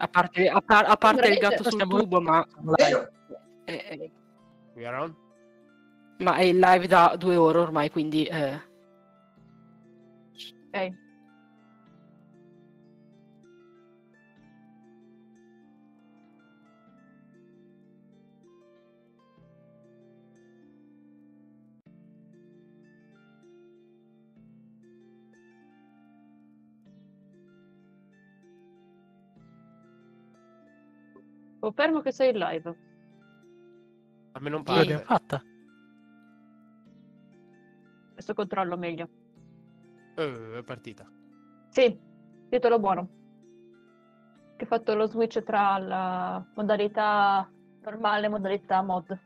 A parte, a par- a parte il gatto tubo, ma, eh, eh, ma è in live da due ore ormai, quindi... eh, Ok. Confermo che sei in live. A me non Ce l'abbiamo pare. fatta. Adesso controllo meglio. Eh, è partita. Sì, titolo buono. Che ho fatto lo switch tra la modalità normale e modalità mod.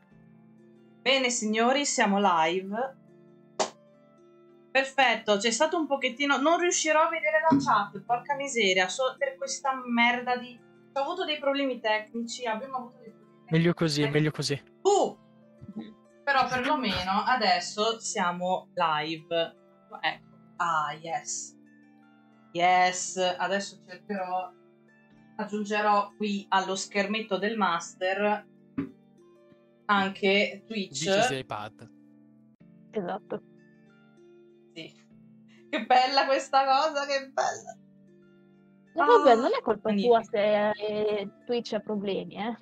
Bene, signori, siamo live. Perfetto, c'è stato un pochettino. Non riuscirò a vedere la chat, porca miseria, solo per questa merda di. Ho avuto dei problemi tecnici. Abbiamo avuto dei problemi tecnici. Meglio così, meglio così. Uh! Però perlomeno adesso siamo live. Ecco. Ah, yes. Yes, adesso cercherò. Aggiungerò qui allo schermetto del master anche Twitch. Dici sei Pat. Esatto. Sì. Che bella questa cosa, che bella. No, Ah, vabbè, non è colpa tua se eh, Twitch ha problemi, eh.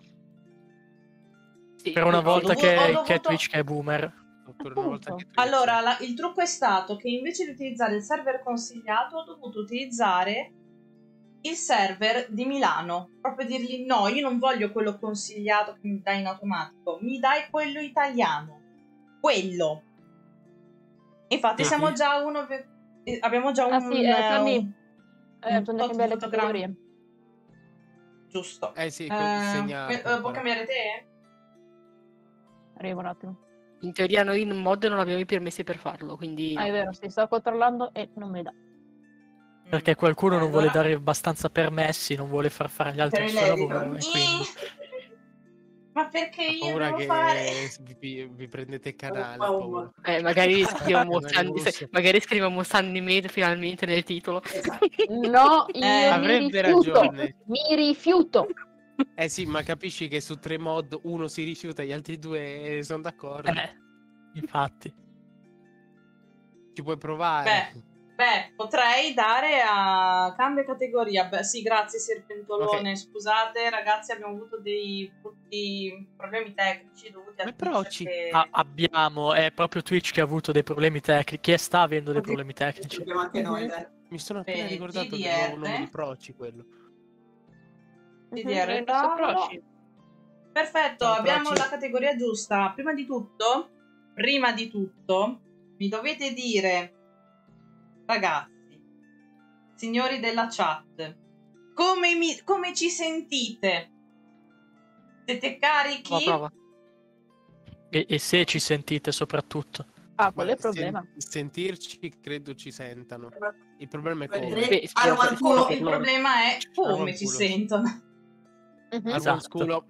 sì, Per una volta dovuto- che, che dovuto- è Twitch che è boomer. Che Allora, la- il trucco è stato che invece di utilizzare il server consigliato ho dovuto utilizzare il server di Milano. Proprio dirgli no, io non voglio quello consigliato che mi dai in automatico, mi dai quello italiano. Quello. Infatti Ah, siamo sì? già uno... eh, Abbiamo già un... Ah sì, eh, un- eh, bisogna cambiare le categorie. Giusto. Eh sì, Eh, segna... eh, può cambiare te? Arrivo un attimo. In teoria noi in mod non abbiamo i permessi per farlo, quindi... Ah, è vero, sì, sto controllando e non mi dà. Perché qualcuno non vuole Allora- dare abbastanza permessi, non vuole far fare agli altri il suo lavoro. E quindi... Ma perché io paura devo che fare... vi, vi prendete canale. Paura. Eh, magari scriviamo, Magari San- non so. magari scriviamo Sunny Made finalmente nel titolo. Esatto. No, io Eh, mi avrebbe rifiuto. ragione. Mi rifiuto. Eh sì, ma capisci che su tre mod uno si rifiuta, gli altri due sono d'accordo. Eh, infatti. Ci puoi provare. Beh, beh, potrei dare a cambio categoria. Beh, sì, grazie Serpentolone. Scusate, ragazzi, abbiamo avuto dei brutti problemi tecnici dovuti a Ma però ci- che- Ah, abbiamo, è proprio Twitch che ha avuto dei problemi tecnici. Chi sta avendo dei problemi tecnici? Abbiamo anche noi, Mhm. dai. Mi sono appena Bene, ricordato del GDR. nuovo nome di Proci quello. Mhm, Paolo. Proci. Perfetto, Ciao, abbiamo Proci. la categoria giusta. Prima di tutto, prima di tutto, mi dovete dire, ragazzi, signori della chat, come, mi- come ci sentite? Siete carichi? Prova, prova. E, e se ci sentite soprattutto. Ah, quello è il problema. sentirci credo ci sentano. Il problema è come. Beh, culo. che- Il problema è come ci sentono. Esatto. sculo.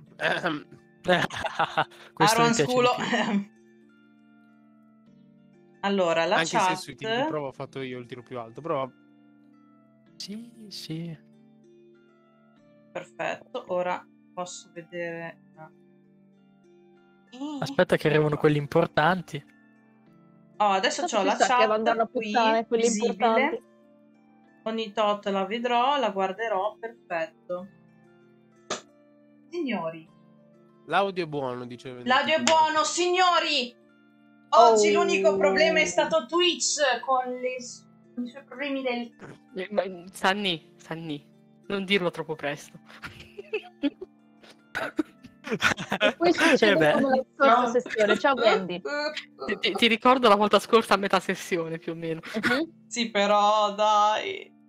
Questo Aaron piace di Sculo. Allora, la Anche chat... se sui tiri di prova ho fatto io il tiro più alto, però Sì, sì. Perfetto, ora posso vedere... Aspetta che arrivano quelli importanti. Oh, adesso ho la sta che vanno a chat qui, puttane quelli visibile. importanti. Ogni tot la vedrò, la guarderò, perfetto. Signori, l'audio è buono, diceva. l'audio è buono, signori! Oggi Oh. l'unico problema è stato Twitch con, le i suoi problemi del... Eh, ma- Sanni, Sanni, non dirlo troppo presto. E poi succede Eh come la scorsa sessione. Ciao Wendy. Ti, ti- ricordo la volta scorsa a metà sessione, più o meno. Mhm. Sì, però, dai.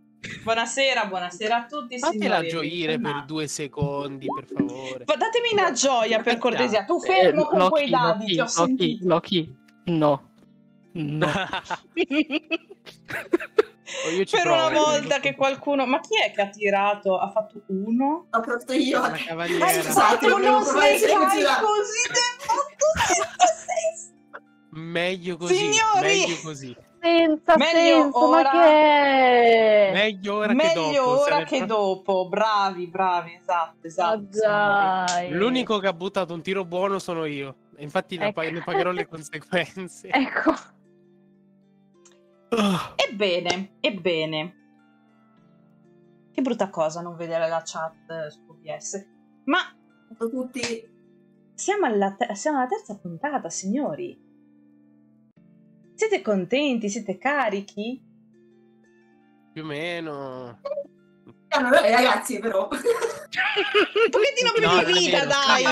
Buonasera, buonasera a tutti, Fatela signori. gioire per due secondi, per favore. Ma Datemi una gioia, per cortesia. Tu Eh, fermo con Loki, quei dadi, Loki, ti ho Loki. Loki, no. No. Oh, io ci Per provo, una eh. volta che qualcuno... Ma chi è che ha tirato? Ha fatto uno? Ho fatto io. La Hai cavaliera. Esatto, fatto uno Snake così. Meglio così. Signori! Meglio così. senza Meglio senso, ma ora- che è? Meglio ora che Meglio dopo. se ora che dopo. Bravi, bravi, esatto, esatto. dai. L'unico che ha buttato un tiro buono sono io. Infatti ne, Ecco. pag- ne pagherò le conseguenze. Ecco, Ah, Ebbene, ebbene. Che brutta cosa non vedere la chat eh, su OBS. Ma tutti siamo alla, te- siamo alla terza puntata, signori. Siete contenti? Siete carichi? Più o meno. No, eh, ragazzi però Un pochettino più No, non di vita, dai!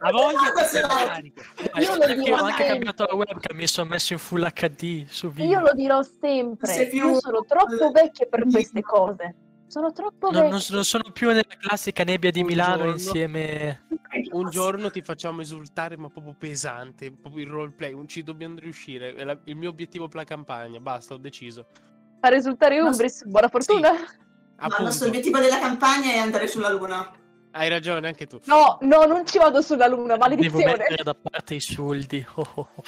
La voglia no. Io lo dico ho anche sempre. cambiato la webcam, mi sono messo in full HD su video. io lo dirò sempre. Più- Io sono troppo vecchia per queste cose. Sono troppo Non, non non sono più nella classica nebbia di Un Milano giorno- insieme. Un giorno ti facciamo esultare, ma proprio pesante. Proprio il roleplay. Non ci dobbiamo riuscire. È la- il mio obiettivo per la campagna. Basta, ho deciso. A risultare Ma- Umbris, buona fortuna. No, il nostro Appunto. obiettivo della campagna è andare sulla luna. Hai ragione, anche tu. No, no, non ci vado sulla luna, Devo maledizione. mettere da parte i soldi. Oh, oh, oh.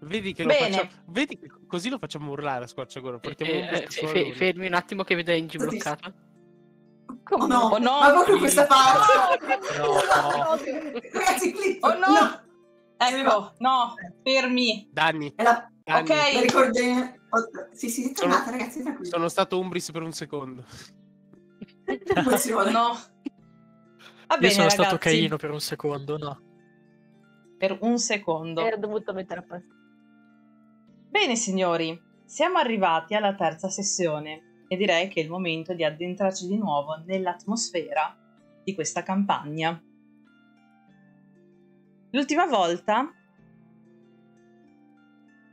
Vedi che lo Bene. facciamo. Vedi che così lo facciamo urlare a squarciagora. Portiamo Eh, eh, fe- fermi un attimo che vedo Angie bloccata. Oh no, Oh no. ma proprio questa parte. No. Ragazzi, clip. Oh no! Ecco, no, fermi. Danni, la, Danni. Ok. ricordi- oh, Sì, sì, è Sono- tornata, ragazzi, tranquilli. Sono stato Umbris per un secondo. Emozione. No. Va Io bene, sono ragazzi. stato Caino per un secondo, no. Per un secondo. E ho dovuto mettere a posto. Bene, signori, siamo arrivati alla terza sessione e direi che è il momento di addentrarci di nuovo nell'atmosfera di questa campagna. L'ultima volta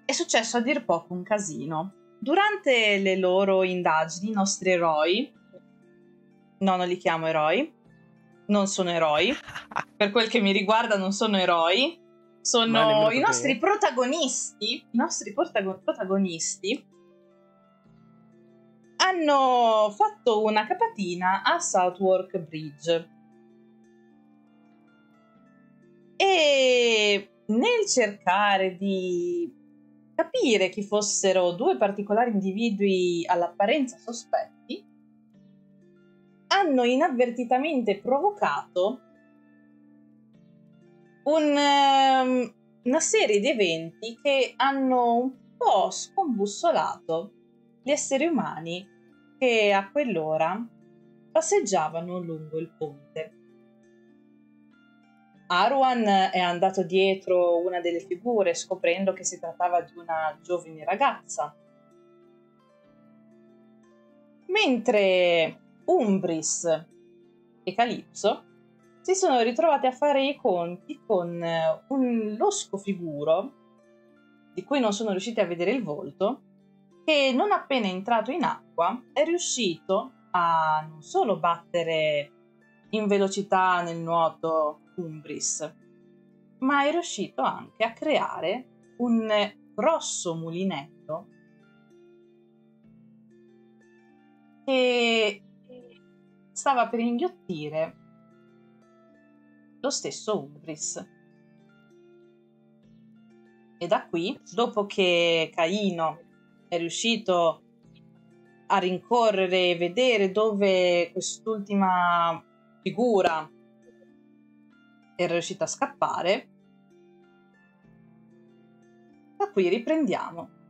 è successo a dir poco un casino. Durante le loro indagini, i nostri eroi, no, non li chiamo eroi, non sono eroi, per quel che mi riguarda non sono eroi, sono i nostri protagonisti, i nostri protago- protagonisti hanno fatto una capatina a Southwark Bridge. E nel cercare di capire chi fossero due particolari individui all'apparenza sospetti, hanno inavvertitamente provocato un, ehm, una serie di eventi che hanno un po' scombussolato gli esseri umani che a quell'ora passeggiavano lungo il ponte. Arwan è andato dietro una delle figure scoprendo che si trattava di una giovane ragazza. Mentre Umbris e Calypso si sono ritrovati a fare i conti con eh, un losco figuro di cui non sono riusciti a vedere il volto che non appena entrato in acqua è riuscito a non solo battere in velocità nel nuoto Umbris, ma è riuscito anche a creare un grosso mulinetto che stava per inghiottire lo stesso Umbris. E da qui, dopo che Caino è riuscito a rincorrere e vedere dove quest'ultima figura era riuscita a scappare, da qui riprendiamo.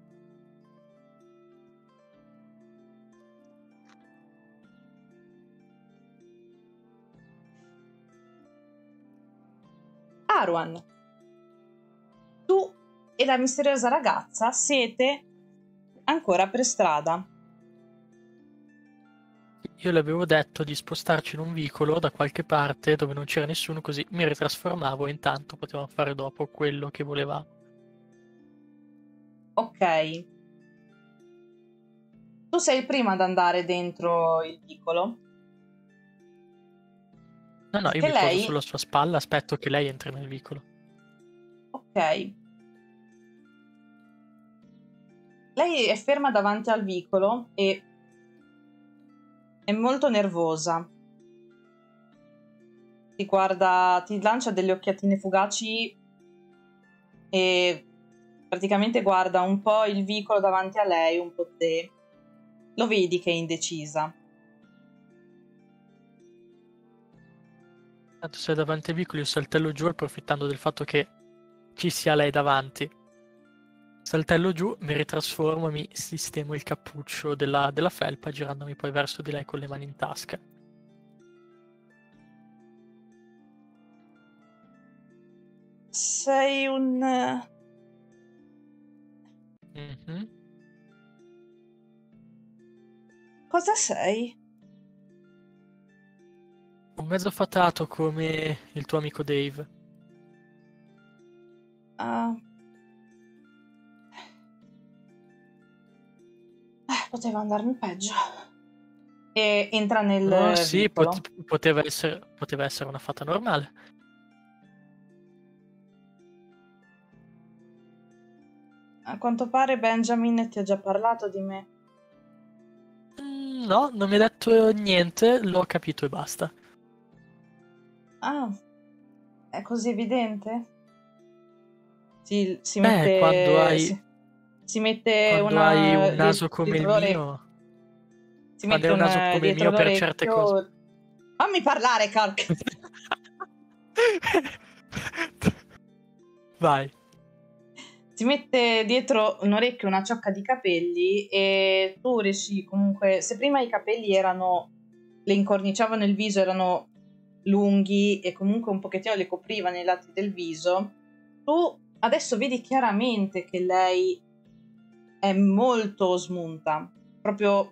Arwan, tu e la misteriosa ragazza siete ancora per strada. Io le avevo detto di spostarci in un vicolo da qualche parte dove non c'era nessuno, così mi ritrasformavo e intanto potevamo fare dopo quello che volevamo. Ok. Tu sei il primo ad andare dentro il vicolo. No, no, io mi lei- sulla sua spalla, aspetto che lei entri nel vicolo. Ok. Lei è ferma davanti al vicolo e è molto nervosa. Ti guarda, ti lancia delle occhiatine fugaci e praticamente guarda un po' il vicolo davanti a lei, un po' te. Lo vedi che è indecisa. Tanto sei davanti ai vicoli, io saltello giù approfittando del fatto che ci sia lei davanti. Saltello giù, mi ritrasformo e mi sistemo il cappuccio della, della felpa girandomi poi verso di lei con le mani in tasca. Sei un... Mhm. Cosa sei? Un mezzo fatato come il tuo amico Dave. Ah. Eh, poteva andarmi peggio. E entra nel No, sì, pot- poteva, essere, poteva essere una fata normale. A quanto pare Benjamin ti ha già parlato di me. Mm, No, non mi ha detto niente, l'ho capito e basta. Ah, è così evidente? Si, si Beh, mette... quando hai- Si, si mette Quando una... hai un naso come il mio, Si quando mette un naso come il mio per certe cose. Fammi parlare, Carc! Vai. si mette dietro un orecchio una ciocca di capelli e tu riesci comunque, se prima i capelli erano, le incorniciavano il viso, erano lunghi e comunque un pochettino le coprivano i lati del viso, tu adesso vedi chiaramente che lei è molto smunta, proprio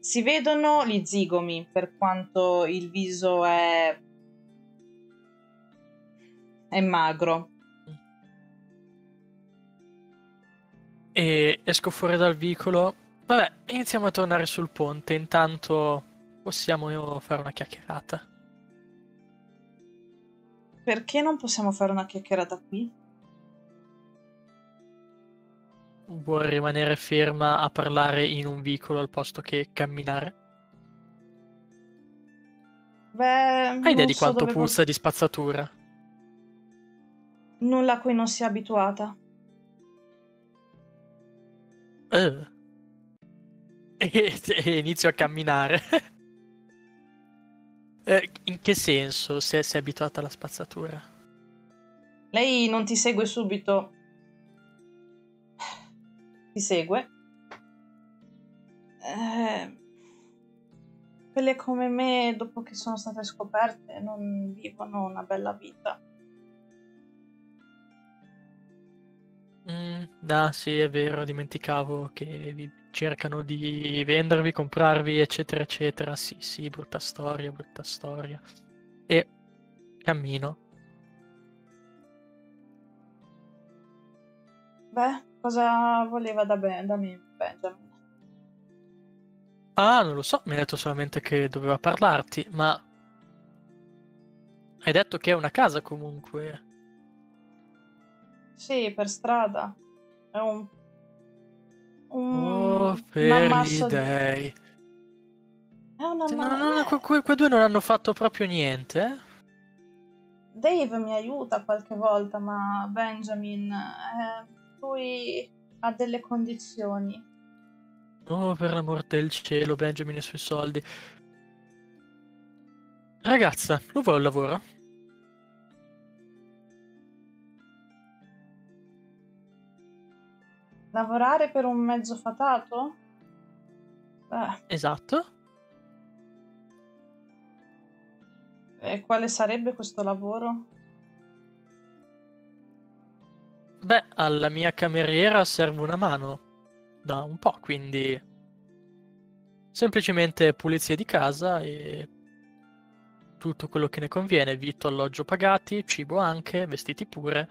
si vedono gli zigomi per quanto il viso è è magro. E esco fuori dal vicolo. Vabbè, iniziamo a tornare sul ponte. Intanto possiamo fare una chiacchierata. Perché non possiamo fare una chiacchierata qui? Vuoi rimanere ferma a parlare in un vicolo al posto che camminare? Beh, Hai idea di so quanto puzza di spazzatura? Nulla a cui non sia abituata. Eh. E, e inizio a camminare. Eh, in che senso? Se sei abituata alla spazzatura? Lei non ti segue subito. Ti segue. Eh, quelle come me, dopo che sono state scoperte, non vivono una bella vita. Mm, ah, sì, è vero, dimenticavo che vi cercano di vendervi, comprarvi, eccetera, eccetera. Sì, sì, brutta storia, brutta storia. E cammino. Beh, cosa voleva da, Ben- da me, Benjamin? Ah, non lo so, mi ha detto solamente che doveva parlarti, ma hai detto che è una casa comunque. Sì, per strada. È un... un Oh, per gli di- dei. È una Sì, No, no, no, que- que- quei due non hanno fatto proprio niente? Dave mi aiuta qualche volta, ma Benjamin, eh, lui ha delle condizioni. Oh, per l'amor del cielo, Benjamin e i suoi soldi. Ragazza, non vuoi un lavoro? Lavorare per un mezzo fatato? Beh, Esatto. e quale sarebbe questo lavoro? Beh, alla mia cameriera serve una mano da un po', quindi semplicemente pulizia di casa e tutto quello che ne conviene, vitto, alloggio pagati, cibo anche, vestiti pure.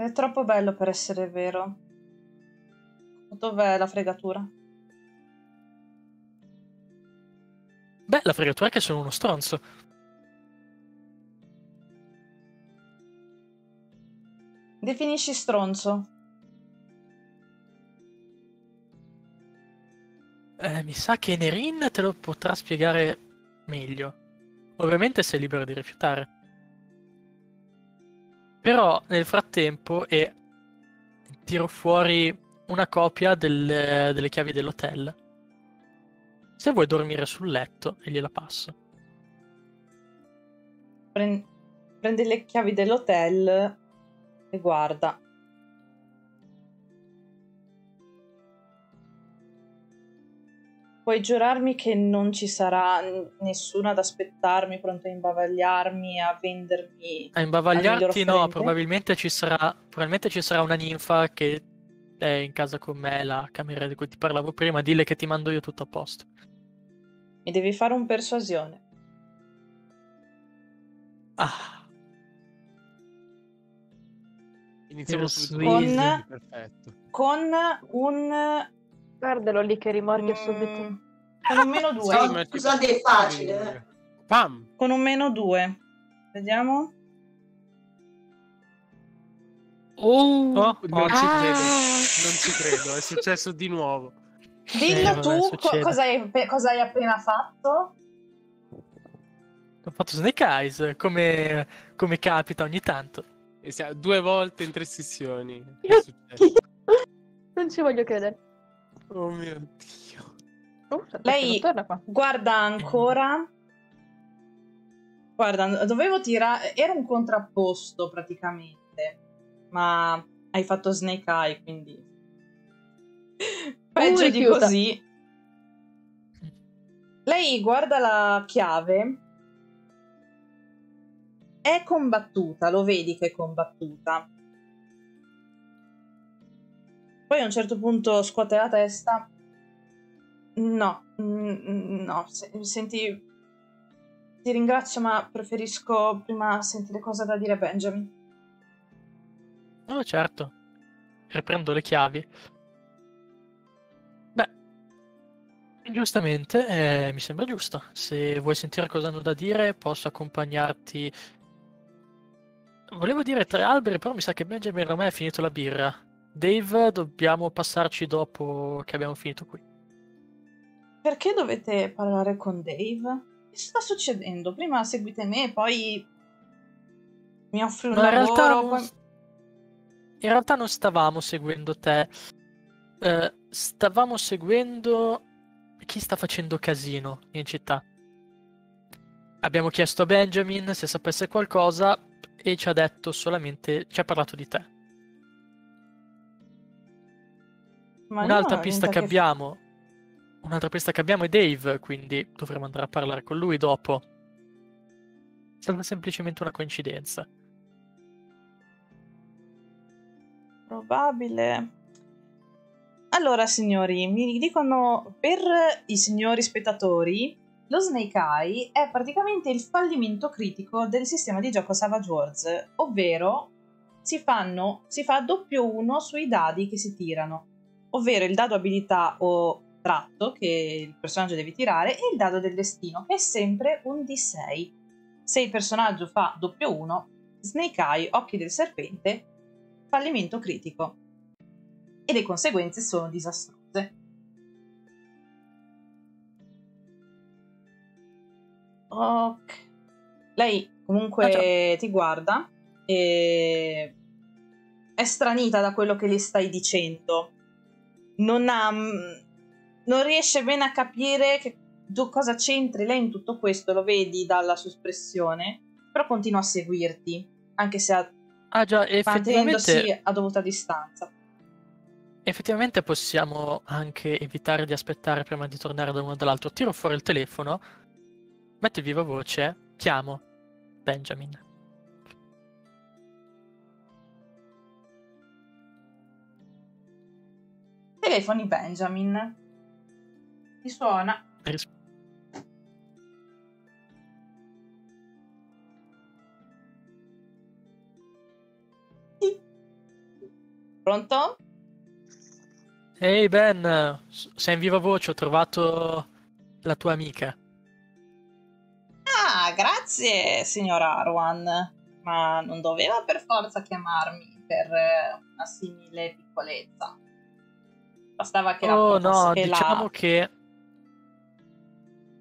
È troppo bello per essere vero. Dov'è la fregatura? Beh, la fregatura è che sono uno stronzo. Definisci stronzo. Eh, mi sa che Nerin te lo potrà spiegare meglio. Ovviamente sei libero di rifiutare. Però nel frattempo e tiro fuori una copia del- delle chiavi dell'hotel. Se vuoi dormire sul letto e gliela passo. Pren- prende le chiavi dell'hotel e guarda. Puoi giurarmi che non ci sarà n- nessuno ad aspettarmi, pronto a imbavagliarmi, a vendermi. A imbavagliarti no, probabilmente ci sarà, probabilmente ci sarà una ninfa che è in casa con me, la camera di cui ti parlavo prima, dille che ti mando io tutto a posto. Mi devi fare un persuasione. Ah, Iniziamo subito Persuasi. Con- Perfetto. Con un. Guardalo lì che rimorchia mm, subito. Con un meno due. Sì. ma ci- Scusate, è facile, eh. Pam! Con un meno due. Vediamo. Oh, Non ci oh, credo, non ci credo, è successo di nuovo. Dillo Eh, tu co- cosa, hai, cosa hai appena fatto. Ho fatto Snake Eyes, come, come capita ogni tanto. E due volte in tre sessioni. è successo. Non ci voglio credere. Oh mio dio. Oh, Lei-. Guarda ancora. Guarda, dovevo tirare. Era un contrapposto praticamente. Ma hai fatto Snake Eye, quindi. Peggio di rifiuta. così. Lei guarda la chiave. È combattuta, lo vedi che è combattuta. Poi a un certo punto scuote la testa. No, mm, no, se- senti, ti ringrazio, ma preferisco prima sentire cosa da dire Benjamin. Oh, certo. Riprendo le chiavi. Beh, giustamente, eh, mi sembra giusto. Se vuoi sentire cosa hanno da dire, posso accompagnarti. Volevo dire tre alberi, però mi sa che Benjamin ormai ha finito la birra. Dave, dobbiamo passarci dopo che abbiamo finito qui. Perché dovete parlare con Dave? Che sta succedendo? Prima seguite me, poi mi offri un in lavoro, realtà, non, poi- in realtà non stavamo seguendo te. Eh, stavamo seguendo chi sta facendo casino in città. Abbiamo chiesto a Benjamin se sapesse qualcosa e ci ha detto solamente, ci ha parlato di te. Ma Un'altra ho pista che che abbiamo, un'altra pista che abbiamo è Dave, quindi dovremo andare a parlare con lui dopo. Stata semplicemente una coincidenza. Probabile. Allora, signori, mi dicono per i signori spettatori, lo Snake Eye è praticamente il fallimento critico del sistema di gioco Savage Worlds, ovvero si, fanno, si fa doppio uno sui dadi che si tirano, ovvero il dado abilità o tratto che il personaggio deve tirare e il dado del destino, che è sempre un D6. Se il personaggio fa doppio uno, Snake Eye, occhi del serpente, fallimento critico e le conseguenze sono disastrose. Ok. Lei comunque Ah, ti guarda e è stranita da quello che le stai dicendo. Non ha non riesce bene a capire che cosa c'entri lei in tutto questo, lo vedi dalla sua espressione, però continua a seguirti, anche se a Ah già, effettivamente... a dovuta distanza. Effettivamente possiamo anche evitare di aspettare prima di tornare da uno dall'altro. Tiro fuori il telefono, metto il viva voce, chiamo Benjamin. Telefoni Benjamin. Ti suona. Ris- Pronto? Ehi Ben, s- sei in viva voce, ho trovato la tua amica. Ah, grazie, signor Arwan. Ma non doveva per forza chiamarmi per eh, una simile piccolezza. Bastava che Oh raccontassi no, che la- diciamo che...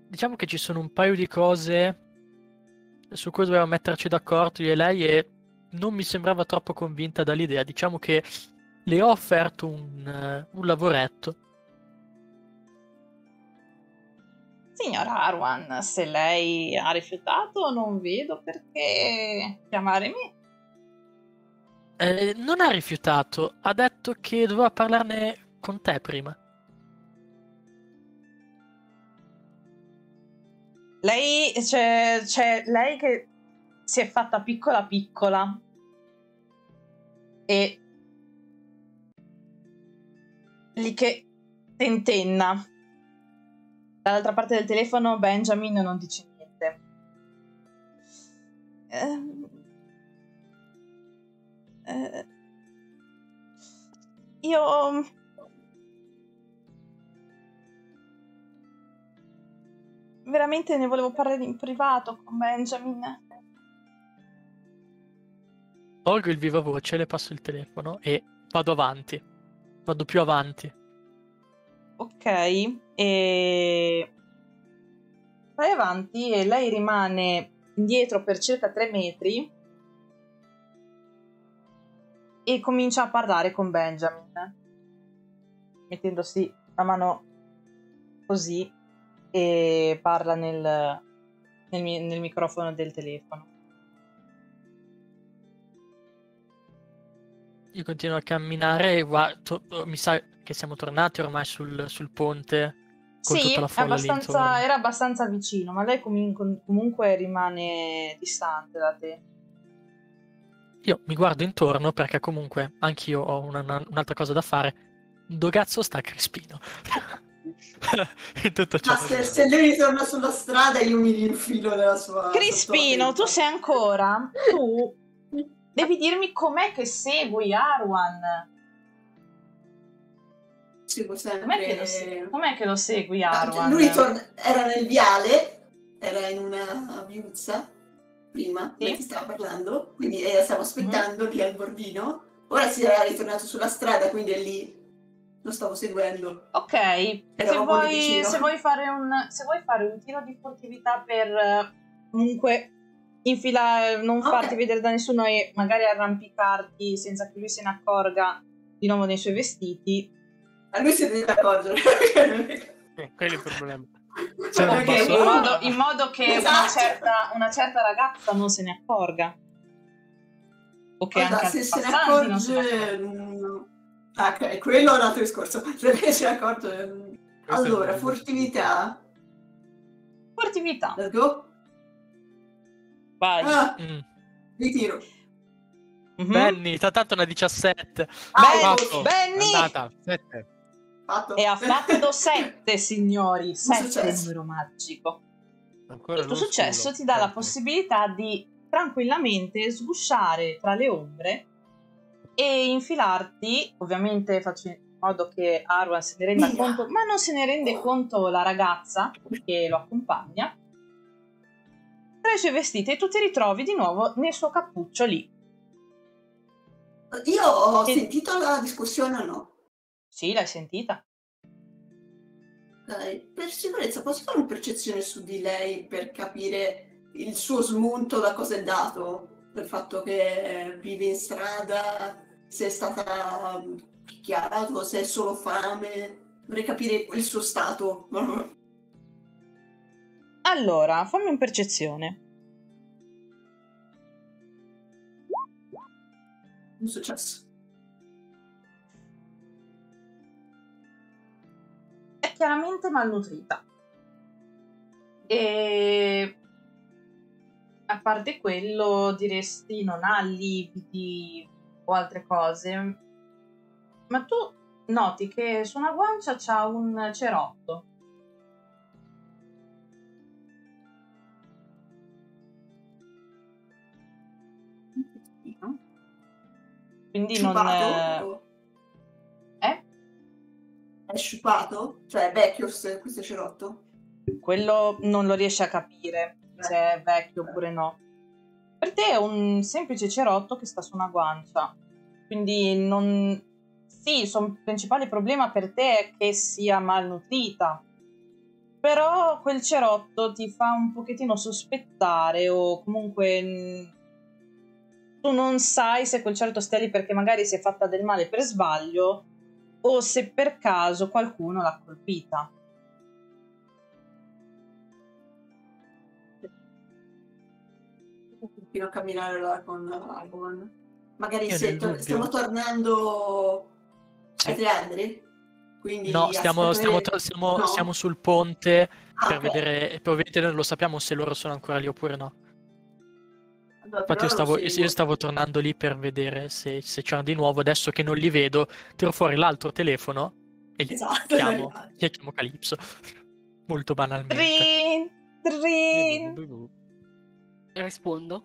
Diciamo che ci sono un paio di cose su cui dobbiamo metterci d'accordo io e lei e non mi sembrava troppo convinta dall'idea. Diciamo che le ho offerto un, eh, un lavoretto. Signora Arwan, se lei ha rifiutato, non vedo perché chiamare me. Eh, non ha rifiutato, ha detto che doveva parlarne con te prima. Lei, c'è, c'è lei che si è fatta piccola piccola e lì che tentenna. Dall'altra parte del telefono Benjamin non dice niente. Ehm, eh, io veramente ne volevo parlare in privato con Benjamin. Tolgo il viva voce, le passo il telefono e vado avanti. Vado più avanti. Ok, e vai avanti e lei rimane indietro per circa tre metri e comincia a parlare con Benjamin, mettendosi la mano così e parla nel, nel, nel microfono del telefono. Io continuo a camminare e guardo, mi sa che siamo tornati ormai sul, sul ponte con Sì, tutta la folla abbastanza- era abbastanza vicino, ma lei comun- comunque rimane distante da te. Io mi guardo intorno perché comunque anch'io ho una- una- un'altra cosa da fare. Dove cazzo sta Crispino? In tutto ciò. Ma se, se lei ritorna sulla strada io mi rinfilo nella sua... Crispino, tu sei ancora? Tu devi dirmi com'è che segui Arwan. Seguo Com'è che lo, se- sempre... com'è che lo segui Arwan? Lui torna- era nel viale, era in una viuzza prima, Sì. Mhm. ti stava parlando, quindi eh, stavo aspettando lì al bordino. Ora si era ritornato sulla strada, quindi è lì. Lo stavo seguendo. Ok, se vuoi, se, vuoi fare un, se vuoi fare un tiro di furtività per eh, comunque infilare, non Ok. farti vedere da nessuno e magari arrampicarti senza che lui se ne accorga di nuovo nei suoi vestiti. A lui si deve accorgere. Eh, quello è il problema. Perché basso- In modo, in modo che una, Esatto. certa, una certa ragazza non se ne accorga. O che Guarda, anche se se ne passanti non se ne accorge... Ah, ok, quello è un altro discorso. Se lei si è accorto... mm, Questo è Allora, il- furtività. Sportività. Let's go. Vai. Ah, Mm. ritiro. Mhm. Benny, tra tanto una 17. Ah, Benny, fatto. Benny! Andata, sette. Fatto. E ha fatto 7, signori. 7 è il successo? numero magico. Ancora Il tuo non successo solo. ti dà la Sette. possibilità di tranquillamente sgusciare tra le ombre e infilarti, ovviamente faccio in modo che Arwan se ne renda Via. conto, ma non se ne rende conto la ragazza che lo accompagna, tra i suoi vestiti e tu ti ritrovi di nuovo nel suo cappuccio lì. Io ho Che- sentito la discussione o no? Sì, l'hai sentita? Dai, per sicurezza posso fare una percezione su di lei per capire il suo smunto da cosa è dato? Il fatto che vive in strada, se è stata mm, picchiato, se è solo fame. Vorrei capire il suo stato. Allora, fammi un percezione. Un successo. è chiaramente malnutrita. E a parte quello, diresti non ha lividi o altre cose. Ma tu noti che su una guancia c'ha un cerotto. Quindi non. Sciupato? Eh? È sciupato? Cioè è vecchio questo questo cerotto? quello non lo riesci a capire se è vecchio oppure no. Per te è un semplice cerotto che sta su una guancia. Quindi non. Sì, son- il principale problema per te è che sia malnutrita. Però quel cerotto ti fa un pochettino sospettare o comunque. tu non sai se quel certo stia lì perché magari si è fatta del male per sbaglio o se per caso qualcuno l'ha colpita. Continuo a camminare là con Algon. Magari se to- stiamo tornando Sì. ai triangoli? Quindi No, stiamo, aspettare- stiamo tra- siamo- no? siamo sul ponte Ah, per ok. vedere, per vedere, non lo sappiamo se loro sono ancora lì oppure no. Allora, Infatti io stavo, io stavo tornando lì per vedere se, se c'erano di nuovo. Adesso che non li vedo, tiro fuori l'altro telefono e gli Esatto, chiamo, esatto. gli chiamo Calypso. Molto banalmente. Trin, trin, Rispondo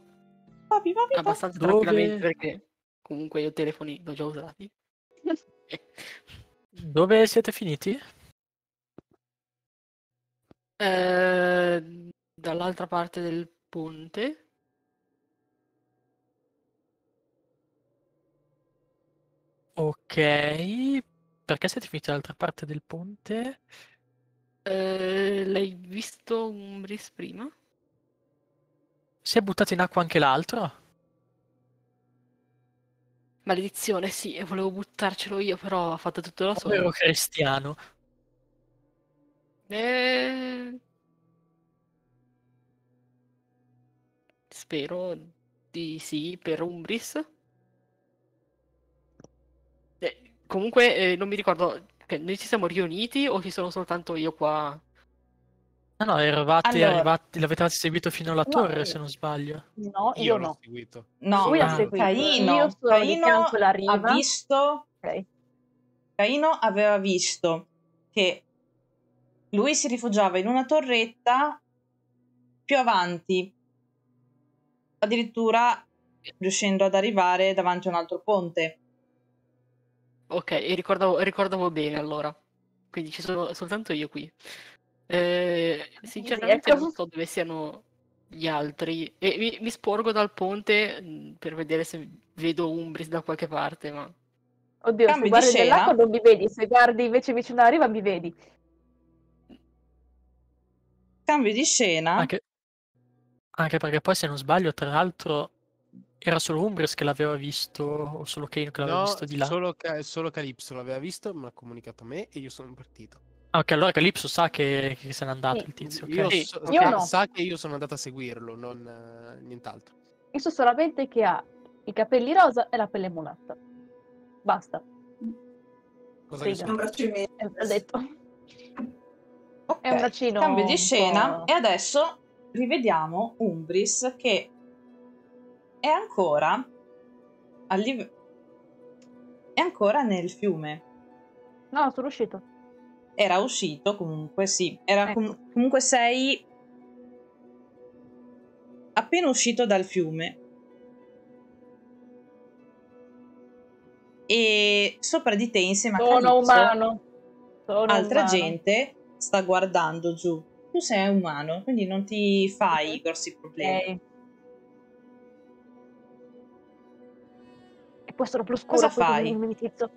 papi, papi, papi. abbastanza Dove- tranquillamente perché comunque io telefoni l'ho già usati. Dove siete finiti? Eh, dall'altra parte del ponte. Ok. Perché siete finiti dall'altra parte del ponte? Eh, l'hai visto Umbris prima? Si è buttato in acqua anche l'altro? Maledizione, sì, e volevo buttarcelo io, però ha fatto tutto da solo. Povero cristiano. Eh, Spero di sì per Umbris. Eh, comunque, eh, non mi ricordo, noi ci siamo riuniti o ci sono soltanto io qua? No, no, eravate Allora- arrivati, l'avete seguito fino alla No, torre, io- se non sbaglio. No, io, Io l'ho no. seguito. No, Lui ha Ah, seguito. Caino, Io sono Caino ha visto Ok. Caino aveva visto che lui si rifugiava in una torretta più avanti, addirittura riuscendo ad arrivare davanti a un altro ponte. Ok, e ricordavo, ricordavo bene allora. Quindi ci sono soltanto io qui. Eh, sinceramente ecco. non so dove siano gli altri. E mi, mi sporgo dal ponte mh, per vedere se vedo Umbris da qualche parte, ma... Oddio, Cambi se di guardi nell'acqua non mi vedi, se guardi invece vicino alla riva mi vedi. Cambio di scena. Anche, anche perché poi, se non sbaglio, tra l'altro, era solo Umbris che l'aveva visto, o solo Kane che l'aveva No, visto di là. solo, solo Calypso l'aveva visto, me l'ha comunicato a me e io sono partito. Ah, ok, allora Calypso sa che, che se n'è andato Sì. il tizio, ok? Io Sì, so- io sa- no. sa che io sono andato a seguirlo, non eh, nient'altro. Io so solamente che ha i capelli rosa e la pelle mulatta. Basta, Cosa Sì, che un sono? meno. è l'ho detto. Ok, È un braccino Cambio di un scena po'- e adesso rivediamo Umbris che è ancora al live- è ancora nel fiume. No, sono uscito. Era uscito comunque, sì. Era Ecco. com- comunque sei appena uscito dal fiume. E sopra di te insieme a Sono Calypso, umano. Sono altra umano. gente sta guardando giù. Tu sei umano, quindi non ti fai Ok. grossi problemi. Ok. E può essere più scuro Cosa poi fai? il mimetizzo.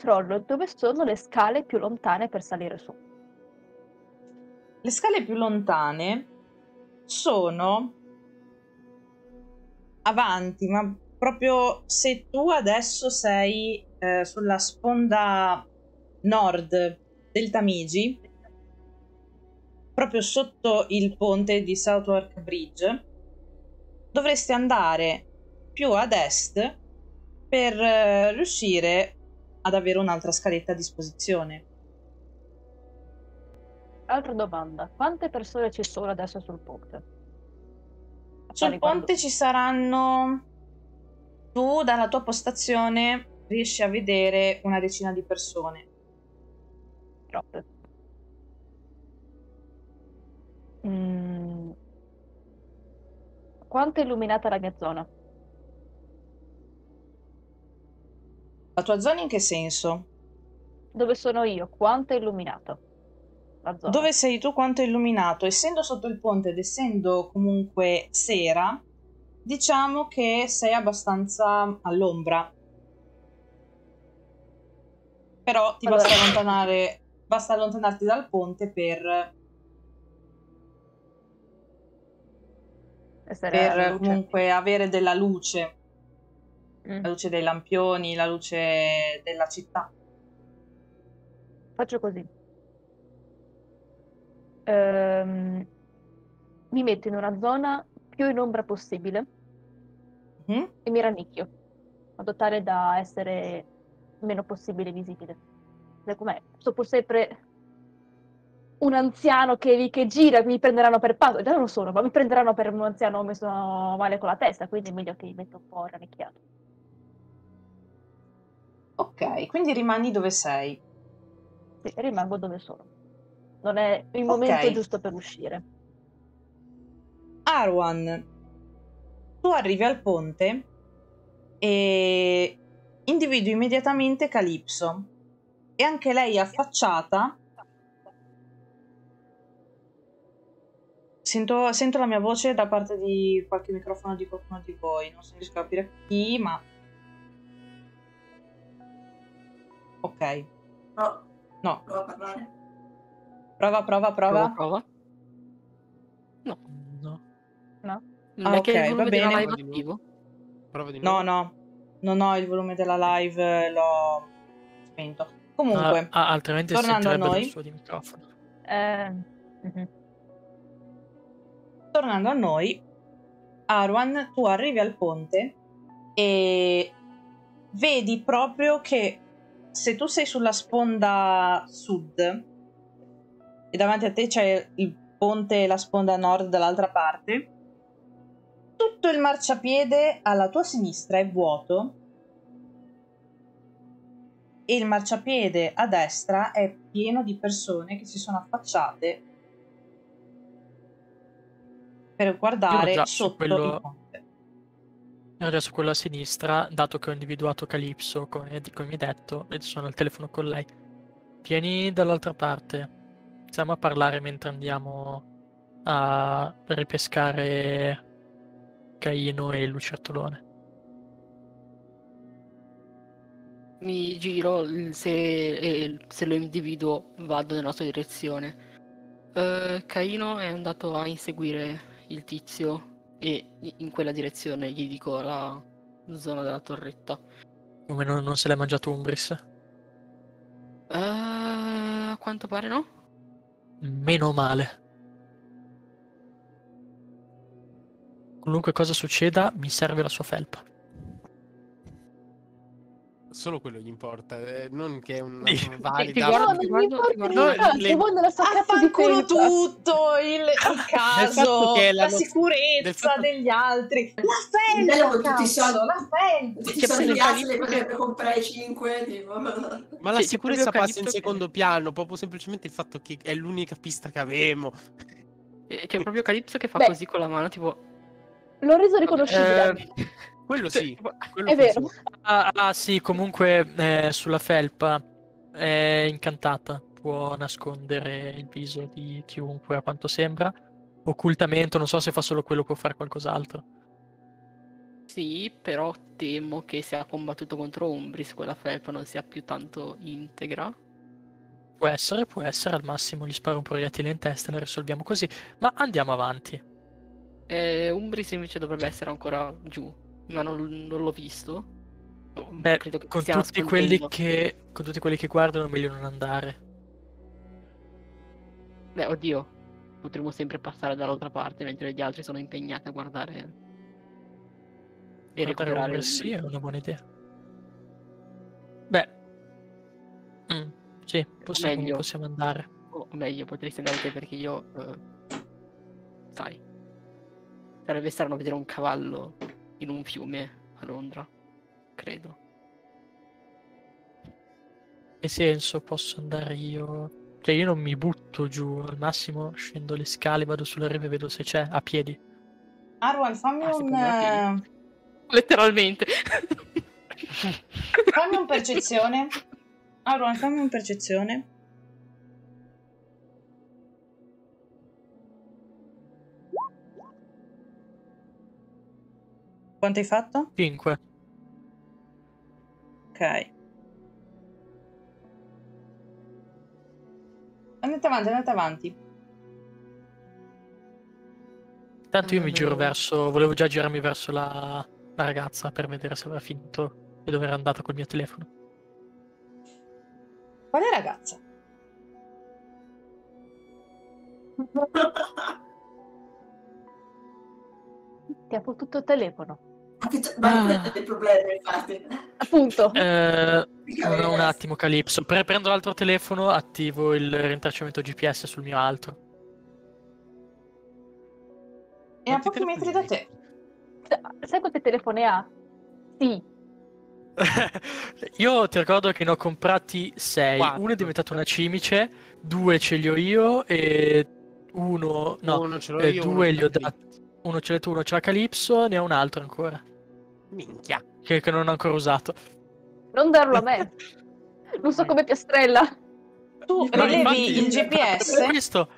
Controllo dove sono le scale più lontane per salire su. Le scale più lontane sono avanti, ma proprio se tu adesso sei eh, sulla sponda nord del Tamigi, proprio sotto il ponte di Southwark Bridge, dovresti andare più ad est per eh, riuscire ad avere un'altra scaletta a disposizione. Altra domanda. Quante persone ci sono adesso sul ponte? Sul ponte ci saranno. Tu dalla tua postazione riesci a vedere una decina di persone. Troppe. Mm. Quanto è illuminata la mia zona? La tua zona in che senso? Dove sono io? Quanto è illuminato? Dove sei tu? Quanto è illuminato? Essendo sotto il ponte ed essendo comunque sera, diciamo che sei abbastanza all'ombra. Però ti Allora- basta allontanare. Basta allontanarti dal ponte per per comunque avere della luce, Mm. la luce dei lampioni, la luce della città. Faccio così. Ehm, mi metto in una zona più in ombra possibile Mhm. e mi rannicchio, modo tale da essere meno possibile visibile. Com'è? Sono pur sempre un anziano che, che gira, mi prenderanno per pazzo. Già non lo sono, ma mi prenderanno per un anziano messo male con la testa, quindi è meglio che mi metto un po' rannicchiato. Ok, quindi rimani dove sei. Sì, rimango dove sono. Non è il momento giusto per uscire. Arwan, tu arrivi al ponte e individui immediatamente Calypso. E anche lei affacciata. Sento, sento la mia voce da parte di qualche microfono di qualcuno di voi. Non so riesco a capire chi, ma. Ok. No, No, prova a parlare. prova, prova, Prova, prova. prova. No. Non Ah, è che ok, il va bene. live Prova di attivo? Prova di No, nuovo. no, non ho il volume della live, l'ho spento. Comunque, Ah, ah, altrimenti tornando a noi. il suo di microfono. Eh, tornando a noi, Arwan, tu arrivi al ponte e vedi proprio che se tu sei sulla sponda sud e davanti a te c'è il ponte e la sponda nord dall'altra parte, tutto il marciapiede alla tua sinistra è vuoto e il marciapiede a destra è pieno di persone che si sono affacciate per guardare sotto quello- il ponte. E adesso quello a sinistra, dato che ho individuato Calypso, come, mi hai detto, e sono al telefono con lei. Vieni dall'altra parte. Iniziamo a parlare mentre andiamo a ripescare Caino e lucertolone. Mi giro, se, se lo individuo vado nella sua direzione. Eh, Caino è andato a inseguire il tizio e in quella direzione gli dico la zona della torretta. Come non, non se l'è mangiato Umbris? Eh, a quanto pare no? Meno male. Qualunque cosa succeda, mi serve la sua felpa. Solo quello gli importa, eh, non che è Sì. valida. Ti guardo- No, ti guardo- importa ti guardo- niente, le- vuoi nella sua cazzo di Affanculo felpa. tutto, il, il caso, la del sicurezza fatto- degli altri, la con tutti i soldi. la felpa. Tutti i soldi perché che- per comprare 5, tipo. Ma la sicurezza passa in secondo piano, proprio semplicemente il fatto che è l'unica pista che avevo. Eh, C'è proprio Calypso che fa Beh. così con la mano, tipo... L'ho reso riconoscibile. eh, Quello Sì, quello È vero. funziona. Ah, ah, sì, comunque eh, sulla felpa è incantata, può nascondere il viso di chiunque a quanto sembra. Occultamento, non so se fa solo quello o può fare qualcos'altro. Sì, però temo che se ha combattuto contro Umbris quella felpa non sia più tanto integra. Può essere, può essere, al massimo gli sparo un proiettile in testa e ne risolviamo così. Ma andiamo avanti. E Umbris invece dovrebbe essere ancora giù, ma non, non l'ho visto. Beh, Credo che con tutti, quelli che, con tutti quelli che guardano, meglio non andare. Beh, oddio, potremmo sempre passare dall'altra parte mentre gli altri sono impegnati a guardare e recuperare Umbris, sì, è una buona idea. Beh, mm, sì, possiamo, Meglio. possiamo andare. O meglio, potresti andare te perché io... eh, sai, sarebbe strano vedere un cavallo in un fiume a Londra, credo. Che senso posso andare io? Cioè, io non mi butto giù, al massimo scendo le scale, vado sulla riva e vedo se c'è, a piedi. Arwan, fammi Ah, un, eh, Letteralmente. fammi un percezione. Arwan, fammi un percezione. Quanto hai fatto? 5. Ok. Andate avanti, andate avanti. Tanto io mi giro verso. Volevo già girarmi verso la, la ragazza per vedere se aveva finito e dove era andata col mio telefono. Quale ragazza? Ti ha fottuto il telefono. Ma che c'è- Ah. è dei problemi, infatti. Appunto. Eh, un, attimo, Calypso. Pre- prendo l'altro telefono, attivo il rintracciamento GPS sul mio altro. E a pochi metri da te. Sai quante telefoni ha? Sì. io ti ricordo che ne ho comprati sei. Quattro. Uno è diventato una cimice, due ce li ho io e uno. No, uno ce l'ho eh, io, due uno li ho dati. Uno ce l'hai tu, uno ce l'ha Calypso, ne ho un altro ancora. Minchia. Che, che non ho ancora usato. Non darlo a me. Non so come piastrella. Tu No, rilevi infatti, il Per GPS, questo.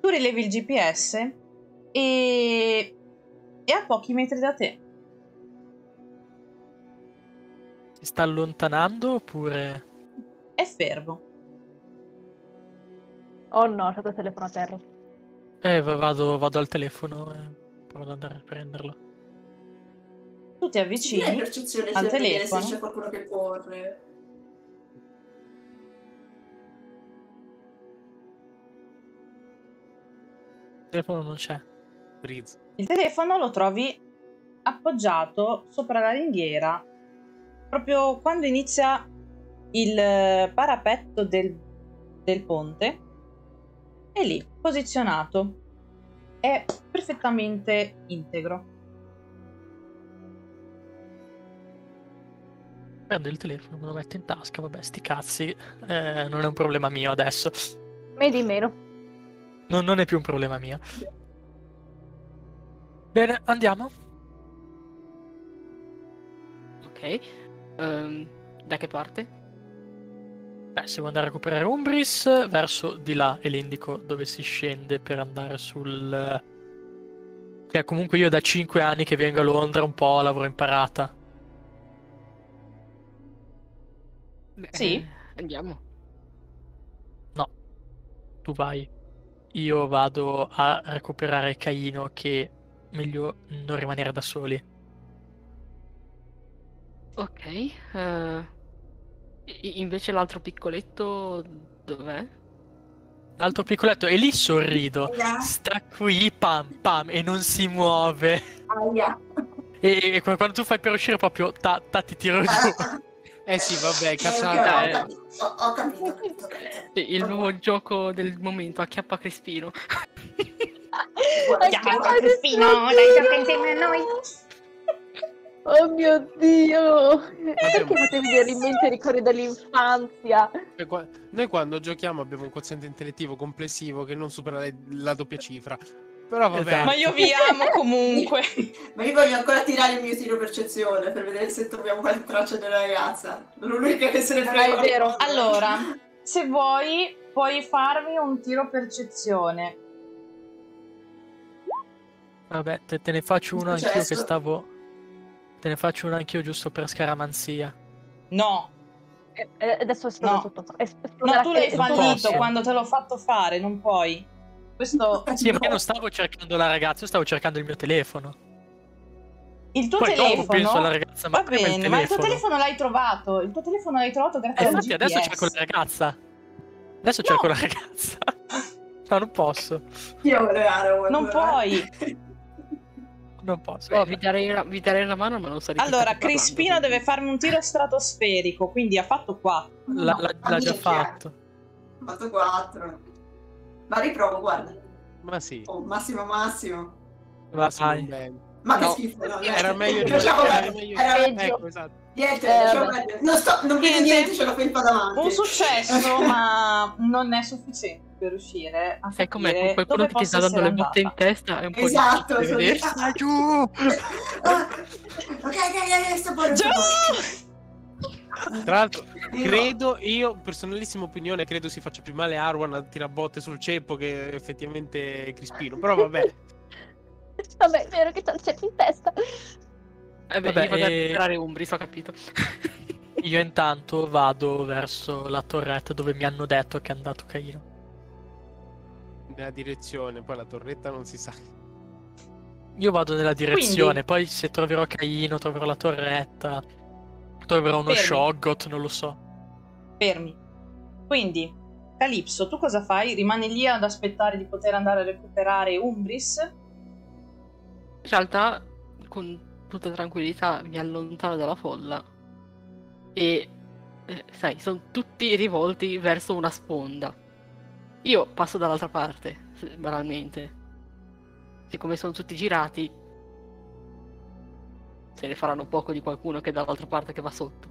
tu rilevi il GPS e... e a pochi metri da te. Si sta allontanando oppure. È fermo. Oh no, ho lasciato il telefono a terra. Eh, va- vado, vado al telefono e provo ad andare a prenderlo. Tu ti Sì, hai avvicini. percezione al telefono? se c'è qualcuno che corre. Il telefono non c'è. Freeze. Il telefono lo trovi appoggiato sopra la ringhiera, proprio quando inizia il eh, parapetto del, del ponte. È lì, posizionato. È perfettamente integro. Prendo il telefono, me lo metto in tasca, vabbè, sti cazzi. eh, non è un problema mio adesso. Me di meno. Non, non è più un problema mio. Bene, andiamo. Ok. Ehm, da che parte? Beh, se vuoi andare a recuperare Umbris, verso di là e le indico dove si scende per andare sul... Che comunque io da 5 anni che vengo a Londra un po' l'avrò imparata. Beh, Sì. andiamo. Tu vai. Io vado a recuperare Caino che meglio non rimanere da soli. Ok. eh, invece l'altro piccoletto dov'è? L'altro piccoletto e lì sorrido. Aia, Sta qui, pam pam, e non si muove. aia. E, e quando tu fai per uscire proprio, ta, ta, ti tiro giù. Eh sì, vabbè, cazzata. ho eh. capito, ho, ho capito, ho capito, ho capito. Sì, il nuovo gioco del momento, acchiappa Crispino. Guarda, Crispino, dai, gioca insieme a noi. Oh mio Dio! Perché facevi venire in mente i ricordi dell'infanzia? Noi quando giochiamo abbiamo un quoziente intellettivo complessivo che non supera le- la doppia cifra. Però vabbè. Esatto. Ma io vi amo comunque. Ma io voglio ancora tirare il mio tiro percezione per vedere se troviamo qualche traccia della ragazza. Sono l'unica che se ne Ah, frega. è vero. Allora, se vuoi, puoi farmi un tiro percezione. Vabbè, te, te ne faccio uno anch'io che stavo. Te ne faccio uno anch'io giusto per scaramanzia. No, Eh, eh, adesso esplodo No. tutto. Es- no, tu l'hai eh, fallito quando te l'ho fatto fare, non puoi. Questo. Sì, ma io non stavo cercando la ragazza, io stavo cercando il mio telefono. Il tuo Poi telefono. penso alla ragazza, ma Va prima il bene, ma il tuo telefono. l'hai trovato. Il tuo telefono l'hai trovato Eh, grazie al infatti adesso cerco la ragazza. Adesso No. cerco la ragazza. No, non posso. Io volevo dare Non puoi. Non posso. Beh, vi, darei la, vi darei la mano, ma non che Allora, parlando, Crispino quindi- deve farmi un tiro stratosferico, quindi ha fatto 4. La- la- l'ha già Minchia. fatto. Ho fatto 4. Ma riprovo, guarda. Ma sì. Oh, massimo, massimo. Massimo Vai. bene. Ma No. che schifo, no, Era meglio era meglio. meglio- Era peggio. Ecco, esatto. Niente, Eh, meglio. Non sto, non vedo Niente. niente, c'è la felpa davanti. Un successo, ma non è sufficiente per riuscire a Sai com'è? Con qualcuno che ti sta dando le botte in testa è un po' Esatto, difficile sono vedersi. ah, giù! ah. Ok, ok, ok, sto buono. buono. Tra l'altro, credo, io, personalissima opinione, credo si faccia più male Arwan a tirabotte sul ceppo che effettivamente Crispino. Però vabbè, Vabbè, è vero che c'è il ceppo in testa. Eh beh, Vabbè, io vado a e- recuperare Umbris, ho capito. Io intanto vado verso la torretta dove mi hanno detto che è andato Caino. nella direzione, poi la torretta non si sa. Io vado nella direzione, poi se troverò Caino, troverò la torretta, troverò uno Fermi. Shoggoth, non lo so. Fermi. Quindi, Calypso, tu cosa fai? Rimani lì ad aspettare di poter andare a recuperare Umbris? In realtà, con tutta tranquillità, mi allontano dalla folla e, eh, sai, sono tutti rivolti verso una sponda. Io passo dall'altra parte, banalmente. Siccome sono tutti girati, se ne faranno poco di qualcuno che è dall'altra parte che va sotto.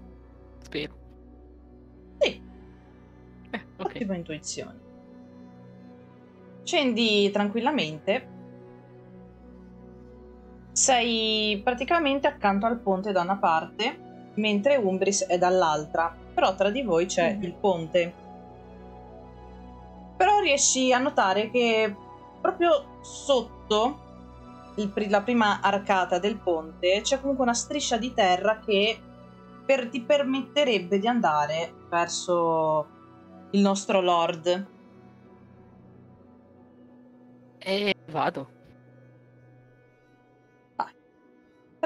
Spero. Sì. Eh, ok. Ottima intuizione. Scendi tranquillamente. Sei praticamente accanto al ponte da una parte, mentre Umbris è dall'altra. Però tra di voi c'è Mhm. il ponte. Però riesci a notare che proprio sotto il la prima arcata del ponte c'è comunque una striscia di terra che per- ti permetterebbe di andare verso il nostro lord. E vado.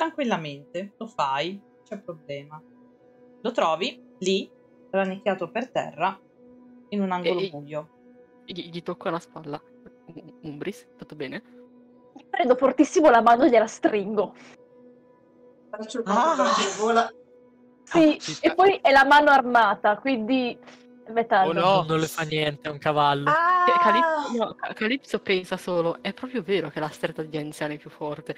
Tranquillamente lo fai, non c'è problema. Lo trovi lì, rannicchiato per terra, in un angolo E- buio. Gli, gli tocco la spalla. Um- Umbris, tutto bene? Prendo fortissimo la mano e gliela stringo. Faccio il Ah. vola. Sì, ci e poi è la mano armata, quindi metallo. Oh no. Non le fa niente, è un cavallo. Ah! Calipso, no, Ca- Calipso pensa solo, è proprio vero che la stretta degli anziani è più forte.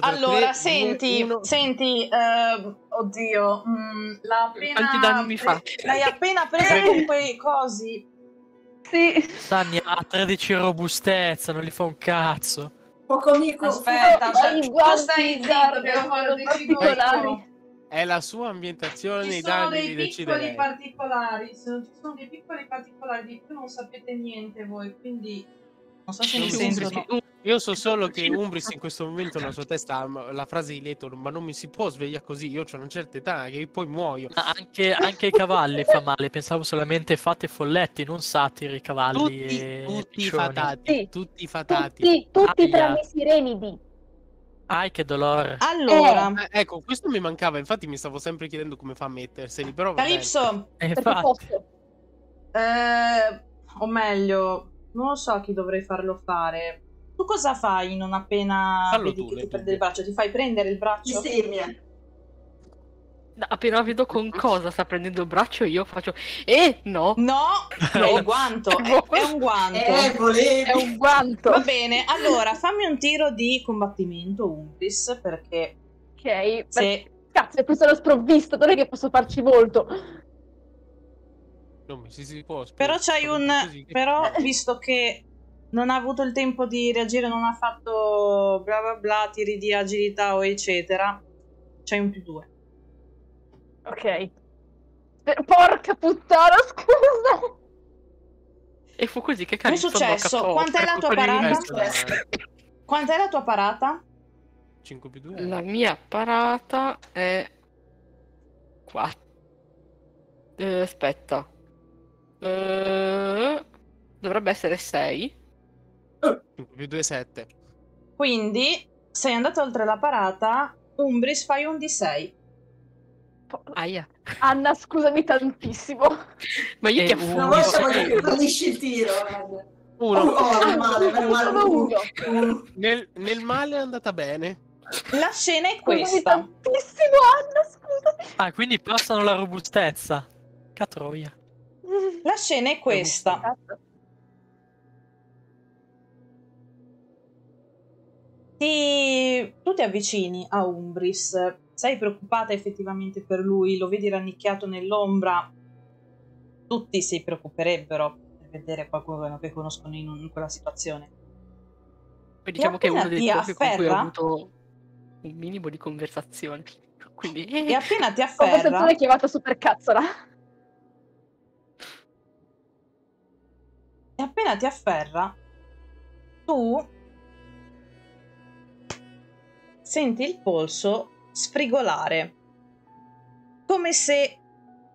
Allora, senti, uno. senti, ehm, oddio, mm, l'ha appena... Quanti danni mi fa? L'hai appena presa con quei cosi. Sì, Sanni ha 13 robustezza, non gli fa un cazzo. Poco amico. Aspetta, ma cioè, tu stai zitto, guarda, devo fare sono particolari. È la sua ambientazione, Ci i sono danni dei li decide piccoli lei. particolari, sono- ci sono dei piccoli particolari di cui non sapete niente voi, quindi non so se mi sentono. che- Io so solo che Umbris in questo momento nella sua testa ha la frase di Letor, ma non mi si può svegliare così, io ho una certa età che poi muoio. Ma Anche, anche i cavalli fa male, pensavo solamente fate folletti, non satiri, cavalli Tutti, e tutti piccioni. fatati, Sì. tutti fatati. tutti, tutti Aia. tranne i sirenidi. Ai che dolore. Allora, Eh, ecco, questo mi mancava, infatti mi stavo sempre chiedendo come fa a metterseli, però. Calypso, E posso. eh, o meglio, non lo so a chi dovrei farlo fare. Tu cosa fai non appena Fallo vedi tu, che ti prende il braccio? Ti fai prendere il braccio? Bestemmia. No, Appena vedo con cosa sta prendendo il braccio, io faccio. Eh, no! No, è No. il guanto, è, è un guanto. Eh, volevi. È un guanto. Va bene, allora fammi un tiro di combattimento Umbris perché Ok, se cazzo, è questo lo sprovvisto, non è che posso farci molto. Non mi si, si può Però spiegare c'hai un. così Però, visto che non ha avuto il tempo di reagire, non ha fatto bla bla bla, tiri di agilità o eccetera, c'hai un più due. Ok. Per- Porca puttana, scusa. E fu così che Che è successo? Quant'è la tua parata? Quant'è la tua parata? 5 più 2. La mia parata è 4. aspetta. Eh, dovrebbe essere 6. 5 più 2 7. Quindi, sei andato oltre la parata, Umbris fai un di 6. Aia. Anna, scusami tantissimo. Ma io E ti un- Una volta voglio che fallisci il tiro. guarda. Oh, Uno. oh, male, meno male. Uno. Uno. Nel, nel male è andata bene. La scena è Scusami questa. tantissimo, Anna, scusami. Ah, quindi passano la robustezza. Catroia. La scena è questa. Ti... Tu ti avvicini a Umbris, sei preoccupata effettivamente per lui, lo vedi rannicchiato nell'ombra. Tutti si preoccuperebbero per vedere qualcuno che conoscono in, un- in quella situazione. Poi diciamo che è uno dei pochi con cui ho afferra- avuto un minimo di conversazione. Quindi. E appena ti afferra, sempre chiamato super cazzola. e appena ti afferra, tu senti il polso sfrigolare. Come se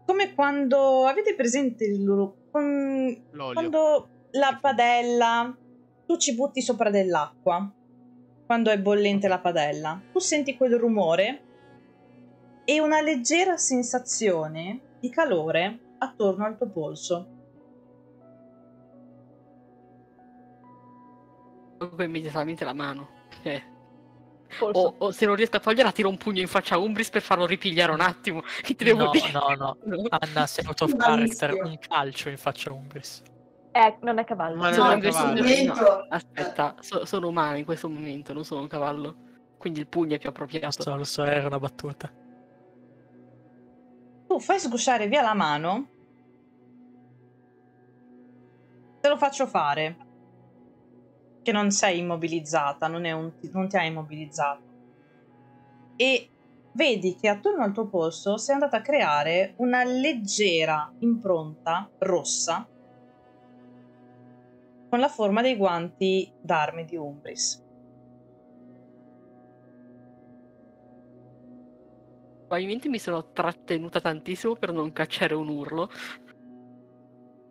come quando avete presente il loro con- quando la padella, tu ci butti sopra dell'acqua, quando è bollente la padella, tu senti quel rumore e una leggera sensazione di calore attorno al tuo polso. Tolgo immediatamente la mano. Eh. O, o se non riesco a toglierla, tiro un pugno in faccia a Umbris per farlo ripigliare un attimo. Che ti devo No, dire? no, no. No. Anna, sei out of character. Malissimo. Un calcio in faccia a Umbris. Eh, non è cavallo. Ma Sono non è cavallo. momento- Aspetta, so- sono umano in questo momento, non sono un cavallo. Quindi il pugno è più appropriato. So, lo so, era una battuta. Tu fai sgusciare via la mano. Te lo faccio fare. Che non sei immobilizzata, non, un- non ti ha immobilizzato. E vedi che attorno al tuo polso sei andata a creare una leggera impronta rossa con la forma dei guanti d'arme di Umbris. Probabilmente mi sono trattenuta tantissimo per non cacciare un urlo.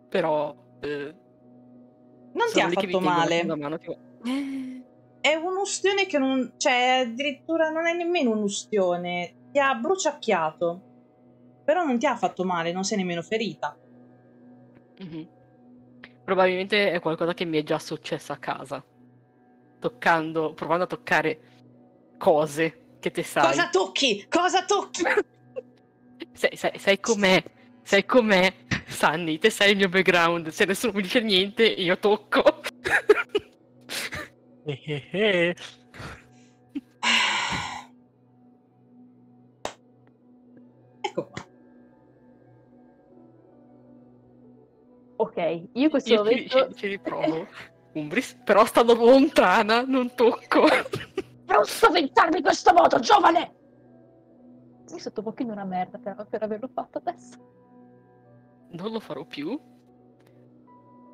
Però. eh, Non ti ha fatto male. mano, tipo, È un'ustione che non. cioè, addirittura non è nemmeno un'ustione. Ti ha bruciacchiato. Però non ti ha fatto male, non sei nemmeno ferita. mhm. Probabilmente è qualcosa che mi è già successo a casa. Toccando, provando a toccare cose che te sai. Cosa tocchi? Cosa tocchi? Sai, sai- sai com'è? Sai com'è? Sanni, te sai il mio background. Se nessuno mi dice niente, io tocco. Eh, eh, eh. ecco qua. Ok, io in questo Io ci, momento... ci- ci riprovo. Umbris, però stando lontana, non tocco. Non spaventarmi questo modo, giovane! Mi sento un pochino una merda però per averlo fatto adesso. Non lo farò più.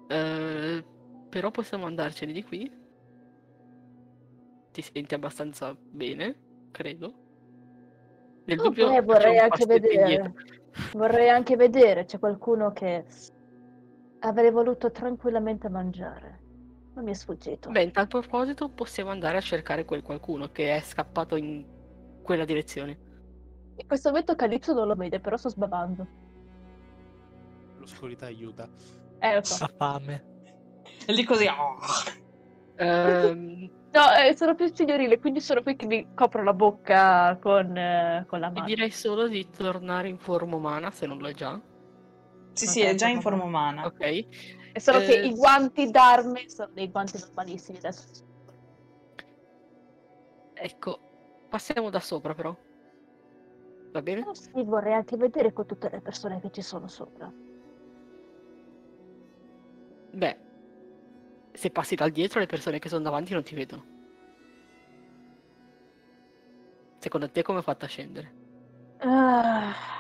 Eh, però possiamo andarcene di qui. Ti senti abbastanza bene, credo. Nel dubbio, beh, vorrei anche vedere. indietro. Vorrei anche vedere, c'è qualcuno che avrei voluto tranquillamente mangiare. Non mi è sfuggito. Beh, in tal proposito possiamo andare a cercare quel qualcuno che è scappato in quella direzione. In questo momento Calypso non lo vede, però sto sbavando. L'oscurità aiuta. Eh, lo so. Ha fame. E lì così. oh. Ehm, No, eh, sono più signorile, quindi sono qui che mi copro la bocca con, eh, con la mano. direi solo di tornare in forma umana, se non lo è già. Sì, Ok, sì, è già in forma umana. Ok. È solo che Eh, i guanti d'arme sono dei guanti normalissimi adesso. Ecco, passiamo da sopra però. Va bene? Oh, sì, vorrei anche vedere con tutte le persone che ci sono sopra. Beh, se passi dal dietro le persone che sono davanti non ti vedono. Secondo te come ho fatto a scendere? Ah.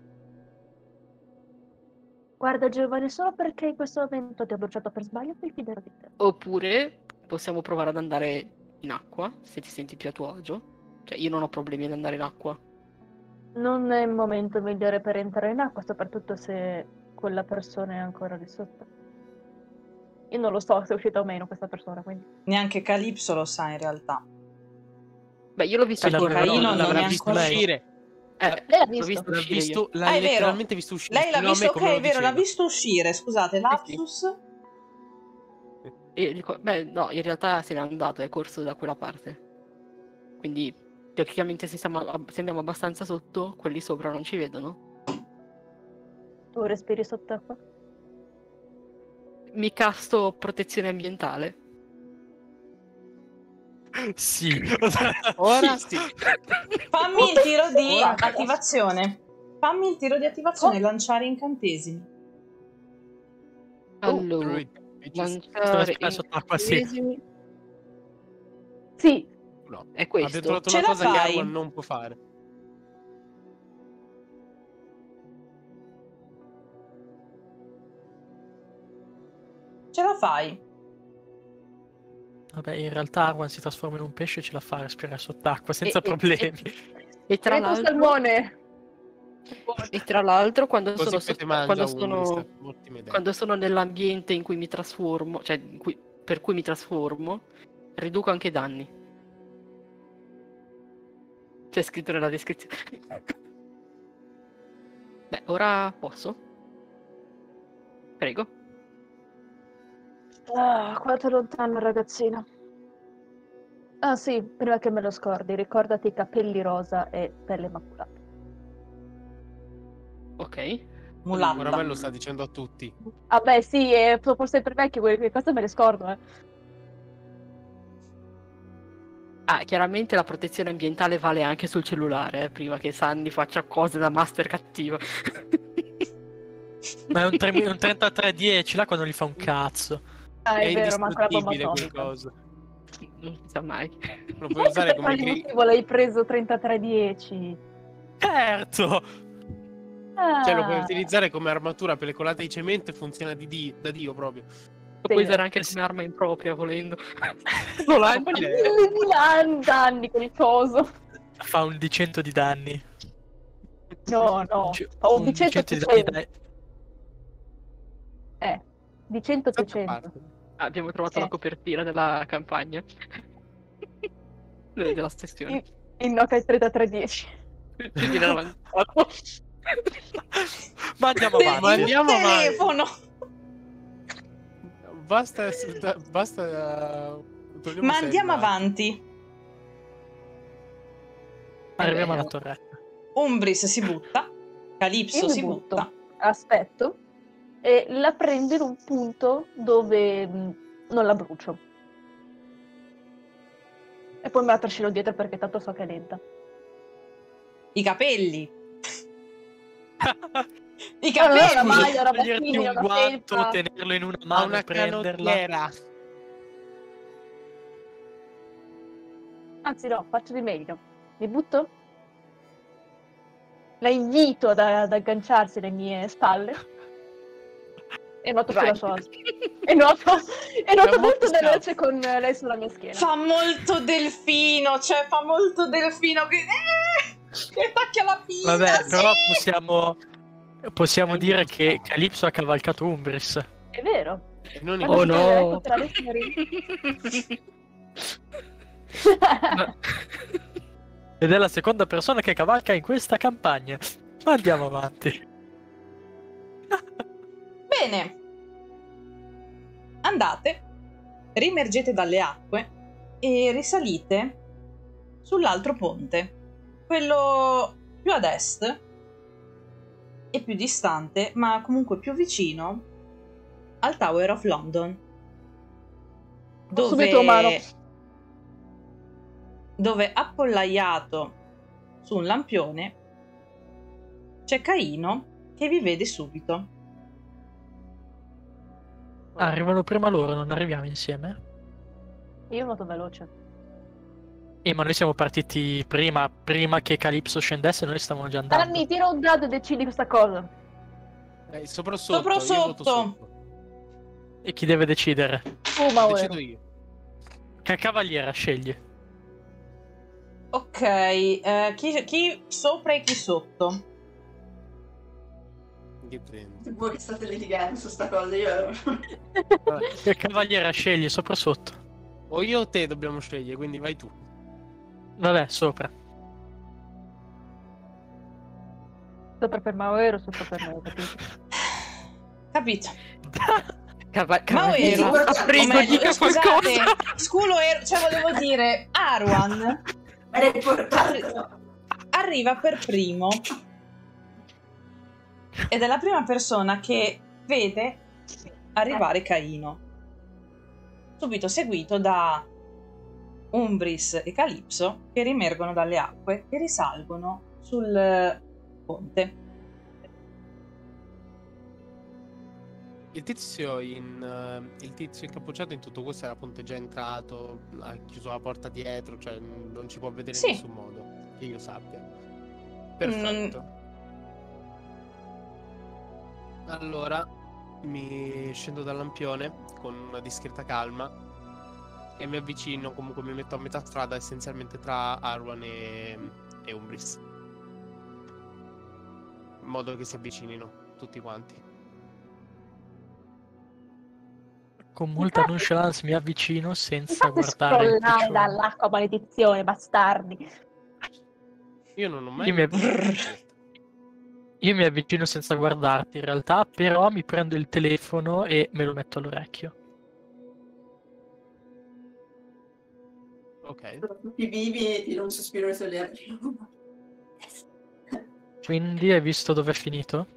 Guarda, giovane, solo perché in questo momento ti ho bruciato per sbaglio, poi fiderò di te. Oppure possiamo provare ad andare in acqua, se ti senti più a tuo agio. Cioè, io non ho problemi ad andare in acqua. Non è il momento migliore per entrare in acqua, soprattutto se quella persona è ancora lì sotto. Io non lo so se è uscita o meno questa persona, quindi. Neanche Calypso lo sa in realtà. Beh, io l'ho vista Sì, Caino non l'avrà è visto uscire. Eh, Lei l'ha visto? visto L'ha uscire visto, io. l'ha Ah, è vero. letteralmente visto uscire. Lei l'ha visto, ok, è vero, l'ha visto uscire. Scusate, lapsus. E dico- beh, no, in realtà se n'è andato, è corso da quella parte. Quindi, teoricamente, se, siamo, se andiamo abbastanza sotto, quelli sopra non ci vedono. Tu respiri sott'acqua? Mi casto protezione ambientale. Sì. Ora sì. Fammi il tiro di Ora. attivazione. Fammi il tiro di attivazione, lanciare incantesimi. Allora, Druid, lanciare Sto sott'acqua, sì. incantesimi Sì, No. è Abbiamo questo. trovato Ce una la cosa che fai? Non può fare. Ce la fai. Vabbè, in realtà Arwan si trasforma in un pesce e ce la fa a respirare sott'acqua senza E- e- problemi. E tra ecco il l'altro, salmone! E tra l'altro, quando Così sono, sotto- quando sono, quando sono nell'ambiente in cui mi trasformo, cioè in cui- per cui mi trasformo, riduco anche i danni. C'è scritto nella descrizione. Beh, ora posso? Prego. Ah, quanto lontano, ragazzino. Ah sì, prima che me lo scordi, ricordati capelli rosa e pelle immacolata. Ok. Mulatta. Ora me lo sta dicendo a tutti. Ah beh sì, è forse per vecchio, quelle cose me le scordo, eh. Ah, chiaramente la protezione ambientale vale anche sul cellulare, eh, prima che Sandy faccia cose da master cattivo. Ma è un, tre- un 3310 là quando gli fa un cazzo. Ah, È è vero, manca la bomba coso. non si sa mai. Lo puoi usare come gri- motivo l'hai preso 3310? Certo! Ah, Cioè, lo puoi utilizzare come armatura per le colate di cemento e funziona di di- da Dio proprio. Lo puoi usare anche come arma impropria volendo. Lo lanci. Mille danni quel coso. Fa un di 100 di danni. No, no. Ci- Fa un un di 100 di danni Eh, di 100 D'altra 800. Abbiamo trovato Sì. la copertina della campagna. De- della sessione. Il Nokia 3310. Ci viene avanzato. Ma andiamo avanti. Ma andiamo il avanti. telefono. Basta, essere- basta. togliamo Ma sempre. andiamo avanti. Arriviamo alla torretta. Umbris si butta. Calypso si butta. Aspetto. E la prendo in un punto dove mh, non la brucio. E poi me la trascino dietro perché tanto so che è lenta. I capelli. I non è una capelli. maglia, Toglierti simile, un una guanto, felpa. tenerlo in una mano una e prenderla. canottiera. Anzi no, faccio di meglio. Mi butto? La invito ad, ad agganciarsi alle mie spalle. E nuoto Vai. sulla sua. E nuoto, e nuoto È molto veloce con lei sulla mia schiena. Fa molto delfino, cioè fa molto delfino che, eh, che attacca la pinna. Vabbè, sì! però possiamo, possiamo dire che Calypso ha cavalcato Umbris. È vero. Non Oh, no. Ed è la seconda persona che cavalca in questa campagna. Ma andiamo avanti. Bene. Andate, rimergete dalle acque e risalite sull'altro ponte, quello più ad est e più distante, ma comunque più vicino al Tower of London. Subito mano. dove appollaiato su un lampione c'è Caino che vi vede subito. Arrivano prima loro, non arriviamo insieme? Io nuoto veloce. Eh, ma noi siamo partiti prima, prima che Calypso scendesse, noi stavamo già andando. Anni, tira un dado e decidi questa cosa. Eh, sopra o sotto. Sopra sotto? sotto. E chi deve decidere? Tu, Mauro. Decido io. Che cavaliera scegli? Ok, eh, chi, chi sopra e chi sotto? Che prendi? Voi che state litigando su sta cosa, io... Che cavaliera scegli sopra o sotto? O io o te dobbiamo scegliere, quindi vai tu. Vabbè, sopra. Sopra per Mauro, sotto per me, capito? Capito. Cava- Ma cavaliero, ero- ha preso, o meglio, dica scusate, qualcosa. sculo ero, cioè volevo dire, Arwan arriva per primo ed è la prima persona che vede arrivare Caino. Subito seguito da Umbris e Calypso che rimergono dalle acque e risalgono sul ponte. Il tizio in eh, il tizio incappucciato in tutto questo era appunto già entrato, ha chiuso la porta dietro, cioè mm, non ci può vedere Sì. in nessun modo, che io sappia. Perfetto. Allora mi scendo dal lampione con una discreta calma e mi avvicino, comunque mi metto a metà strada essenzialmente tra Arwan e, e Umbris. in modo che si avvicinino tutti quanti. Con molta Infatti- nonchalance mi avvicino senza guardare scrollare piccione. dall'acqua, maledizione, bastardi. Io non ho mai mi- questo. Io mi avvicino senza guardarti in realtà, però mi prendo il telefono e me lo metto all'orecchio. Ok. Sono tutti vivi e tiro un sospiro di sollievo. Quindi hai visto dove è finito?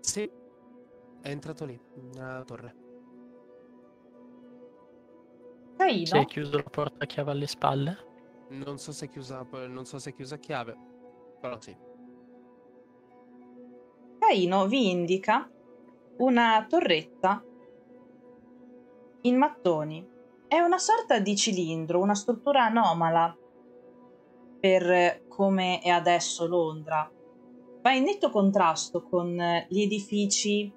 Sì. È entrato lì, nella torre. Caino, Si è chiuso la porta a chiave alle spalle. Non so se è chiusa, non so se è chiusa a chiave, però sì. Caino vi indica una torretta in mattoni. È una sorta di cilindro, una struttura anomala per come è adesso Londra. Va in netto contrasto con gli edifici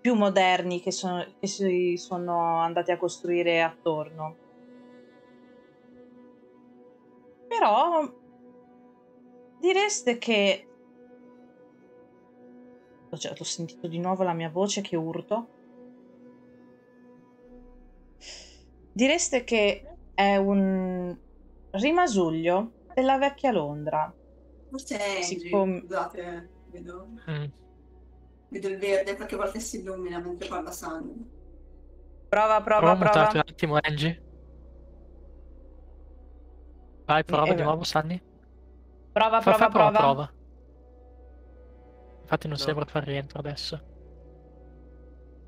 più moderni che, sono- che si sono andati a costruire attorno. Però direste che ho, già- ho sentito di nuovo la mia voce che urto. Direste che è un rimasuglio della vecchia Londra. Forse è Angie, Siccome- scusate, vedo, Mm. vedo il verde, qualche volta si illumina mentre parla Sandy. Prova, prova, Prova prova. un attimo, Angie. Vai, prova Eh, di nuovo, Sanni. Prova, prova, prova, prova. prova. Infatti non No. sembra far rientro adesso.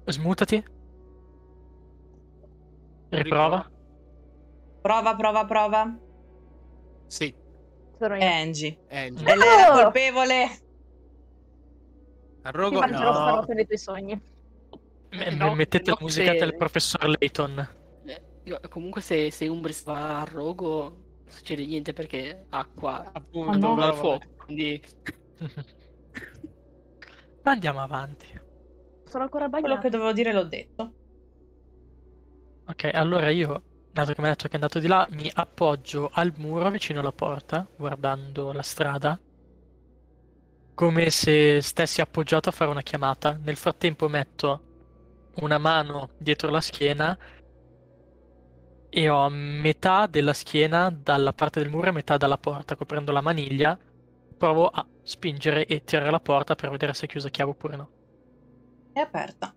Smutati. Riprova. Prova, prova, prova. Sì, Sono È io. Angie. Angie. È lei la colpevole. Arrogo, Ti no. stanotte dei tuoi sogni. M- no, mettete no, la musica se- del professor Layton. Eh, comunque se, se Umbris va a rogo non succede niente perché acqua appunto, Oh, no. fuoco, quindi andiamo avanti. Sono ancora Quello bagnato. che dovevo dire l'ho detto. Ok, allora io, dato che mi ha detto che è andato di là, mi appoggio al muro vicino alla porta, guardando la strada, come se stessi appoggiato a fare una chiamata. Nel frattempo metto una mano dietro la schiena e ho metà della schiena dalla parte del muro e metà dalla porta, coprendo la maniglia. Provo a spingere e tirare la porta per vedere se è chiusa a chiave oppure no. È aperta.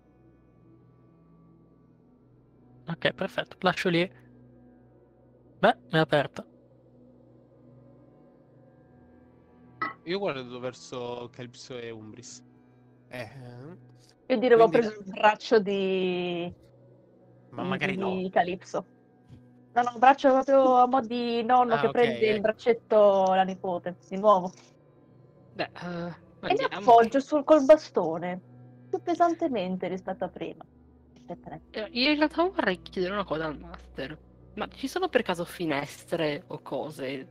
Ok, perfetto. Lascio lì. Beh, è aperta. Io guardo verso Calypso e Umbris. Eh, eh, Io direi avevo preso il braccio di, ma magari di no. Calypso. No, no, un braccio proprio a mo' di nonno Ah, che ok, prende il ecco. braccetto alla nipote, di nuovo. Beh, eh, E mi appoggio sul col bastone, più pesantemente rispetto a prima. Eh. Io in realtà vorrei chiedere una cosa al master. Ma ci sono per caso finestre o cose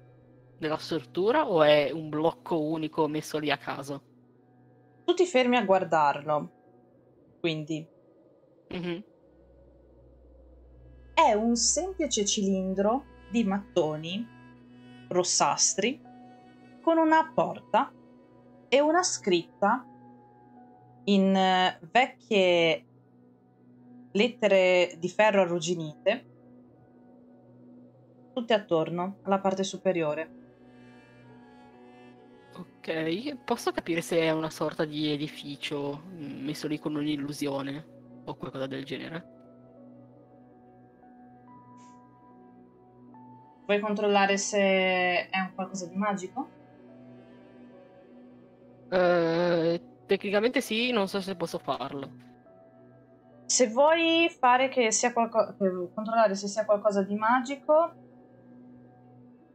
nella struttura o è un blocco unico messo lì a caso? Tu ti fermi a guardarlo. Quindi Mhm. è un semplice cilindro di mattoni rossastri con una porta e una scritta in eh, vecchie lettere di ferro arrugginite tutte attorno alla parte superiore. Ok, posso capire se è una sorta di edificio mm, messo lì con un'illusione o qualcosa del genere? Vuoi controllare se è un qualcosa di magico? Eh, tecnicamente sì, non so se posso farlo. Se vuoi fare che sia qualcosa, controllare se sia qualcosa di magico,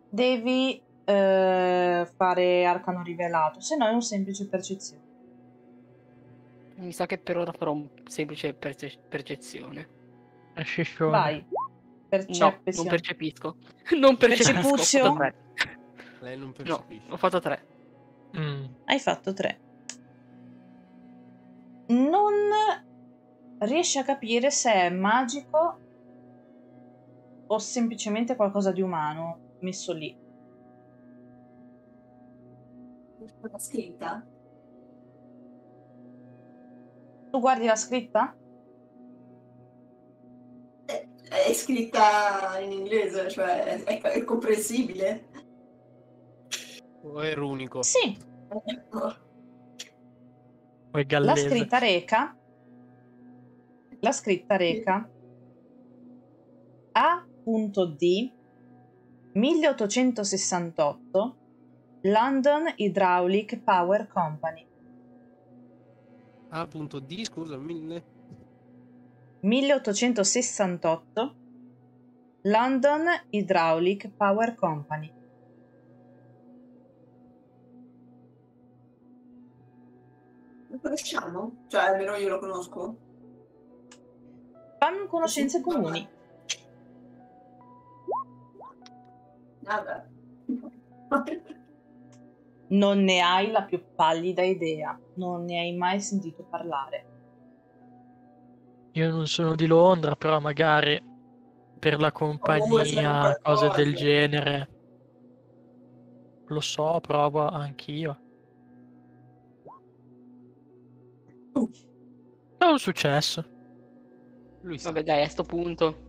devi eh, fare arcano rivelato, se no è un semplice percezione. Mi sa che per ora farò un semplice perce- percezione. Sciscione. Vai. No, non percepisco. non percepisco. ho Percepuzio? fatto tre. Lei non No, percepisce. ho fatto tre. Mm. Hai fatto tre. Non riesci a capire se è magico o semplicemente qualcosa di umano messo lì. La scritta? Tu guardi la scritta? È, è scritta in inglese, cioè è, è comprensibile. O è runico? Sì, la gallese. scritta reca. La scritta reca. A.D 1868 London Hydraulic Power Company. A.D, scusa, mille... 1868 London Hydraulic Power Company conosciamo? Cioè, almeno io lo conosco. fanno conoscenze comuni. Vabbè. Non ne hai la più pallida idea, non ne hai mai sentito parlare. Io non sono di Londra, però magari per la compagnia, cose del genere. Lo so, provo anch'io. È un successo. Lui sa. Vabbè, dai, a sto punto.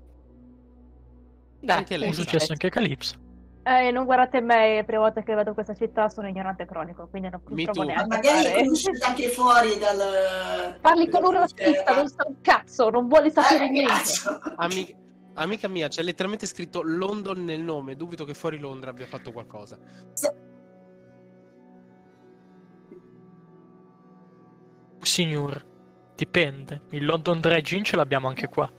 Dai, Anche È lei un sa. successo anche Calypso. Eh, non guardate me, è la prima volta che vedo questa città sono ignorante cronico, quindi non, provo too. neanche Magari conoscete anche fuori dal... Parli con una scritta, non sa un cazzo, non vuole sapere Eh, niente. cazzo. Ami- Amica mia, c'è letteralmente scritto London nel nome. Dubito che fuori Londra abbia fatto qualcosa. Signor, dipende. Il London Dry Gin ce l'abbiamo anche qua.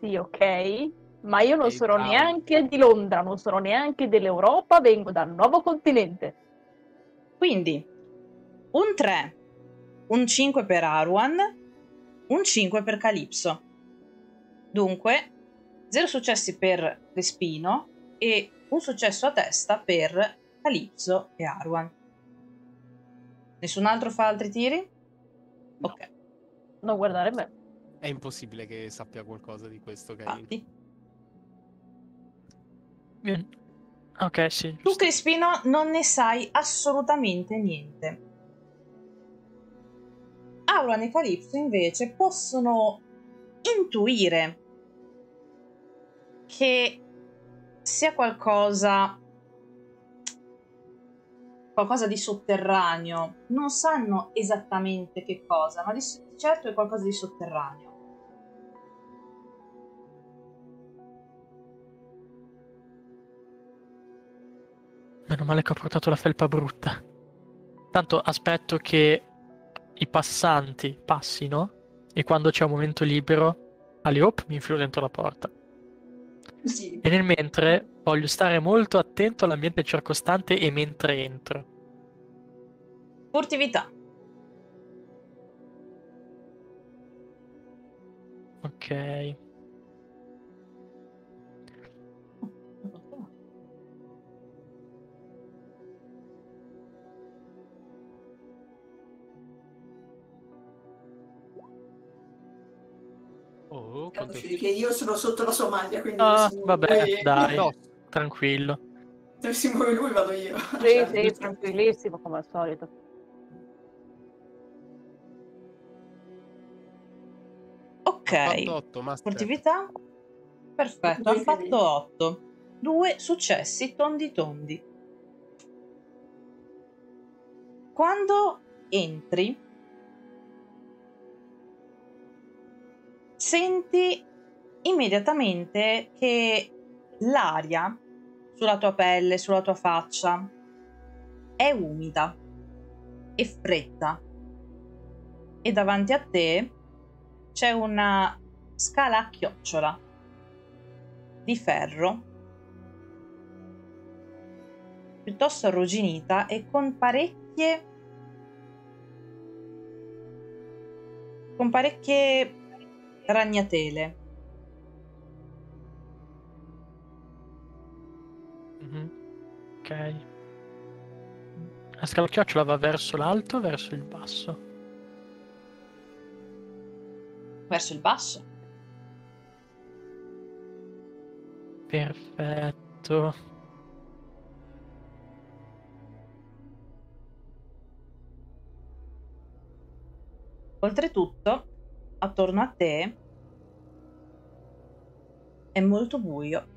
Sì, ok. Ma io non Ok, sono bravo. neanche di Londra, non sono neanche dell'Europa, vengo dal nuovo continente. Quindi un 3, un 5 per Arwan, un 5 per Calypso. Dunque, 0 successi per Respino e un successo a testa per Calypso e Arwan. Nessun altro fa altri tiri? Ok, Non guardare me. È impossibile che sappia qualcosa di questo, Karin. Bien. Ok, sì. Tu. Crispino, non ne sai assolutamente niente. Auran e Calypso, invece, possono intuire che sia qualcosa qualcosa di sotterraneo. Non sanno esattamente che cosa, ma di certo è qualcosa di sotterraneo. Meno male che ho portato la felpa brutta. Tanto aspetto che i passanti passino e quando c'è un momento libero, ali hop, mi infilo dentro la porta. Sì. E nel mentre voglio stare molto attento all'ambiente circostante e mentre entro. Furtività. Ok. Oh, che io sono sotto la sua maglia, quindi Ah, vabbè, muove- dai. No, Tranquillo. Se si muove lui vado io. Sì, Cioè, sì, tranquillissimo come al solito. Ok. ha fatto 8, master. Sportività? Perfetto, ha fatto 8. Due successi tondi tondi. Quando entri, senti immediatamente che l'aria sulla tua pelle, sulla tua faccia, è umida e fredda. E davanti a te c'è una scala a chiocciola di ferro piuttosto arrugginita e con parecchie con parecchie ragnatele Mm-hmm. Ok. La scala chiocciola va verso l'alto o verso il basso? Verso il basso. Perfetto. Oltretutto, attorno a te è molto buio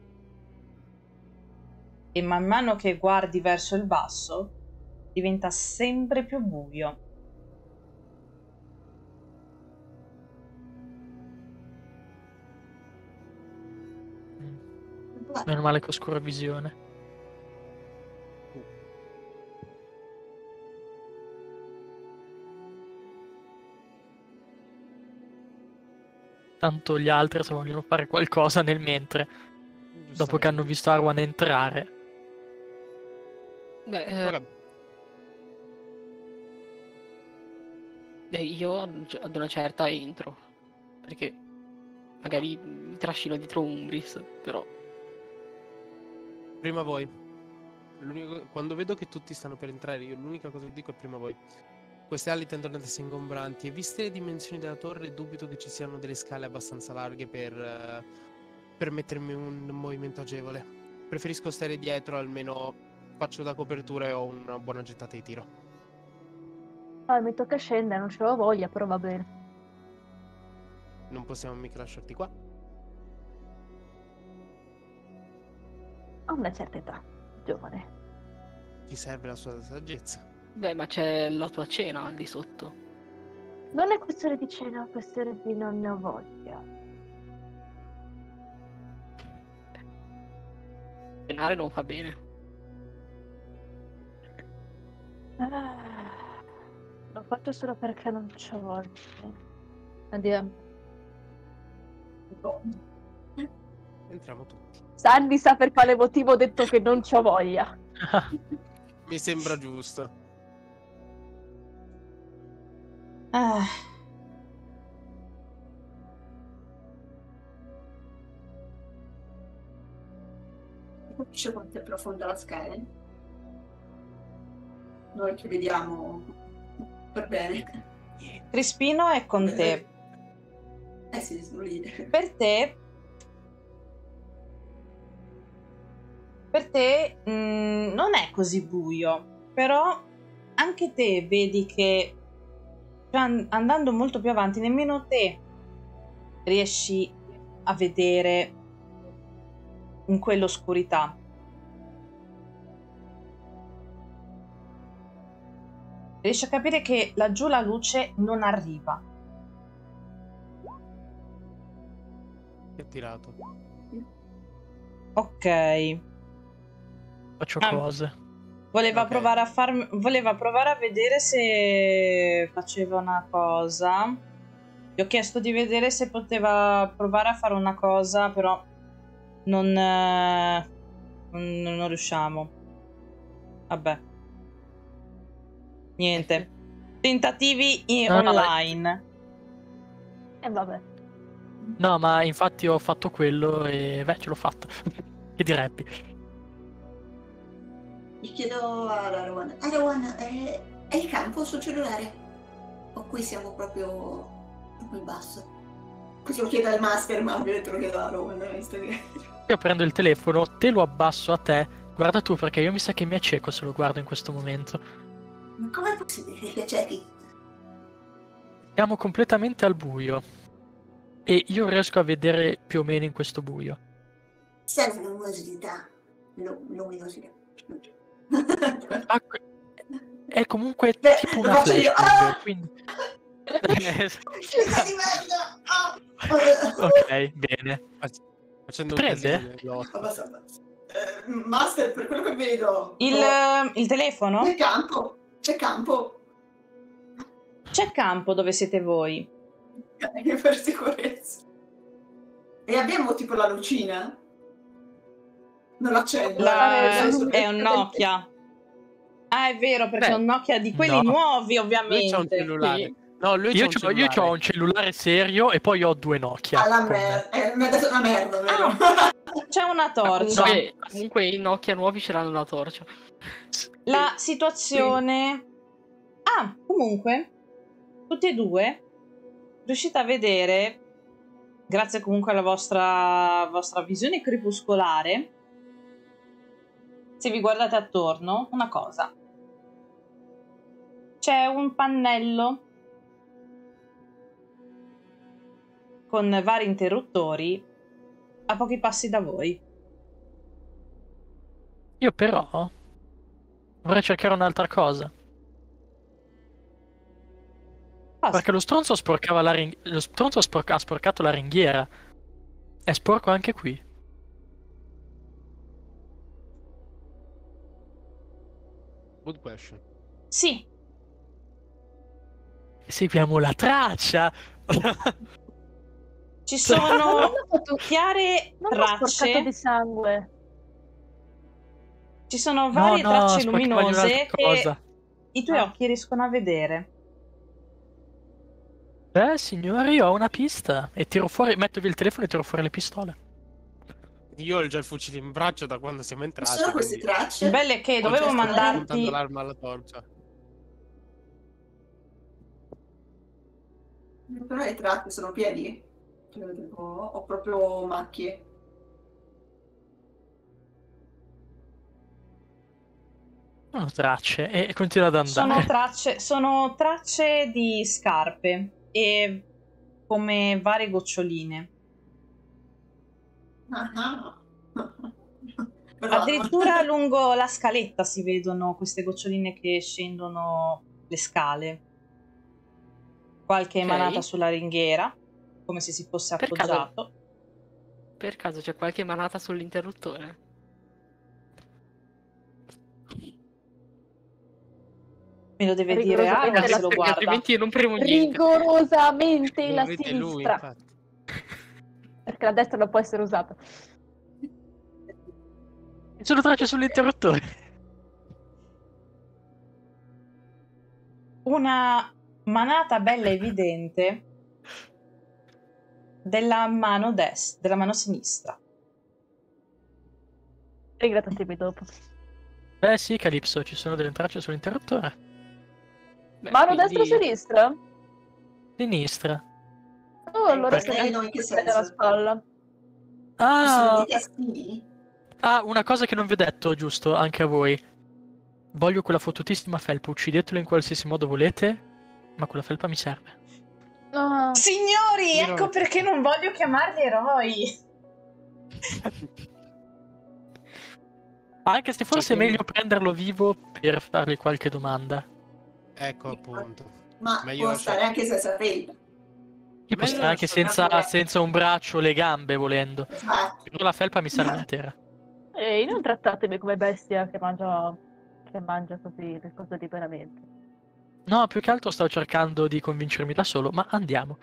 e man mano che guardi verso il basso, diventa sempre più buio. Meno male che ho scura visione. Tanto gli altri se vogliono fare qualcosa nel mentre, dopo che hanno visto Arwan entrare. Beh, eh, Ora, eh, io ad una certa entro. Perché magari mi trascino dietro Umbris, però. prima voi. L'unico- Quando vedo che tutti stanno per entrare, io l'unica cosa che dico è prima voi. Queste ali tendono ad essere ingombranti e viste le dimensioni della torre dubito che ci siano delle scale abbastanza larghe per eh, permettermi un movimento agevole. Preferisco stare dietro, almeno faccio da copertura e ho una buona gettata di tiro. Ah, mi tocca scendere, non ce l'ho voglia, però va bene. Non possiamo mica lasciarti qua. Ho una certa età, giovane. Ti serve la sua saggezza. Beh, ma c'è la tua cena al di sotto. Non è questione di cena, è questione di non ne ho voglia. Cenare non fa bene. Ah, L'ho fatto solo perché non c'ho voglia. Andiamo. Entriamo tutti. Sandy sa per quale motivo ho detto che non c'ho voglia. Mi sembra giusto. Ah, Capisce quanto è profonda la scala? Noi che vediamo per bene. Crispino è con te. Eh sì, sono lì. Per te... Per te mm, non è così buio, però anche te vedi che cioè, an- andando molto più avanti, nemmeno te riesci a vedere in quell'oscurità. Riesci a capire che laggiù la luce non arriva. Ti ha tirato. Ok. Faccio Ah. cose. Voleva, Ok. provare a farmi, voleva provare a vedere se faceva una cosa. Gli ho chiesto di vedere se poteva provare a fare una cosa, però non, eh, non, non riusciamo. Vabbè. Niente. Tentativi in- No, no, online. E vabbè. No, ma infatti ho fatto quello e beh, ce l'ho fatta. che direbbe? Gli chiedo a Arawan. Arawan, è, è il campo sul cellulare? O qui siamo proprio, proprio in basso? Così lo chiedo al master, ma ovviamente lo chiedo a Arawan, visto che... Io prendo il telefono, te lo abbasso a te. Guarda tu perché io mi sa che mi acceco se lo guardo in questo momento. Ma com'è possibile che ciechi? Siamo completamente al buio. E io riesco a vedere più o meno in questo buio. Serve luminosità. Lu- luminosità. Ah, que- È comunque Beh, tipo una faccio io. flash, Ah! quindi... Ok, bene. Facendo Prende? Eh, master, per quello che vedo... Il, oh, il telefono? C'è campo. C'è campo. C'è campo dove siete voi. Eh, per sicurezza. E abbiamo tipo la lucina? Non l'accendo. La- Eh, sì, è un Nokia. Ah, è vero, perché Beh, è un Nokia di quelli no. nuovi, Lui c'ha un ovviamente. cellulare. No, lui Io un c'ho, io c'ho un cellulare serio e poi ho due Nokia. Me. merda. Eh, mi ha detto una merda, vero? C'è una torcia. Comunque, comunque i Nokia nuovi ce l'hanno la torcia. La situazione... Ah, comunque, tutti e due riuscite a vedere, grazie comunque alla vostra, vostra visione crepuscolare, se vi guardate attorno, una cosa. C'è un pannello con vari interruttori a pochi passi da voi. Io però vorrei cercare un'altra cosa. Cosa? Perché lo stronzo sporcava la ring- lo stronzo sporca- ha sporcato la ringhiera. È sporco anche qui. Good question. Sì, Seguiamo la traccia. ci sono Non ho fatto- chiare non ho sporcato tracce, di sangue. Ci sono No, varie no, tracce sporcava di luminose che cosa. i tuoi Ah. occhi riescono a vedere. Beh, signori, io ho una pista. E tiro fuori, metto via il telefono e tiro fuori le pistole. Io ho già il fucile in braccio da quando siamo Ci entrati. sono queste tracce? Il bello è che dovevo stato mandarti l'arma alla torcia. Però le tracce sono piedi? Ho proprio macchie. Sono tracce e continua ad andare. Sono tracce, sono tracce di scarpe e come varie goccioline. Addirittura lungo la scaletta si vedono queste goccioline che scendono le scale. Qualche Ok. emanata sulla ringhiera, come se si fosse Per caso- appoggiato. Per caso c'è qualche manata sull'interruttore? Me lo deve dire la se lo guarda. Altrimenti io non premo niente. Rigorosamente la lui, sinistra. infatti. perché la destra non può essere usata. Ci sono tracce sull'interruttore. Una manata bella evidente della mano destra, della mano sinistra. Ringraziatemi dopo. Beh, sì, Calypso, ci sono delle tracce sull'interruttore. Beh, Mano quindi- destra o sinistra? Sinistra. Oh, allora Perché stai in che senso? spalla. Ah, ah, una cosa che non vi ho detto, giusto, anche a voi. Voglio quella fottutissima felpa, uccidetelo in qualsiasi modo volete, ma quella felpa mi serve. Ah, Signori, Io non ecco so. perché non voglio chiamarli eroi. Anche se forse è quindi- meglio prenderlo vivo per fargli qualche domanda. Ecco appunto. Ma Meglio può lasciare- stare anche senza felpa. Io posso Meglio stare anche senza, senza un braccio o le gambe, volendo. Esatto. Però la felpa mi serve intera. Ehi, non trattatemi come bestia che mangia, che mangia così le cose liberamente. No, più che altro stavo cercando di convincermi da solo, ma andiamo.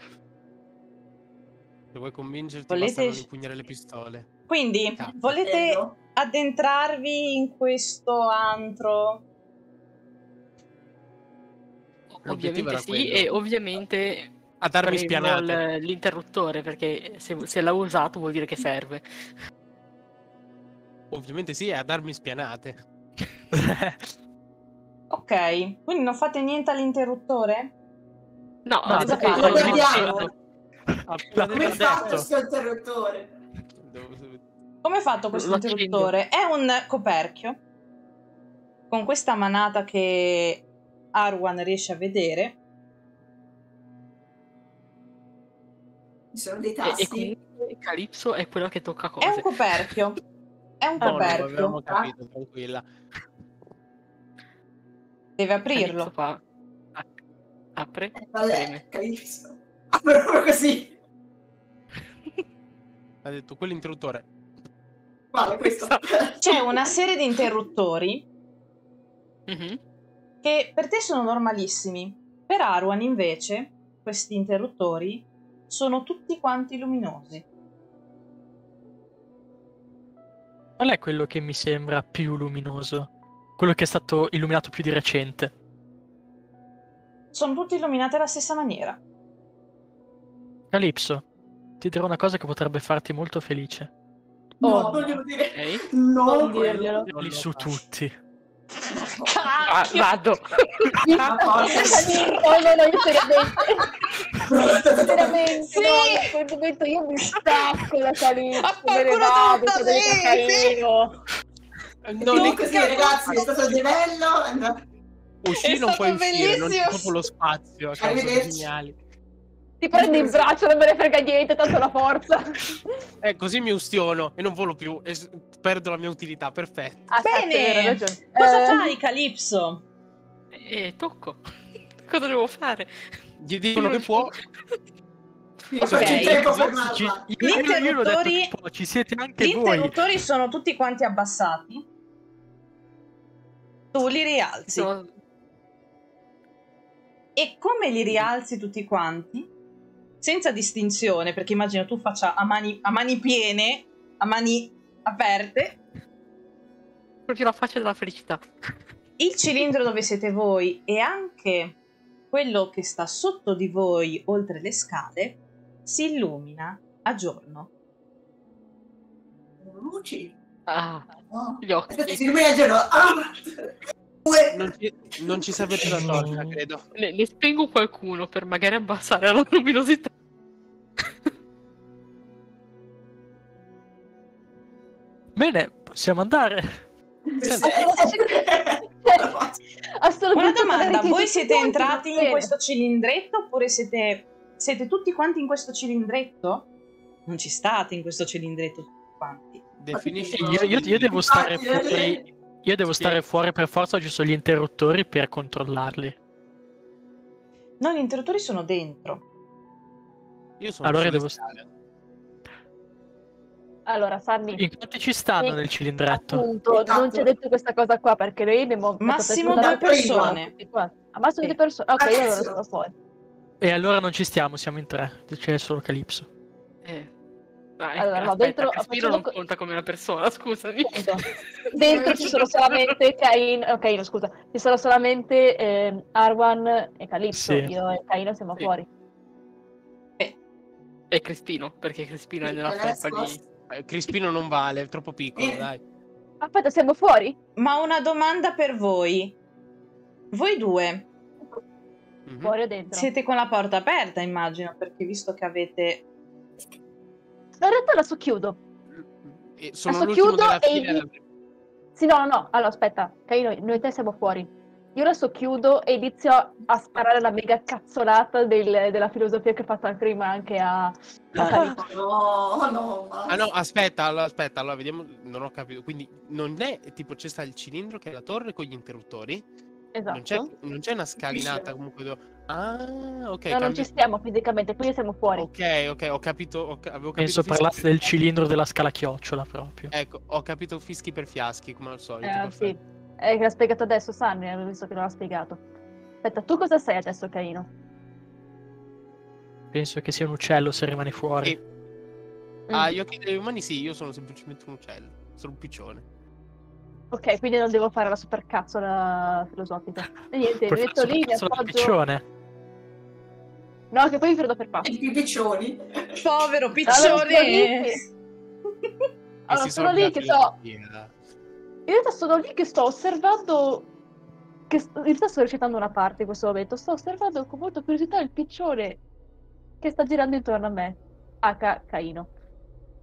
Se vuoi convincerti Volete- basta non impugnare le pistole. Quindi, Cazzo. volete addentrarvi in questo antro? Ovviamente sì, quello. e ovviamente A darmi l- l'interruttore perché se, se l'ha usato vuol dire che serve. Ovviamente sì, è a darmi spianate. Ok, quindi non fate niente all'interruttore? No, No, detto che lo guardiamo. Come è fatto sto interruttore? Come è fatto questo interruttore? È un coperchio con questa manata che Arwan riesce a vedere. Ci sono dei E, e tasti? comunque Calypso è quello che tocca È un cose. coperchio. È un no, coperchio. Avevamo capito, tranquilla. Deve aprirlo. fa... Apre, Eh, vabbè. Calypso. Ah, proprio così. Ha detto quell'interruttore. Vale, questo. C'è una serie di interruttori Mhm. Che per te sono normalissimi. Per Arwan invece questi interruttori sono tutti quanti luminosi. Qual è quello che mi sembra più luminoso? Quello che è stato illuminato più di recente. Sono tutti illuminati alla stessa maniera. Calypso, ti dirò una cosa che potrebbe farti molto felice. No, Oh. voglio dire. Ok. No, Non dirglielo. Su tutti. Ah, vado. Porca No, no, no, io seriamente, seriamente, Sì! no, a quel momento io mi stacco Calypso, Ah, me ne vado, sono carino. Non No, è così ragazzi, è stato di bello. Uscire non puoi uscire, non c'è proprio lo spazio a causa dei Arrivederci. segnali. Ti prendi in braccio, non me ne frega niente, tanto la forza. Eh, così mi ustiono e non volo più e perdo la mia utilità, perfetto. Ah, Bene. Cosa Eh, fai, Calypso? E tocco. Cosa devo fare? Gli dicono che può. Ci- Gli detto interruttori- che può, ci siete anche Gli voi. interruttori sono tutti quanti abbassati. Tu li rialzi. Sono- E come li rialzi tutti quanti? Senza distinzione, perché immagino tu faccia a mani, a mani piene, a mani aperte, Proprio la faccia della felicità. il cilindro dove siete voi e anche quello che sta sotto di voi, oltre le scale, si illumina a giorno. Luci. Ah, gli occhi. Si illumina il giorno. Ah! Due. Non ci, non ci serve più la torcia, credo. Ne, ne spengo qualcuno per magari abbassare la luminosità. Bene, possiamo andare. Assolutamente Una domanda, voi siete entrati in questo cilindretto oppure siete, siete tutti quanti in questo cilindretto? Non ci state in questo cilindretto tutti quanti. Definisci. Io, io- io devo stare fuori. Io devo stare fuori per forza, ci sono gli interruttori per controllarli. No, gli interruttori sono dentro. Io sono Allora devo- scale. Allora, Sammy, In quanti ci stanno nel cilindretto? appunto, Esatto. non ci hai detto questa cosa qua perché noi abbiamo... Massimo detto due persone. quanti. Ah, massimo Sì. due persone. Ok, io allora sono fuori. E allora non ci stiamo, siamo in tre. C'è solo Calypso. Eh. Dai, Allora, no, aspetta, dentro- Caspiro non co- conta come una persona, scusami. Appunto. Dentro ci sono solamente Cain, oh, Caino, scusa, ci sono solamente ehm, Arwan e Calypso. Sì. Io e Caino siamo Sì. fuori. E Crispino, perché Crispino è nella Sì, felpa di... Eh, Crispino non vale, è troppo piccolo, Eh. dai. Aspetta, siamo fuori? Ma una domanda per voi. Voi due Mhm. Fuori o dentro? siete con la porta aperta, immagino, perché visto che avete... No, in realtà la socchiudo. E sono Adesso l'ultimo chiudo della e gli- Sì, no, no, no. Allora, aspetta. Noi e te siamo fuori. Io adesso chiudo e inizio a sparare la mega cazzolata del- della filosofia che ho fatto prima anche a, a. No, no, ma... Ah no, aspetta, allora, aspetta, allora vediamo, non ho capito. Quindi non è tipo c'è sta il cilindro che è la torre con gli interruttori? Non c'è, Esatto. non c'è una scalinata comunque dove... Ah, ok. no, non cambia- ci stiamo fisicamente, quindi siamo fuori. Ok, ok, ho capito, ho ca- avevo capito Penso fischi parlasse per- del cilindro della scala chiocciola proprio. Ecco, ho capito fischi per fiaschi, come al solito. Eh, sì. Eh, che l'ha spiegato adesso Sammy, avevo visto che non l'ha spiegato. Aspetta, tu cosa sei adesso, Caino? Penso che sia un uccello se rimane fuori. E- Ah, gli occhi degli umani sì, io sono semplicemente un uccello, sono un piccione. Ok, quindi non devo fare la supercazzola filosofica. E niente, mi metto lì, mi appoggio... piccione. No, che poi mi prendo per pazzo. I piccioni. Povero piccione! sono lì che- Allora, sono lì che avviati sto... via. In realtà sono lì che sto osservando... Che in realtà sto recitando una parte in questo momento. Sto osservando con molta curiosità il piccione che sta girando intorno a me. A Ca- Caino.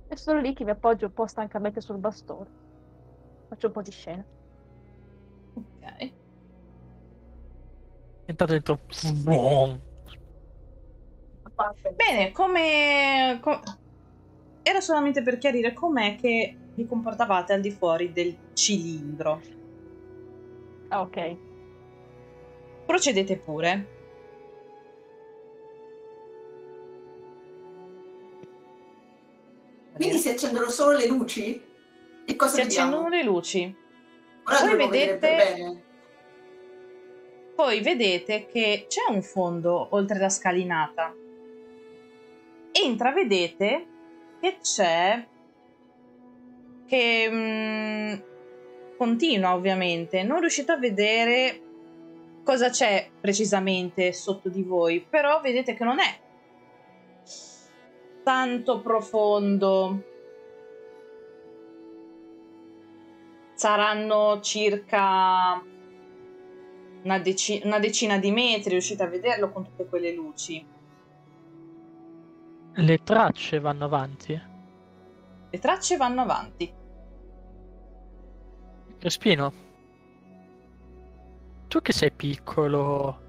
E sono lì che mi appoggio un po' stancamente sul bastone. Faccio un po' di scena. Ok. Intanto dentro. Bene, come... co- Era solamente per chiarire com'è che vi comportavate al di fuori del cilindro. Ah, ok. Procedete pure. Quindi si accendono solo le luci? E cosa Si vediamo? accendono le luci. Ora Voi vedete-. Poi vedete che c'è un fondo oltre la scalinata. E intravedete che c'è. che mm, continua ovviamente. Non riuscite a vedere cosa c'è precisamente sotto di voi, però vedete che non è tanto profondo. Saranno circa una, deci- una decina di metri, riuscite a vederlo con tutte quelle luci. Le tracce vanno avanti. Le tracce vanno avanti. Crespino, tu che sei piccolo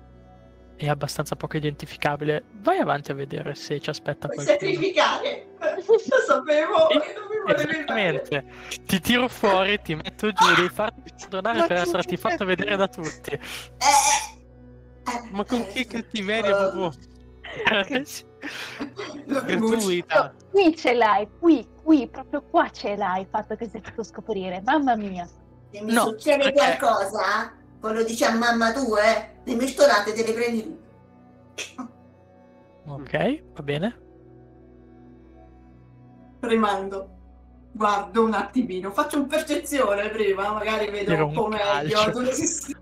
è abbastanza poco identificabile. Vai avanti a vedere se ci aspetta Puoi qualcuno. sacrificare. Lo sapevo che non mi volevi Esattamente. Ti tiro fuori, ti metto giù, devi farti perdonare Ma per esserti fatto vedere da tutti. Eh, eh, Ma con eh, che cattiveria Eh, proprio gratuita. Qui ce l'hai, qui, qui, proprio qua ce l'hai il fatto che sei fatto scoprire. Mamma mia. Se mi No, succede perché- qualcosa, poi lo dici a mamma tu, eh, le mie storate te le prendi tu. Ok, va bene. Rimando. Guardo un attimino, faccio un percezione prima, magari vedo Tiro un po' meglio. Dove si!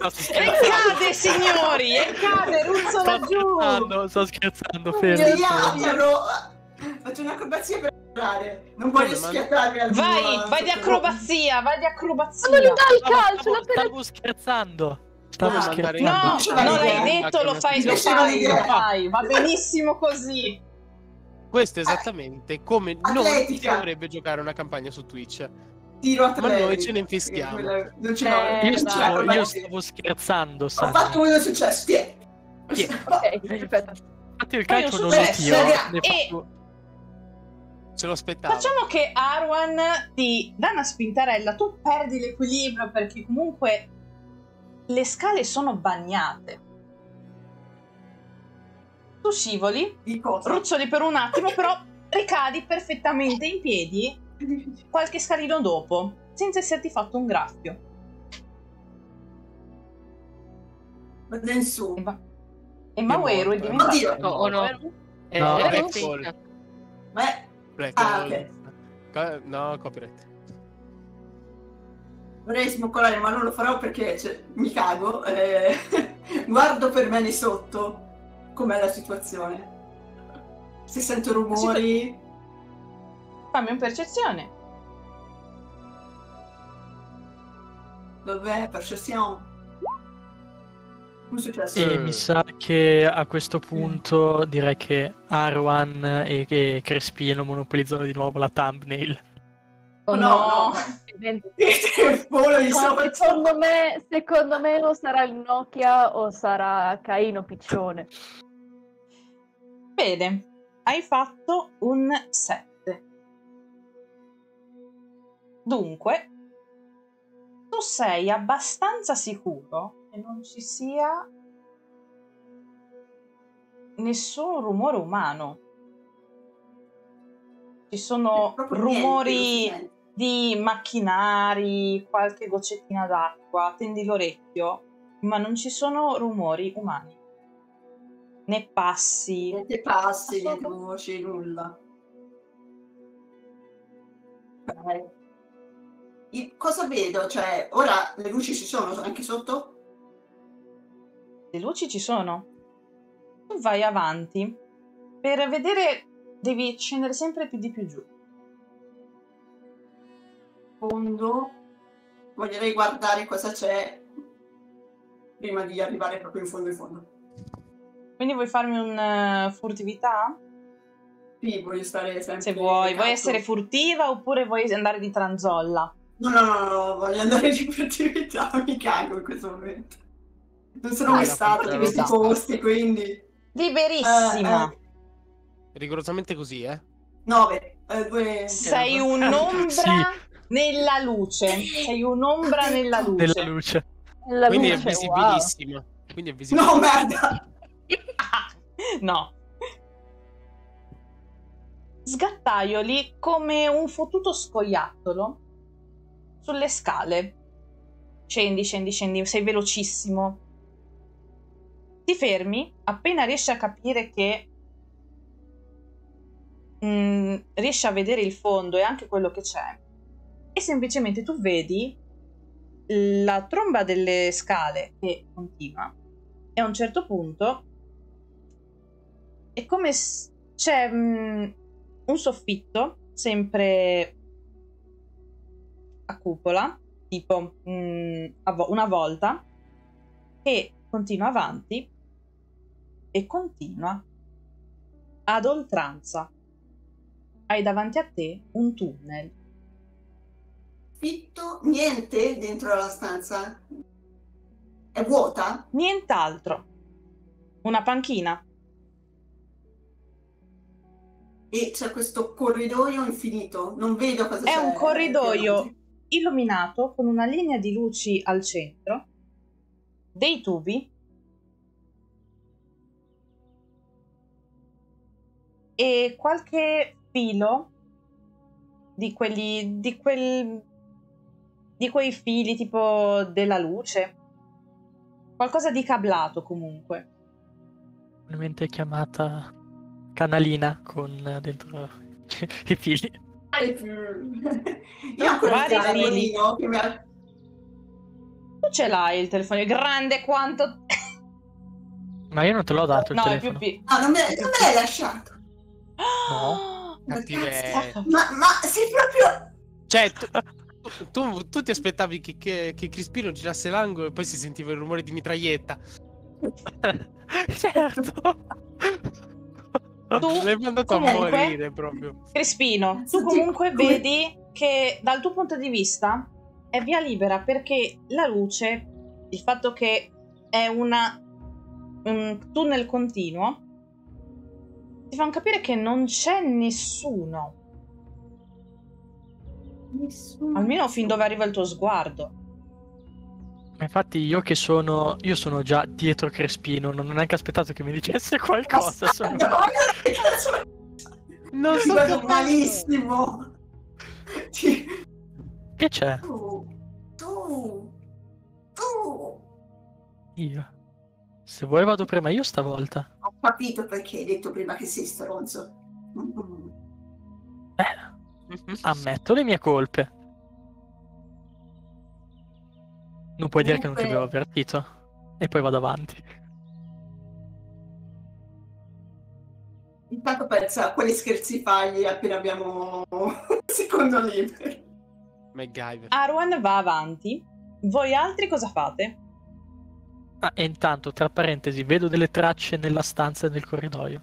No, sto E cade, signori, e cade, ruzzola Sto giù. scherzando, sto scherzando, Mi fermo. apro! Faccio un'acrobazia per entrare. Non voglio schiattarmi al Vai, vai di acrobazia, vai di Ma non acrobazia. dai il calcio, stavo- stavo scherzando. Stavo Ah, No, scherzando. Faceva non l'hai detto, lo fai, lo fai, lo fai. Va benissimo così. Questo è esattamente come non Atletica. si dovrebbe giocare una campagna su Twitch. Tiro a Ma tre. noi ce ne infischiamo. Quella- Non ce. Eh, Io ce stavo, io stavo scherzando, Ho fatto quello successo. Tieni. Tieni. Ok, perfetto. Infatti il calcio non lo tiro. ne E- faccio- Ce lo aspettavo. Facciamo che Arwan ti dà una spintarella, tu perdi l'equilibrio perché comunque le scale sono bagnate. Tu scivoli, ruzzoli per un attimo, però ricadi perfettamente in piedi qualche scalino dopo, senza esserti fatto un graffio. Vado in su. E, ma- e Mauero è eh. diventato... Oddio. No, o no? Eh, No, eh, Black sì. Hole. Beh, Black Ah. Co- No, copyright. vorrei smoccolare, ma non lo farò perché cioè, mi cago. eh, guardo per me lì sotto com'è la situazione. Se sento rumori. Fammi un percezione. Dov'è? Percezione. E Eh. mi sa che a questo punto direi che Arwan e, e Crespino monopolizzano di nuovo la thumbnail. Oh no, no. No, secondo me, secondo me o sarà il Nokia o sarà Caino Piccione. Bene, hai fatto un 7. Dunque, tu sei abbastanza sicuro che non ci sia nessun rumore umano. Ci sono niente, rumori sente. di macchinari, qualche goccettina d'acqua, tendi l'orecchio, ma non ci sono rumori umani. Né passi. Niente passi, niente Assolutamente. voci, nulla. Ok. Cosa vedo? Cioè, ora le luci ci sono anche sotto? Le luci ci sono. Tu vai avanti. Per vedere devi scendere sempre più di più giù. Fondo. Voglierei guardare cosa c'è prima di arrivare proprio in fondo in fondo. Quindi vuoi farmi un eh, furtività? Sì, voglio stare sempre. Se vuoi, vuoi essere furtiva oppure vuoi andare di tranzolla? No, no, no, no, voglio andare di furtività, mi cago in questo momento. Non sono Ah, mai stato in questi posti, quindi. Liberissima! Eh, eh. Rigorosamente così, eh? 9. Eh, due... Sei un'ombra Sì. nella luce. Sei un'ombra nella luce. Nella luce. La Quindi è luce, visibilissima. Quindi è visibilissima. No, merda! no. Sgattaioli come un fottuto scoiattolo sulle scale. Scendi, scendi, scendi, sei velocissimo. Ti fermi appena riesci a capire che mm, riesci a vedere il fondo e anche quello che c'è. E semplicemente tu vedi la tromba delle scale che continua e a un certo punto è come s- c'è mm, un soffitto sempre a cupola, tipo mm, a vo- una volta, che continua avanti e continua ad oltranza. Hai davanti a te un tunnel. Fitto, niente dentro la stanza. È vuota? Nient'altro. Una panchina. E c'è questo corridoio infinito. Non vedo cosa È c'è. un corridoio illuminato con una linea di luci al centro, dei tubi e qualche filo di quelli di quel di quei fili tipo della luce. Qualcosa di cablato comunque. Comunemente chiamata canalina con dentro i fili. Io ho ancora Vari il fili. telefonino che mi ha- Tu ce l'hai il telefono, grande quanto... Ma io non te l'ho dato il no, è telefono. più piccolo. Ah, non me, non me l'hai lasciato. No. Ma Ma, ma sei proprio... Cioè, tu, tu- tu ti aspettavi che, che, che Crispino girasse l'angolo e poi si sentiva il rumore di mitraglietta. certo. Tu, L'hai mandato a comunque- morire proprio. Crispino, tu comunque come- vedi che dal tuo punto di vista è via libera perché la luce, il fatto che è una, un tunnel continuo, ti fanno capire che non c'è nessuno, Nessuno. almeno fin dove arriva il tuo sguardo. Ma Infatti io che sono io sono già dietro Crespino, non ho neanche aspettato che mi dicesse qualcosa. sono- Non Ti so che- malissimo. Ti- Che c'è? Tu, tu, tu. Io. Se vuoi vado prima io stavolta. Ho capito perché hai detto prima che sei stronzo. Mm. Eh, ammetto le mie colpe. Non puoi dire che non ti avevo Comunque- avvertito. E poi vado avanti. Intanto pensa a quali scherzi fagli appena abbiamo un secondo libero. MacGyver. Arwen va avanti. Voi altri cosa fate? Ah, e intanto, tra parentesi, vedo delle tracce nella stanza e nel corridoio.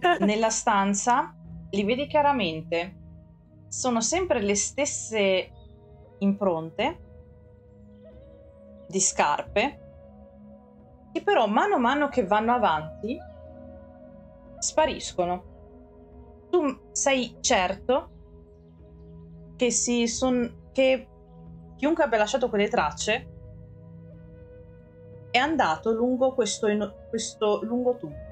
Nella stanza li vedi chiaramente. Sono sempre le stesse impronte di scarpe che però mano a mano che vanno avanti spariscono. Tu sei certo che si son che chiunque abbia lasciato quelle tracce è andato lungo questo, questo lungo tunnel.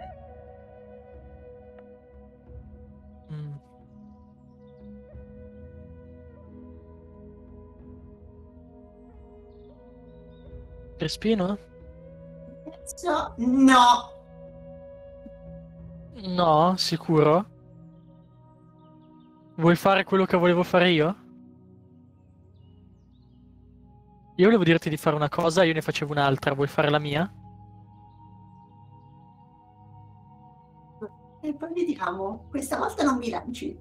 Crespino? Adesso no. No, sicuro? Vuoi fare quello che volevo fare io? Io volevo dirti di fare una cosa, io ne facevo un'altra. Vuoi fare la mia? E poi vediamo. Questa volta non mi lanci.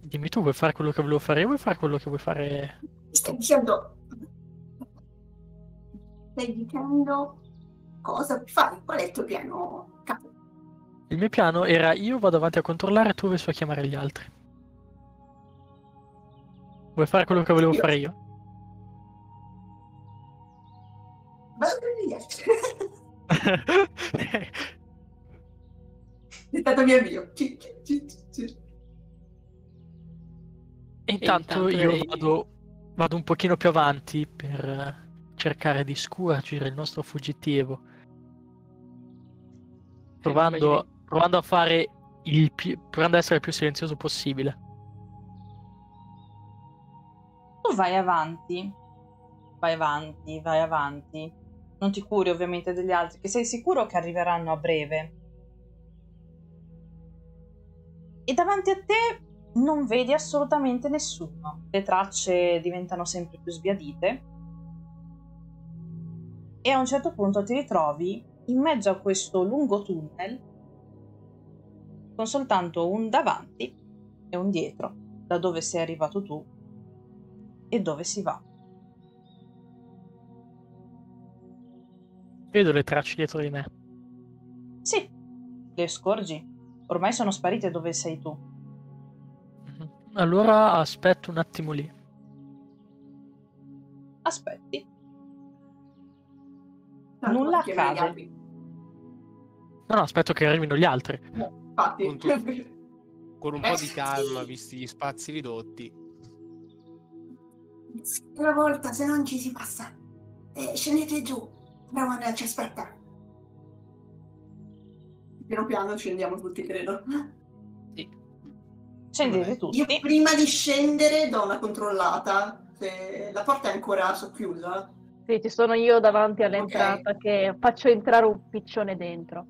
Dimmi tu, vuoi fare quello che volevo fare io vuoi fare quello che vuoi fare... Stai dicendo. Stai dicendo cosa fare? Qual è il tuo piano? Capo. Il mio piano era io vado avanti a controllare, tu vai su a chiamare gli altri. Vuoi fare quello che volevo Io. fare io? Vado gli altri. È stato mio avvio. E intanto intanto io lei- vado, vado un pochino più avanti per cercare di scuagire il nostro fuggitivo. Provando, provando a fare il più, provando ad essere il più silenzioso possibile. Tu vai avanti, vai avanti, vai avanti. Non ti curi ovviamente degli altri, che sei sicuro che arriveranno a breve. E davanti a te non vedi assolutamente nessuno. Le tracce diventano sempre più sbiadite. E a un certo punto ti ritrovi in mezzo a questo lungo tunnel con soltanto un davanti e un dietro, da dove sei arrivato tu e dove si va. Vedo le tracce dietro di me. Sì, le scorgi. Ormai sono sparite dove sei tu. Mhm. Allora aspetto un attimo lì. aspetti. Tanto Nulla a accade. No, no, aspetto che arrivino gli altri. Infatti. Appunto. Con un Eh, po' di sì. calma, visti gli spazi ridotti. Una volta, se non ci si passa. Eh, scendete giù. Bravo, ci aspetta. Piano piano scendiamo tutti, credo. Scendete Vabbè. Io tutti. prima di scendere do una controllata. Se la porta è ancora socchiusa. Sì, ci sono io davanti all'entrata che faccio entrare un piccione dentro.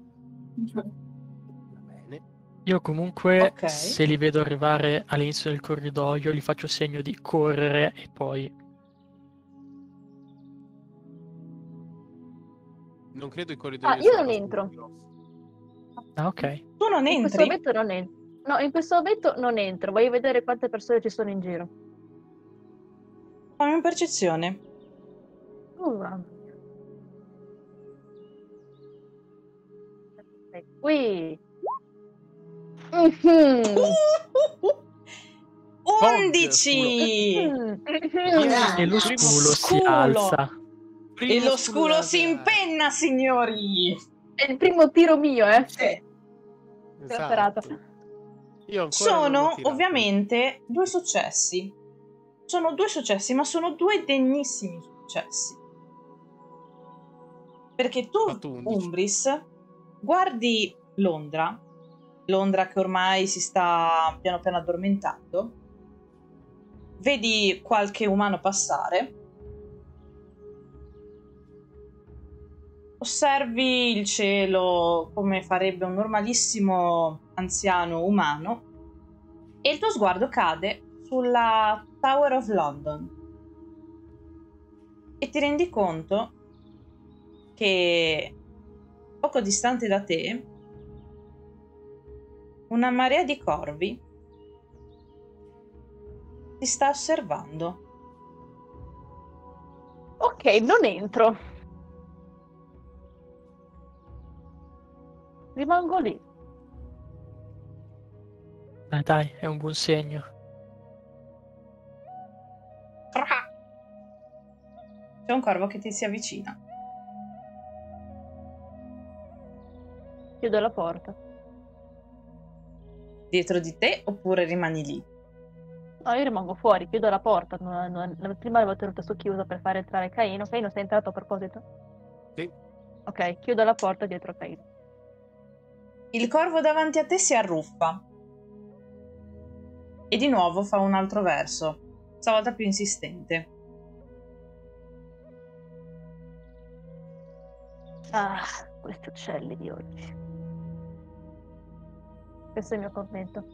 Io comunque, Ok. se li vedo arrivare all'inizio del corridoio, gli faccio segno di correre e poi... Non credo i corridoi. Ah, io non entro. Ah, ok. Tu non In questo entri. momento non entro. No, in questo momento non entro. Voglio vedere quante persone ci sono in giro. Fammi una percezione. Mia. Sei qui. Mhm. Undici! Mhm. E lo sculo si alza. E lo sculo si impenna, signori! È il primo tiro mio, eh. Sì. Esatto. Sono ovviamente due successi. Sono due successi, ma sono due degnissimi successi. Perché tu, Fatto 11. Umbris, guardi Londra, Londra che ormai si sta piano piano addormentando, vedi qualche umano passare, osservi il cielo come farebbe un normalissimo anziano umano e il tuo sguardo cade sulla Tower of London e ti rendi conto che poco distante da te una marea di corvi ti sta osservando. Ok, non entro. Rimango lì. Dai, dai, è un buon segno. C'è un corvo che ti si avvicina. Chiudo la porta. Dietro di te oppure rimani lì? No, io rimango fuori, chiudo la porta. Non- non- la prima l'avevo tenuta socchiusa per fare entrare Caino. Caino sei entrato a proposito? Sì. Ok, chiudo la porta dietro Caino. Il corvo davanti a te si arruffa. E di nuovo fa un altro verso, stavolta più insistente. Ah, questi uccelli di oggi. Questo è il mio commento.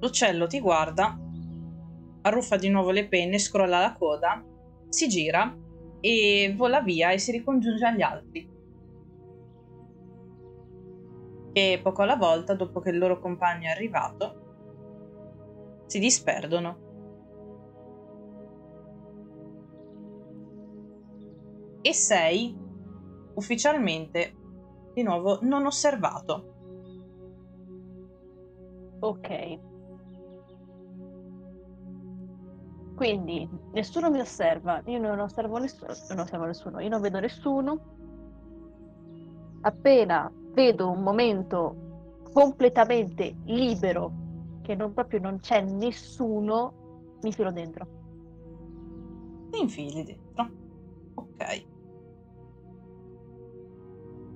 L'uccello ti guarda, arruffa di nuovo le penne, scrolla la coda, si gira e vola via e si ricongiunge agli altri. E poco alla volta, dopo che il loro compagno è arrivato, si disperdono. E sei ufficialmente di nuovo non osservato. Ok. Quindi nessuno mi osserva, io non osservo nessuno, non osservo nessuno, io non vedo nessuno. Appena vedo un momento completamente libero, che non proprio non c'è nessuno, mi filo dentro. Ti infili dentro. Ok.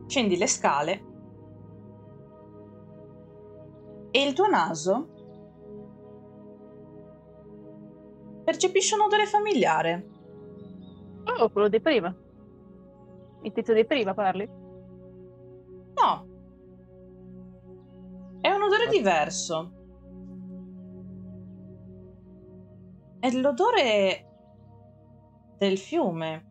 Scendi le scale e il tuo naso percepisce un odore familiare. Oh, quello di prima. Il tizio di prima parli? No. È un odore diverso. È l'odore del fiume.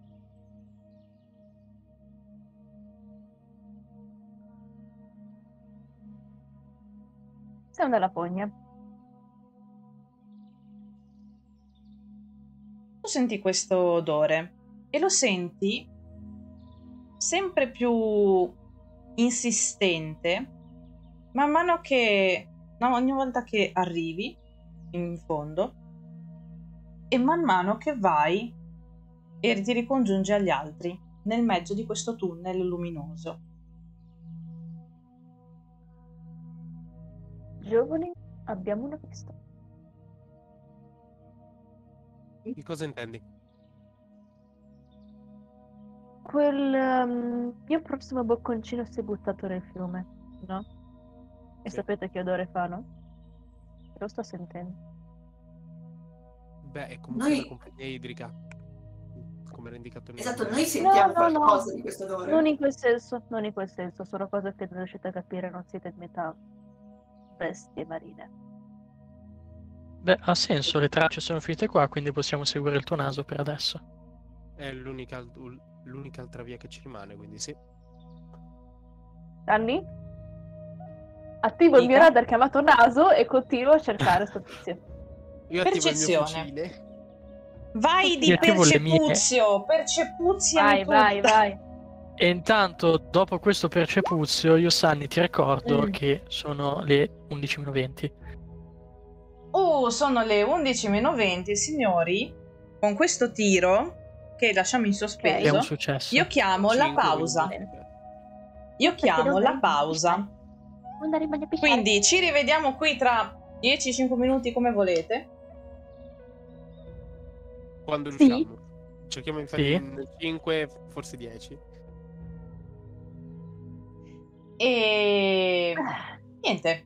Sei una lapogna. Tu senti questo odore e lo senti sempre più insistente man mano che no, ogni volta che arrivi in fondo e man mano che vai e ti ricongiungi agli altri nel mezzo di questo tunnel luminoso. Giovani, abbiamo una pista. Di cosa intendi? Quel um, mio prossimo bocconcino si è buttato nel fiume, no? E Sì. sapete che odore fa, no? Lo sto sentendo. Beh, è comunque Noi- una compagnia idrica. Come era indicato nel Esatto, noi sentiamo no, no. qualcosa di questo odore. Non in quel senso, non in quel senso, sono cose che non riuscite a capire, non siete in metà bestie marine. Beh, ha senso, le tracce sono finite qua, quindi possiamo seguire il tuo naso per adesso. È l'unica, l'unica altra via che ci rimane, quindi sì. Anni? Attivo il mio Dica. radar chiamato naso e continuo a cercare sto tizio. Io attivo il mio Percezione. Vai di percepuzio, percepuzio Vai, vai, vai. E intanto, dopo questo percepuzio, io Sanni ti ricordo Mm. che sono le 11.20. Oh, sono le 11 meno 20, signori. Con questo tiro, che lasciamo in È sospeso, un successo. io chiamo la Cinque, pausa. quindi. Io chiamo la pausa. Quindi ci rivediamo qui tra 10-5 minuti come volete. Quando Sì. riusciamo. Cerchiamo di fare Sì. in 5, forse 10. E Ah, niente.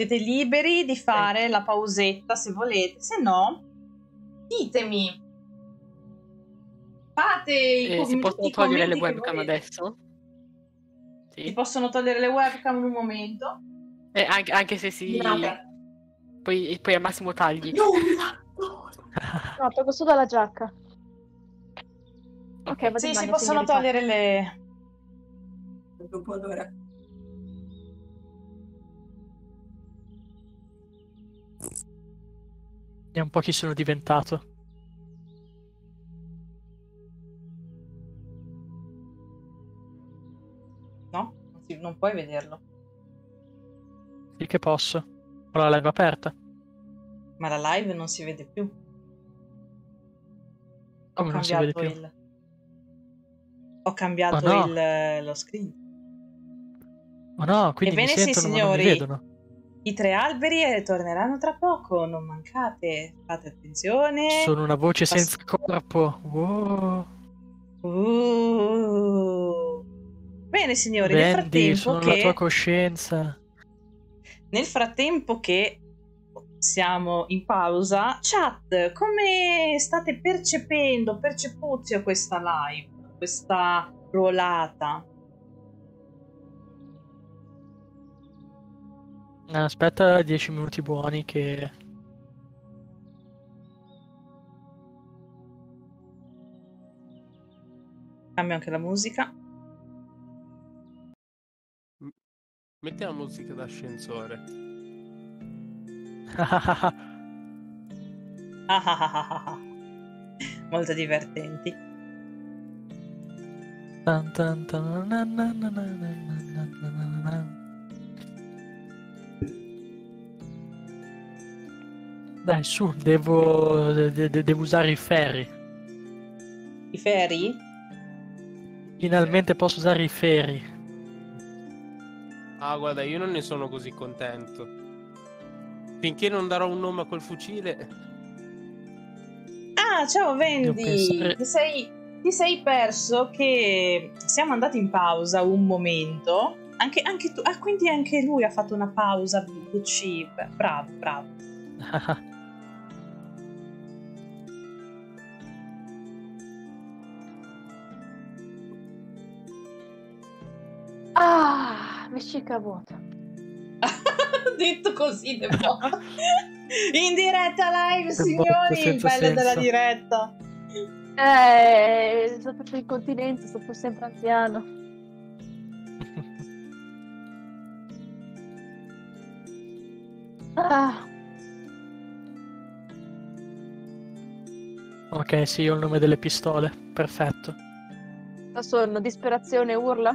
Siete liberi di fare la pausetta se volete, se no ditemi. Fate i Eh, si possono i togliere le webcam adesso? Si Sì. possono togliere le webcam in un momento. Eh, anche, anche se si... Poi, poi al massimo tagli. nulla. No, tolgo solo la giacca. Ok, vado Sì, si possono togliere le... Dopo allora. È un po' chi sono diventato. No? Non, puoi vederlo. Sì che posso. Ho la live aperta. Ma la live non si vede più. Ho Come non si vede cambiato più? il... Ho cambiato no. il- lo screen. Ma no, quindi mi Ebbene sì, sentono ma non mi signori. vedono. I tre alberi torneranno tra poco, non mancate. Fate attenzione. Sono una voce Pass- senza corpo. Wow. Uh. Bene, signori, nel Vendi, frattempo sono la tua che coscienza. nel frattempo che siamo in pausa, chat, come state percependo, percepuzio questa live, questa rolata? Aspetta 10 minuti buoni che... Cambio anche la musica. Metti la musica d'ascensore. Molto divertenti. Tan tan tan na na na Dai, su, devo, de- de- devo usare i ferri. I ferri? Finalmente posso usare i ferri. Ah, guarda, io non ne sono così contento. Finché non darò un nome a quel fucile, Ah, ciao Vendi! pensare- Ti sei, ti sei perso che siamo andati in pausa un momento. Anche, anche tu, ah, quindi anche lui ha fatto una pausa. Bravo, bravo. Ah, vescica vuota. Detto così, De. In diretta live, signori! Il bello della senso. diretta. Eh, sono per incontinenza, sono pur sempre anziano. Ah, ok, sì, ho il nome delle pistole. Perfetto. da sonno, disperazione, urla.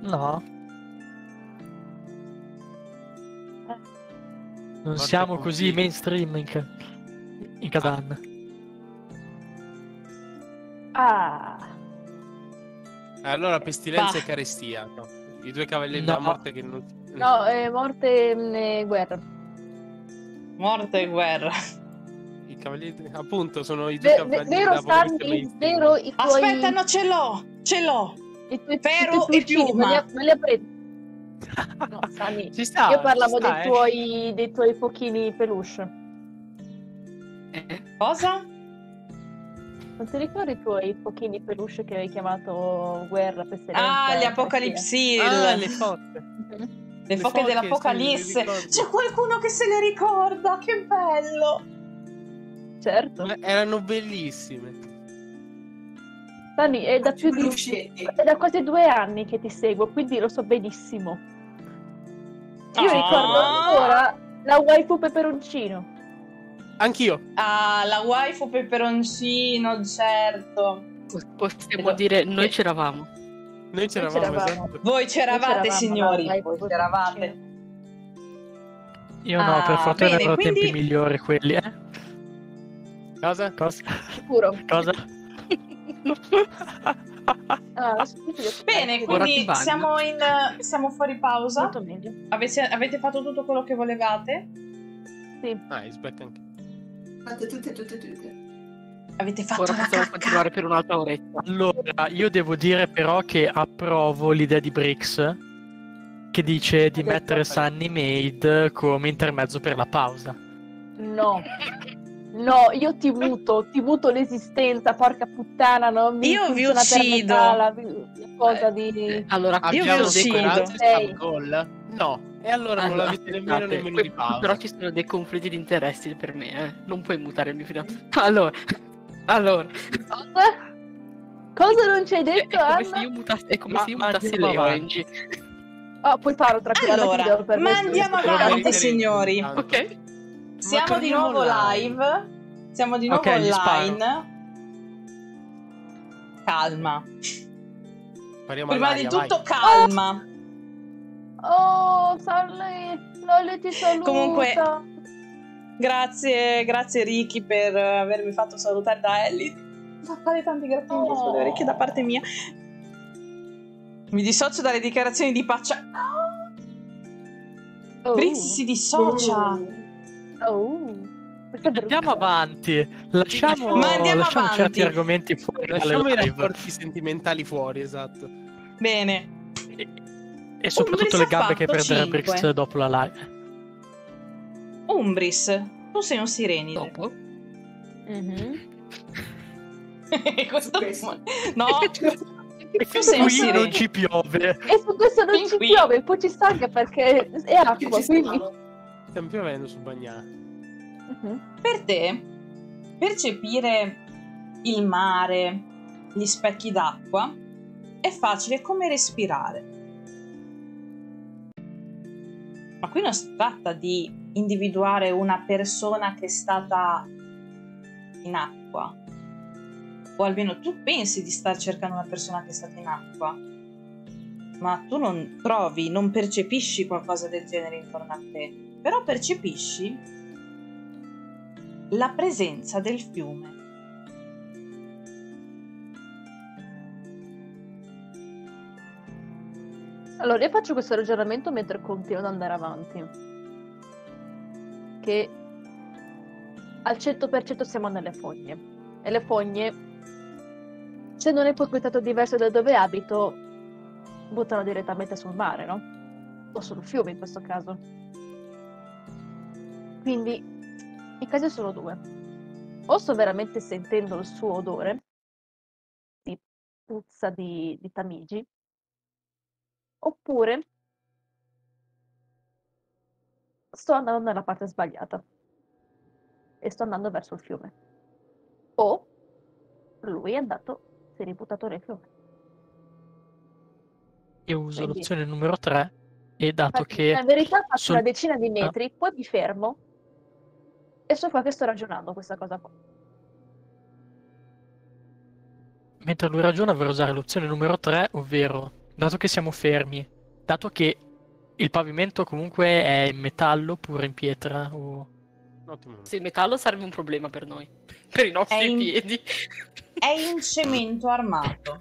No, Non Morte siamo con così mainstream in, Ca- in Kadan. Ah, Eh, Allora, pestilenza Bah. e carestia. no? I due cavalieri No. della morte che non... no, è morte mh, e guerra. Morte e guerra. I cavalieri... Appunto, sono i due Ve- cavalieri vero della mainstream. vero i tuoi... Aspetta, no, ce l'ho! Ce l'ho! I tuoi, Ferro i tuoi e piuma. Me li, ha presi. No, Sani, Ci sta, io parlavo ci sta, dei, eh. tuoi, dei tuoi pochini peluche. Eh? Cosa? Non ti ricordi i tuoi pochini peluche che avevi chiamato guerra? Ah, gli e Apocalypse Hill. Ah, le fotte. carestia? Le le foche foche, dell'Apocalisse. C'è qualcuno che se le ricorda, che bello! Certo. Ma Erano bellissime. Sani, è da più di... È da quasi due anni che ti seguo, quindi lo so benissimo. Io Ah. ricordo ancora la waifu peperoncino. Anch'io. Ah, la waifu peperoncino, certo. Pos- Possiamo dire noi c'eravamo. Noi c'eravamo, c'eravamo. esatto. Voi c'eravate, c'eravamo, signori. la Voi c'eravate. Io no, per Ah, fortuna erano quindi- tempi migliori quelli, eh? Cosa? Cosa? Sicuro. Cosa? Ah, Bene, quindi siamo, in, siamo fuori pausa. Molto meglio. Avete, avete fatto tutto quello che volevate? Ah, is back anche. Fate tutte, tutte, tutte. Avete fatto Ora possiamo cacca? continuare per un'altra oretta. Allora, io devo dire però che approvo l'idea di Brix che dice di mettere Sunny Maid come intermezzo per la pausa. No. No, io ti muto, ti muto l'esistenza, porca puttana, no? Mi Io vi uccido. La, la cosa di... Allora, Io vi uccido. No. E allora non Allora, l'avete nemmeno nemmeno di pausa. Però ci sono dei conflitti di interessi per me, eh. Non puoi mutare il mio fidanzato. Allora, allora. Cosa? Cosa non ci hai È, detto, è come se io mutassi, è come Ma- se io mutassi le. ONG. Oh, poi parlo tranquillamente. Allora, ma andiamo avanti, signori. Ok? Siamo di nuovo live. live. Siamo di nuovo Ok, gli sparo. online. Calma. Spariamo Prima di vai. tutto, calma. Oh, Sally, Lolly ti saluta. Comunque- Grazie, grazie Ricky per avermi fatto salutare da Ellie. Fa fare tanti grattini Oh. sulle orecchie da parte mia. Mi dissocio dalle dichiarazioni di Paccia. Oh. Brix si dissocia. Oh. Questo brutto. Andiamo avanti, lasciamo, Ma andiamo lasciamo avanti. certi argomenti fuori dalle Lasciamo i live. rapporti sentimentali fuori, esatto. Bene. e soprattutto Umbris le gambe che cinque. Brix dopo la live. Umbris, tu sei un sirenide. Dopo? Mhm. Questo... Questo. No, E qui sireno. non ci piove. E su questo non Fin ci qui. piove, poi ci salga perché è acqua, quindi... Stiamo piovendo su Bagnà. Mhm. per te percepire il mare, gli specchi d'acqua è facile come respirare. Ma qui non si tratta di individuare una persona che è stata in acqua. O almeno tu pensi di star cercando una persona che è stata in acqua. Ma tu non trovi, non percepisci qualcosa del genere intorno a te. Però percepisci la presenza del fiume. Allora, io faccio questo ragionamento mentre continuo ad andare avanti. Che al 100% siamo nelle fogne. E le fogne, se non è proprietato diverso da dove abito, buttano direttamente sul mare, no? O sul fiume in questo caso. Quindi i casi sono due. O sto veramente sentendo il suo odore di puzza di, di Tamigi, oppure sto andando nella parte sbagliata e sto andando verso il fiume. O lui è andato, si è ributtato nel fiume. Io uso Quindi- l'opzione numero 3 e dato Infatti, che in verità faccio sul- una decina di metri, poi mi fermo e so qua che sto ragionando questa cosa qua. mentre lui ragiona vorrei usare l'opzione numero 3, ovvero dato che siamo fermi, dato che Il pavimento comunque è in metallo oppure in pietra? O... Se il metallo sarebbe un problema per noi, per i nostri È in- piedi. È in cemento armato.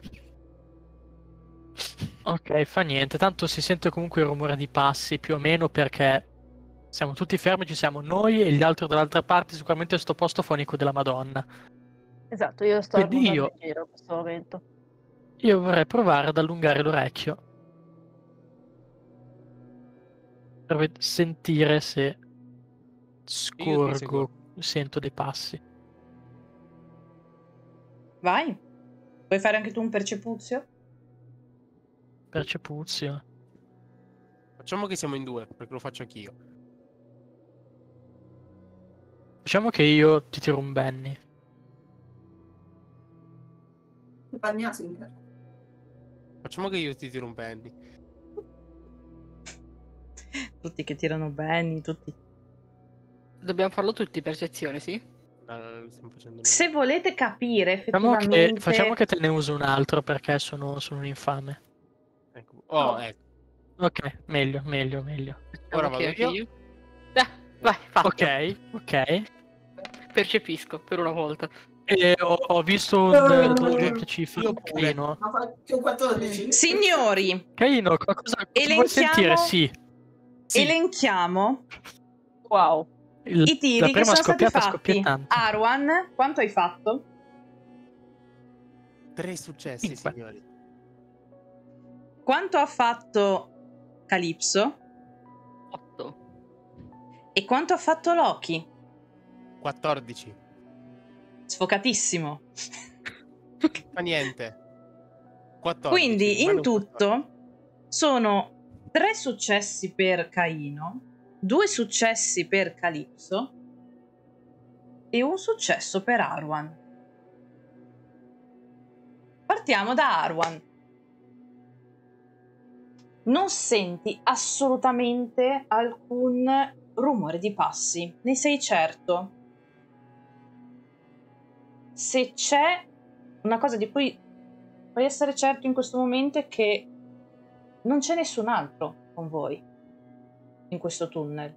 Ok, fa niente. Tanto si sente comunque il rumore di passi più o meno perché siamo tutti fermi, ci siamo noi e gli altri dall'altra parte. Sicuramente sto posto fonico della Madonna. Esatto, io sto Quindi io- in giro in questo momento. Io vorrei provare ad allungare l'orecchio per sentire se scorgo, sento dei passi. Vai. Vuoi fare anche tu un percepuzio? Percepuzio. Facciamo che siamo in due, perché lo faccio anch'io. Diciamo che io ti tiro un Benny. Facciamo che io ti tiro un penny. Tutti che tirano bene, tutti. Dobbiamo farlo tutti, percezione, sì? No, no, no. Se volete capire Facciamo effettivamente... che, facciamo che te ne uso un altro perché sono, sono un infame. Ecco. Oh, ecco. Ok, meglio, meglio, meglio. Ora Facciamo vado che io. Ah, vai, fatto. Ok, ok. Percepisco per una volta. E ho, ho visto un Eh, eh, doppio cifra. 14? Signori, Caino, cosa, cosa vuoi Elenchiamo- sentire? Sì. Sì. elenchiamo Wow. Il- i tiri la che prima sono stati scoppiata fatti. Arwan, quanto hai fatto? Tre successi, Cinque. signori. Quanto ha fatto Calypso? 8. E quanto ha fatto Loki? 14. Sfocatissimo. Fa niente. 14. Quindi in un 14. tutto sono tre successi per Caino, due successi per Calypso e un successo per Arwan. Partiamo da Arwan. Non senti assolutamente alcun rumore di passi, ne sei certo. Se c'è una cosa di cui puoi essere certo in questo momento è che non c'è nessun altro con voi in questo tunnel.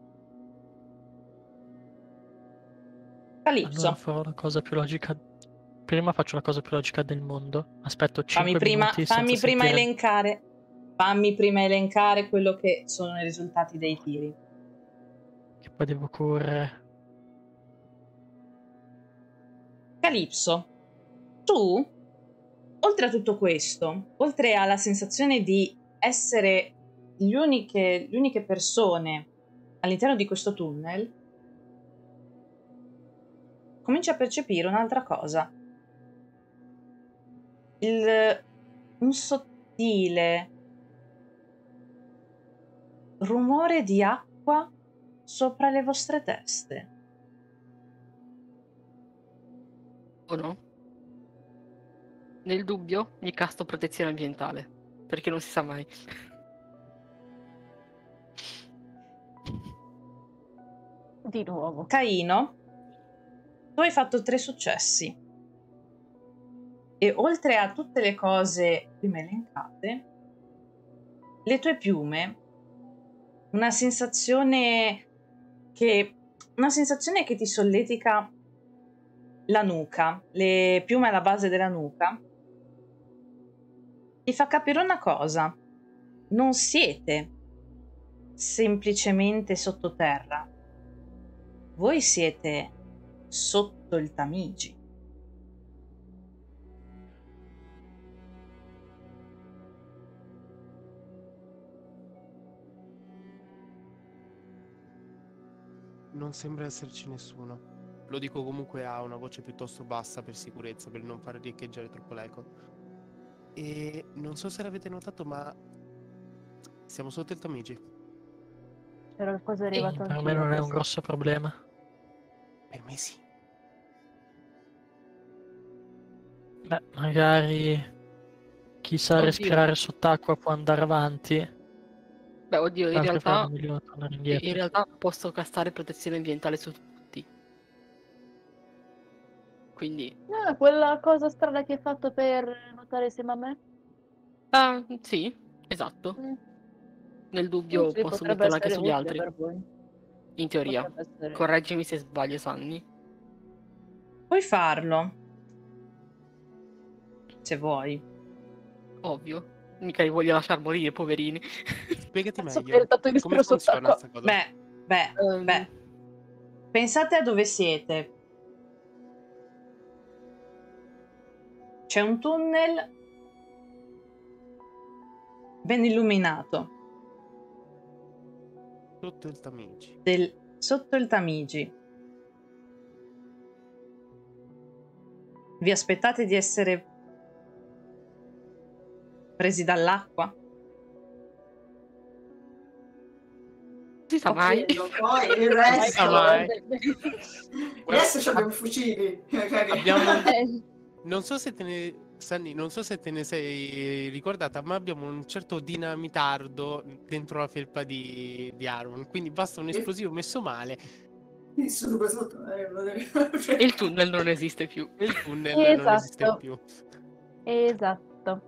Calypso, Allora farò la cosa più logica. Prima faccio la cosa più logica del mondo. Aspetto 5 fammi prima, minuti fammi prima sentire- elencare. Fammi prima elencare quello che sono i risultati dei tiri. Che poi devo correre. Calypso, tu, oltre a tutto questo, oltre alla sensazione di essere gli uniche, le uniche persone all'interno di questo tunnel, cominci a percepire un'altra cosa. Il, un sottile rumore di acqua sopra le vostre teste. No? Nel dubbio gli casto protezione ambientale. Perché non si sa mai. Di nuovo. Caino, tu hai fatto tre successi. E oltre a tutte le cose prima elencate, le tue piume, una sensazione che, una sensazione che ti solletica la nuca, le piume alla base della nuca, ti fa capire una cosa. Non siete semplicemente sottoterra. Voi siete sotto il Tamigi. Non sembra esserci nessuno. Lo dico comunque a una voce piuttosto bassa per sicurezza, per non far riecheggiare troppo l'eco. E non so se l'avete notato, ma siamo sotto il Tamigi. C'era qualcosa Sì, arrivato Per me non è un grosso problema. Per me sì. Beh, magari chi sa Oddio. respirare sott'acqua può andare avanti. Beh, oddio, in realtà, è in realtà posso castare protezione ambientale su tutti. Quindi, Ah, quella cosa strana che hai fatto per notare insieme a me? ah, sì, esatto. Mm. Nel dubbio Sì, posso metterlo anche sugli altri. In teoria. Essere- Correggimi se sbaglio, Sanni. Puoi farlo. Se vuoi. Ovvio. Mica li voglio lasciar morire, poverini. Spiegati Cazzo, meglio. Come funziona sott'acqua. sta cosa? Beh, beh, Ehm, beh. Pensate a dove siete. C'è un tunnel ben illuminato Sotto il Tamigi. del- sotto il Tamigi. Vi aspettate di essere presi dall'acqua? si sa mai. Poi il resto, resto abbiamo i fucili. Abbiamo- Non so se te ne. Sanni, non so se te ne sei ricordata, ma abbiamo un certo dinamitardo dentro la felpa di, di Aaron. Quindi basta un esplosivo messo male eh. E il tunnel non esiste più. il tunnel non Esatto. esiste più. Esatto.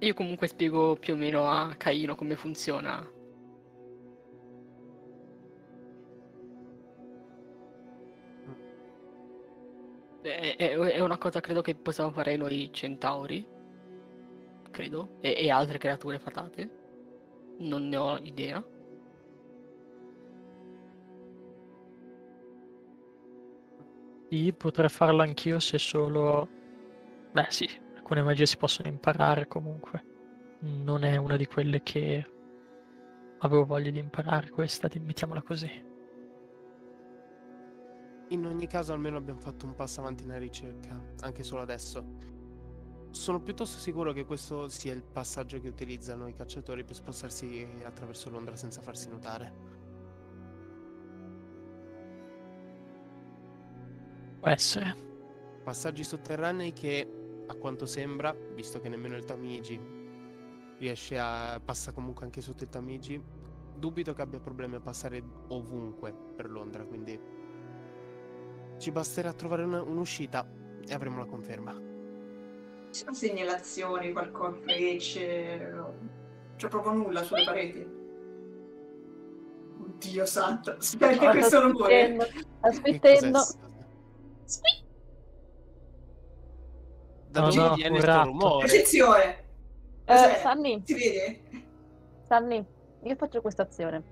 Io comunque spiego più o meno a Caino come funziona. È, è- è una cosa credo che possiamo fare noi centauri. Credo. E, e altre creature fatate. Non ne ho idea. Sì, potrei farlo anch'io se solo... Beh sì, alcune magie si possono imparare comunque. Non è una di quelle che avevo voglia di imparare questa, mettiamola così. In ogni caso, almeno abbiamo fatto un passo avanti nella ricerca, anche solo adesso. Sono piuttosto sicuro che questo sia il passaggio che utilizzano i cacciatori per spostarsi attraverso Londra senza farsi notare. Può essere. Passaggi sotterranei che, a quanto sembra, visto che nemmeno il Tamigi riesce a. passa comunque anche sotto il Tamigi, dubito che abbia problemi a passare ovunque per Londra, quindi ci basterà trovare una- un'uscita e avremo la conferma. Ci sono segnalazioni, qualcosa, frecce. C'è proprio nulla sulle pareti. Oddio santo, spero che questo sto non muore. aspettando? Da dove no, viene un sto ratto. rumore? Percezione. Eh? Sanni, Si vede? Sanni, io faccio questa azione.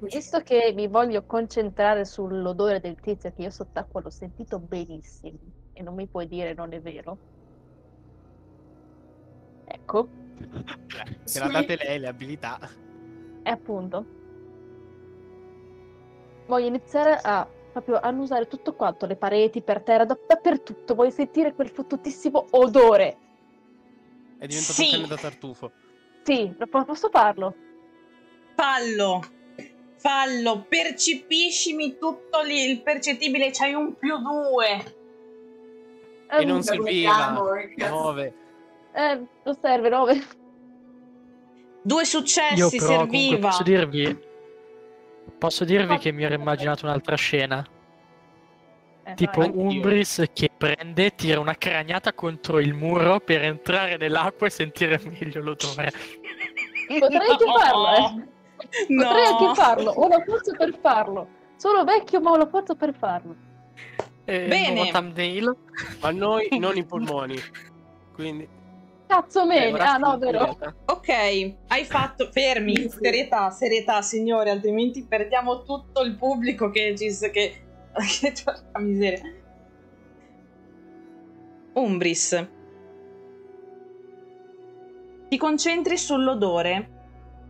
Visto che mi voglio concentrare sull'odore del tizio che io sott'acqua l'ho sentito benissimo e non mi puoi dire non è vero. Ecco, Se la date lei le abilità. e appunto. Voglio iniziare a proprio annusare tutto quanto, le pareti, per terra, da- dappertutto. Voglio sentire quel fottutissimo odore. È diventato Sì. un cane da tartufo. Sì, posso farlo? Fallo. Fallo. Percepiscimi tutto lì, il percettibile. C'hai un più due. Eh, E non Ehm, serviva. Amore, cazzo. 9. Eh, non serve, nove. Due Io successi però comunque serviva. posso dirvi... Posso dirvi che mi ero immaginato un'altra scena. Eh, Tipo. Anch'io. Umbris che prende, tira una cragnata contro il muro per entrare nell'acqua e sentire meglio l'odore. Potrei anche farlo, eh. No. Potrei anche farlo, ho la forza per farlo. Sono vecchio, ma ho la forza per farlo. Eh, Bene. thumbnail. Ma noi non i polmoni. Quindi Cazzo Eh, me, ora ah no, vero. Ok, hai fatto. Fermi. Serietà, serietà, signori, altrimenti perdiamo tutto il pubblico che ci. che. che porca miseria. Umbris. Ti concentri sull'odore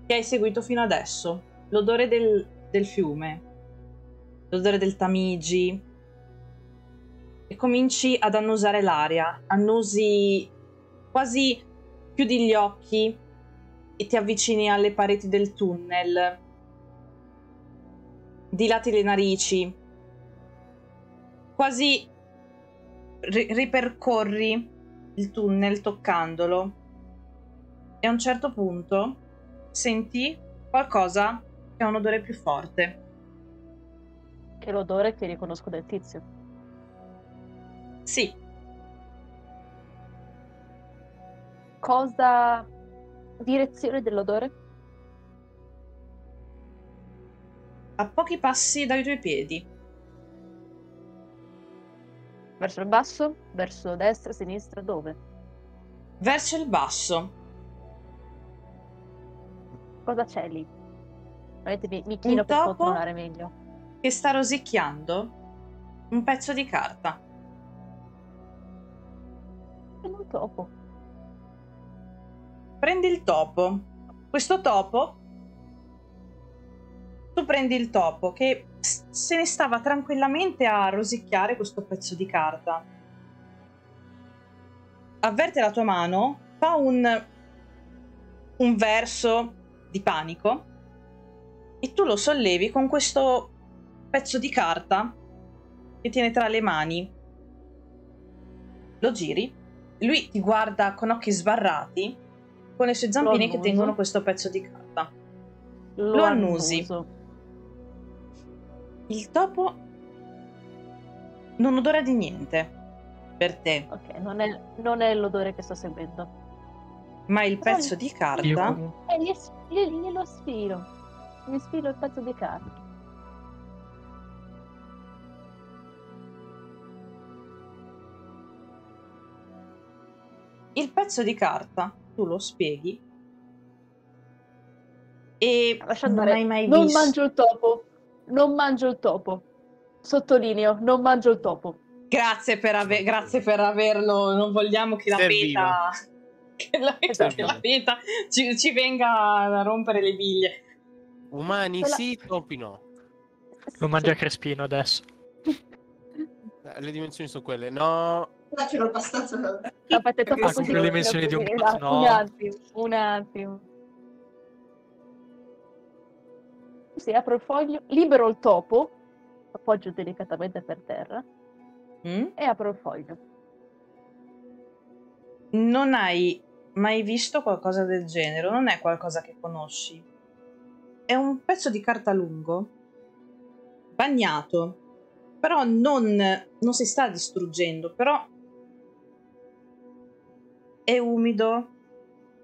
che hai seguito fino adesso. L'odore del, del fiume. L'odore del Tamigi. E cominci ad annusare l'aria. Annusi quasi chiudi gli occhi e ti avvicini alle pareti del tunnel. Dilati le narici. Quasi ri- ripercorri il tunnel toccandolo. E a un certo punto sentì qualcosa che ha un odore più forte. Che l'odore che riconosco del tizio. Sì. Cosa... direzione dell'odore? A pochi passi dai tuoi piedi. Verso il basso? Verso destra, sinistra, dove? Verso il basso Cosa c'è lì? Mi, mi chino per controllare meglio. che sta rosicchiando un pezzo di carta. È un topo. Prendi il topo. Questo topo. Tu prendi il topo che se ne stava tranquillamente a rosicchiare questo pezzo di carta. Avverte la tua mano, fa un, un verso di panico e tu lo sollevi con questo pezzo di carta che tiene tra le mani. Lo giri, lui ti guarda con occhi sbarrati, con le sue zampine che tengono questo pezzo di carta. Lo, Lo annusi. annuso. Il topo non odora di niente per te, Ok, non è, non è l'odore che sto seguendo. Ma il Però pezzo di carta Io E gli, gli- glielo aspiro. Mi spiro il pezzo di carta. il pezzo di carta tu lo spieghi e Lascia non hai mai non visto mangio il topo. Non mangio il topo. Sottolineo, non mangio il topo. grazie per, ave- grazie per averlo non vogliamo che la Serviva. beta che la, Esatto. che la beta ci, ci venga a rompere le biglie Umani Quella- sì, topi no. lo mangia Crespino adesso. Eh, Le dimensioni sono quelle. No, Là c'ero abbastanza. La troppo Ah, con le dimensioni di un pazzo, no. Un attimo, un attimo. Sì, apro il foglio, libero il topo, appoggio delicatamente per terra Mm? e apro il foglio. non hai mai visto qualcosa del genere, non è qualcosa che conosci. È un pezzo di carta lungo, bagnato, però non, non si sta distruggendo, però è umido,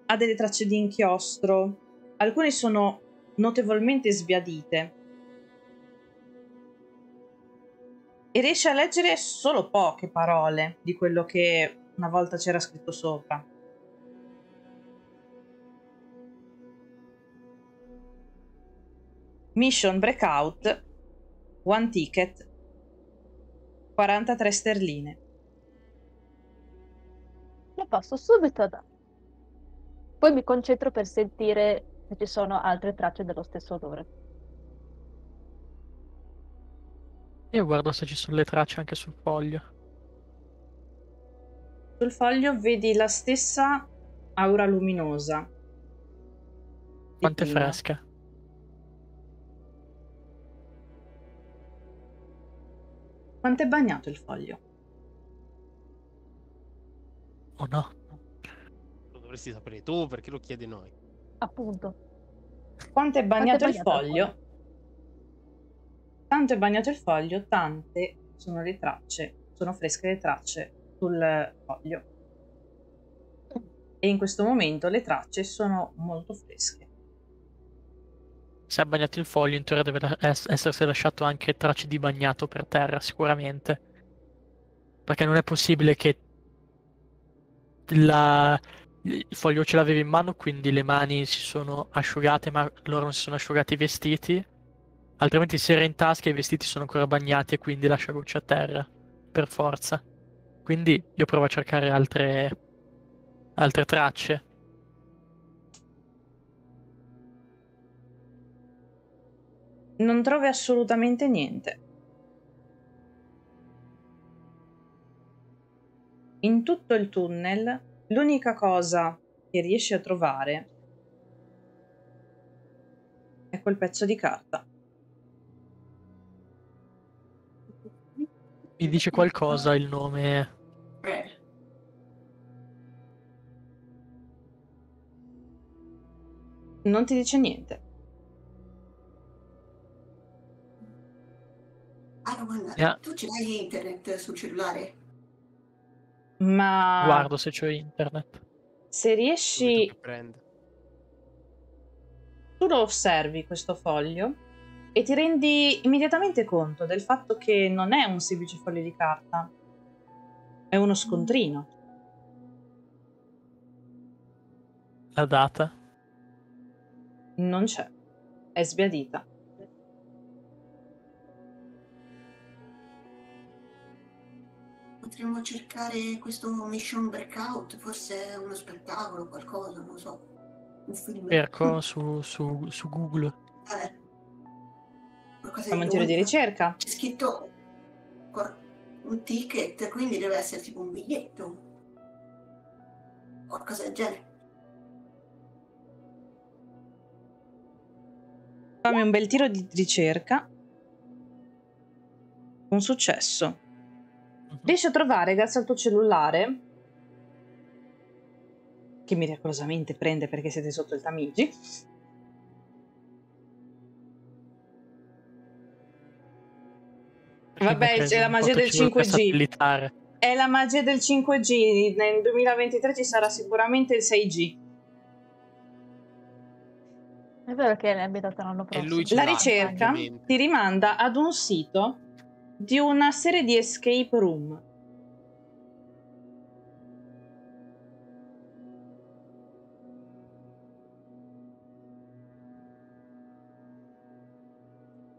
ha delle tracce di inchiostro, alcune sono notevolmente sbiadite. E riesce a leggere solo poche parole di quello che una volta c'era scritto sopra. Mission Breakout, one ticket, 43 sterline. Lo passo subito ad Poi mi concentro per sentire se ci sono altre tracce dello stesso odore. Io guardo se ci sono le tracce anche sul foglio. Sul foglio vedi la stessa aura luminosa. Quanto è fresca. Quanto è bagnato il foglio? Oh no. lo dovresti sapere tu perché lo chiedi noi. Appunto. Quanto è bagnato, il bagnato il foglio? Tanto è bagnato il foglio, tante sono le tracce, sono fresche le tracce sul foglio. E in questo momento le tracce sono molto fresche. Se ha bagnato il foglio, in teoria deve essersi lasciato anche tracce di bagnato per terra, sicuramente. Perché non è possibile che la- il foglio ce l'avevi in mano, quindi le mani si sono asciugate, ma loro non si sono asciugati i vestiti. Altrimenti se era in tasca i vestiti sono ancora bagnati e quindi lascia goccia a terra, per forza. Quindi io provo a cercare altre, altre tracce. Non trovi assolutamente niente. In tutto il tunnel, l'unica cosa che riesci a trovare è quel pezzo di carta. Mi dice qualcosa il nome Eh, Non ti dice niente. Yeah. tu ce l'hai internet sul cellulare? Ma Guardo se c'è internet. se riesci, tu lo osservi questo foglio e ti rendi immediatamente conto del fatto che non è un semplice foglio di carta, è uno scontrino. La data? Non c'è, è sbiadita. Potremmo cercare questo Mission Breakout, forse è uno spettacolo, qualcosa, non lo so. Un film. Cerco su, su, su Google. Eh. Qualcosa Fammi un tiro di ricerca. C'è scritto un ticket, quindi deve essere tipo un biglietto. Qualcosa del genere. Fammi un bel tiro di ricerca. Un successo. Riesci a trovare, grazie al tuo cellulare, che miracolosamente prende perché siete sotto il Tamigi, Vabbè, c'è la magia del fotociclo 5G. satellitare. È la magia del 5G. Nel 2023 ci sarà sicuramente il 6G. È vero che l'hai ambientata l'anno prossimo. La ricerca ti rimanda ad un sito di una serie di escape room.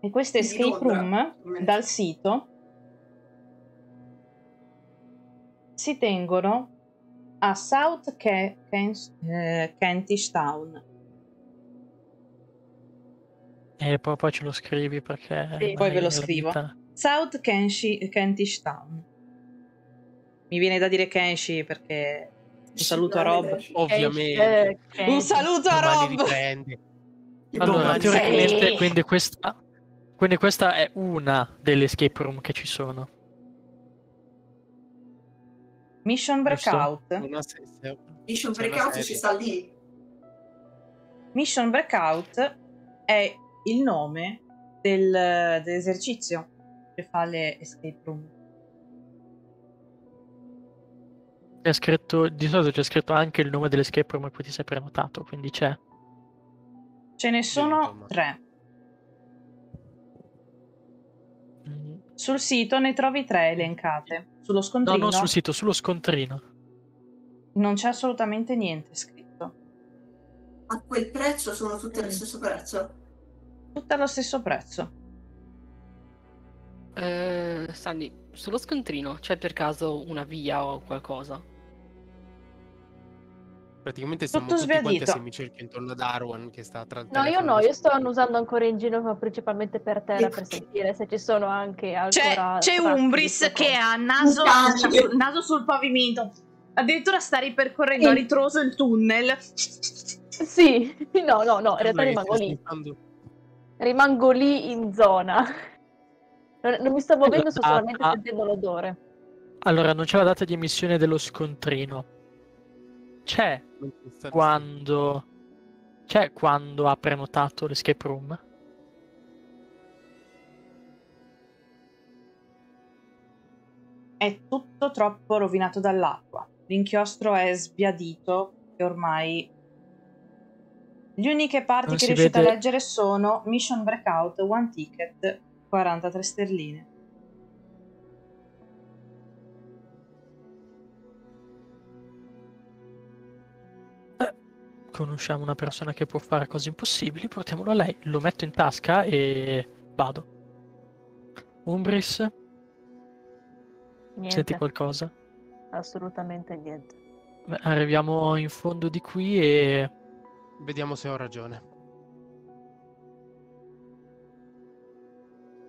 E queste escape room dal sito si tengono a South eh, Kentish Town. E poi, poi ce lo scrivi perché... Sì, poi ve lo scrivo. vita- South Kenshi- Kentish Town. Mi viene da dire Kenshi perché un saluto a Rob. Ovviamente. Eh, Un saluto a Rob. riprendi. Allora, sei- quindi questa, quindi questa è una delle escape room che ci sono. Mission. Breakout. Mission Breakout ci sta lì. Mission Breakout è il nome del- dell'esercizio che fa le escape room. C'è scritto, di solito c'è scritto anche il nome dell'escape room a cui ti sei prenotato, quindi c'è. Ce ne sono tre. Sul sito ne trovi tre elencate. Sullo No, scontrino non sul sito, sullo scontrino. non c'è assolutamente niente scritto. A quel prezzo sono tutte allo stesso prezzo. Tutte allo stesso prezzo. Eh, Sandy, sullo scontrino c'è per caso una via o qualcosa? Praticamente siamo Tutto tutti quanti a sbiadito. semicerchio intorno ad Arwan che sta tra No, io no, io sto annusando ancora in giro ma principalmente per terra per sentire se ci sono anche C'è, ancora c'è di Umbris che ha naso, sul- naso sul pavimento. Addirittura sta ripercorrendo a Sì. ritroso il tunnel. Sì, no, no, no, in realtà rimango lì. Rimango lì in zona. Non, non mi sto muovendo, sto solamente ah. sentendo l'odore. Allora, non c'è la data di emissione dello scontrino. C'è quando. C'è quando ha prenotato l'escape room? È tutto troppo rovinato dall'acqua. L'inchiostro è sbiadito e ormai. Le uniche parti Non che riuscite a vede- leggere sono Mission Breakout, One Ticket, 43 sterline. Conosciamo una persona che può fare cose impossibili, portiamolo a lei, lo metto in tasca e vado. Umbris, Niente, senti qualcosa? assolutamente niente. Beh, arriviamo in fondo di qui e Vediamo se ho ragione.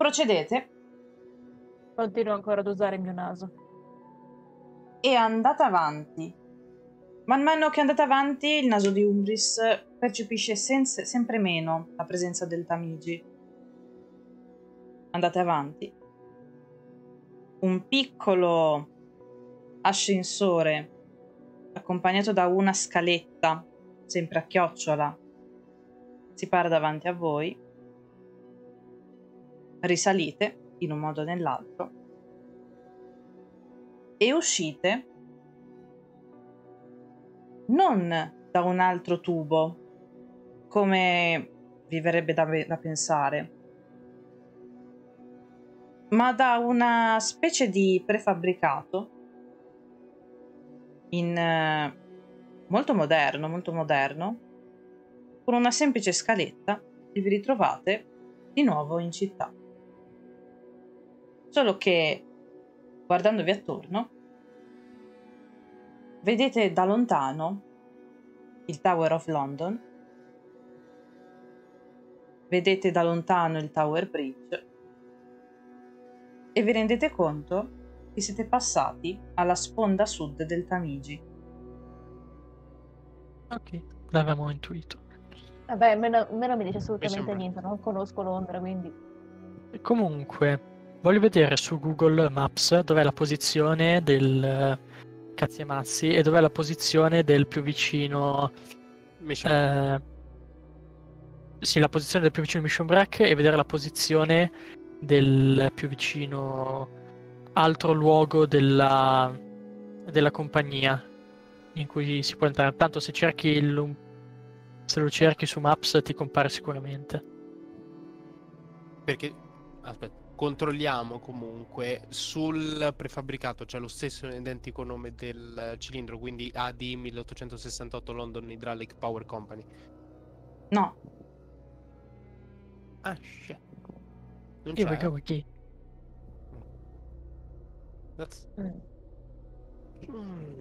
Procedete Continuo ancora ad usare il mio naso. e andate avanti. Man mano che andate avanti, il naso di Umbris percepisce senz- sempre meno la presenza del Tamigi. Andate avanti. Un piccolo ascensore accompagnato da una scaletta, sempre a chiocciola, si para davanti a voi. Risalite in un modo o nell'altro e uscite non da un altro tubo, come vi verrebbe da, da pensare, ma da una specie di prefabbricato in molto moderno, molto moderno, con una semplice scaletta e vi ritrovate di nuovo in città. Solo che guardandovi attorno vedete da lontano il Tower of London, vedete da lontano il Tower Bridge e vi rendete conto che siete passati alla sponda sud del Tamigi. Ok, l'avevamo intuito. Vabbè, meno, meno mi dice assolutamente sembra. niente, non conosco Londra, quindi... E Comunque, voglio vedere su Google Maps dov'è la posizione del eh, Cazziamazzi e dov'è la posizione del più vicino. Mission. eh, sì, la posizione del più vicino Mission Break e vedere la posizione del più vicino altro luogo della, della compagnia in cui si può entrare. Tanto se cerchi il, se lo cerchi su Maps ti compare sicuramente. Perché, aspetta, controlliamo comunque sul prefabbricato, c'è lo stesso identico nome del cilindro, quindi AD 1868 London Hydraulic Power Company. No, Ah, shit. Non Here we c'è. go again. That's- Mm. Mm.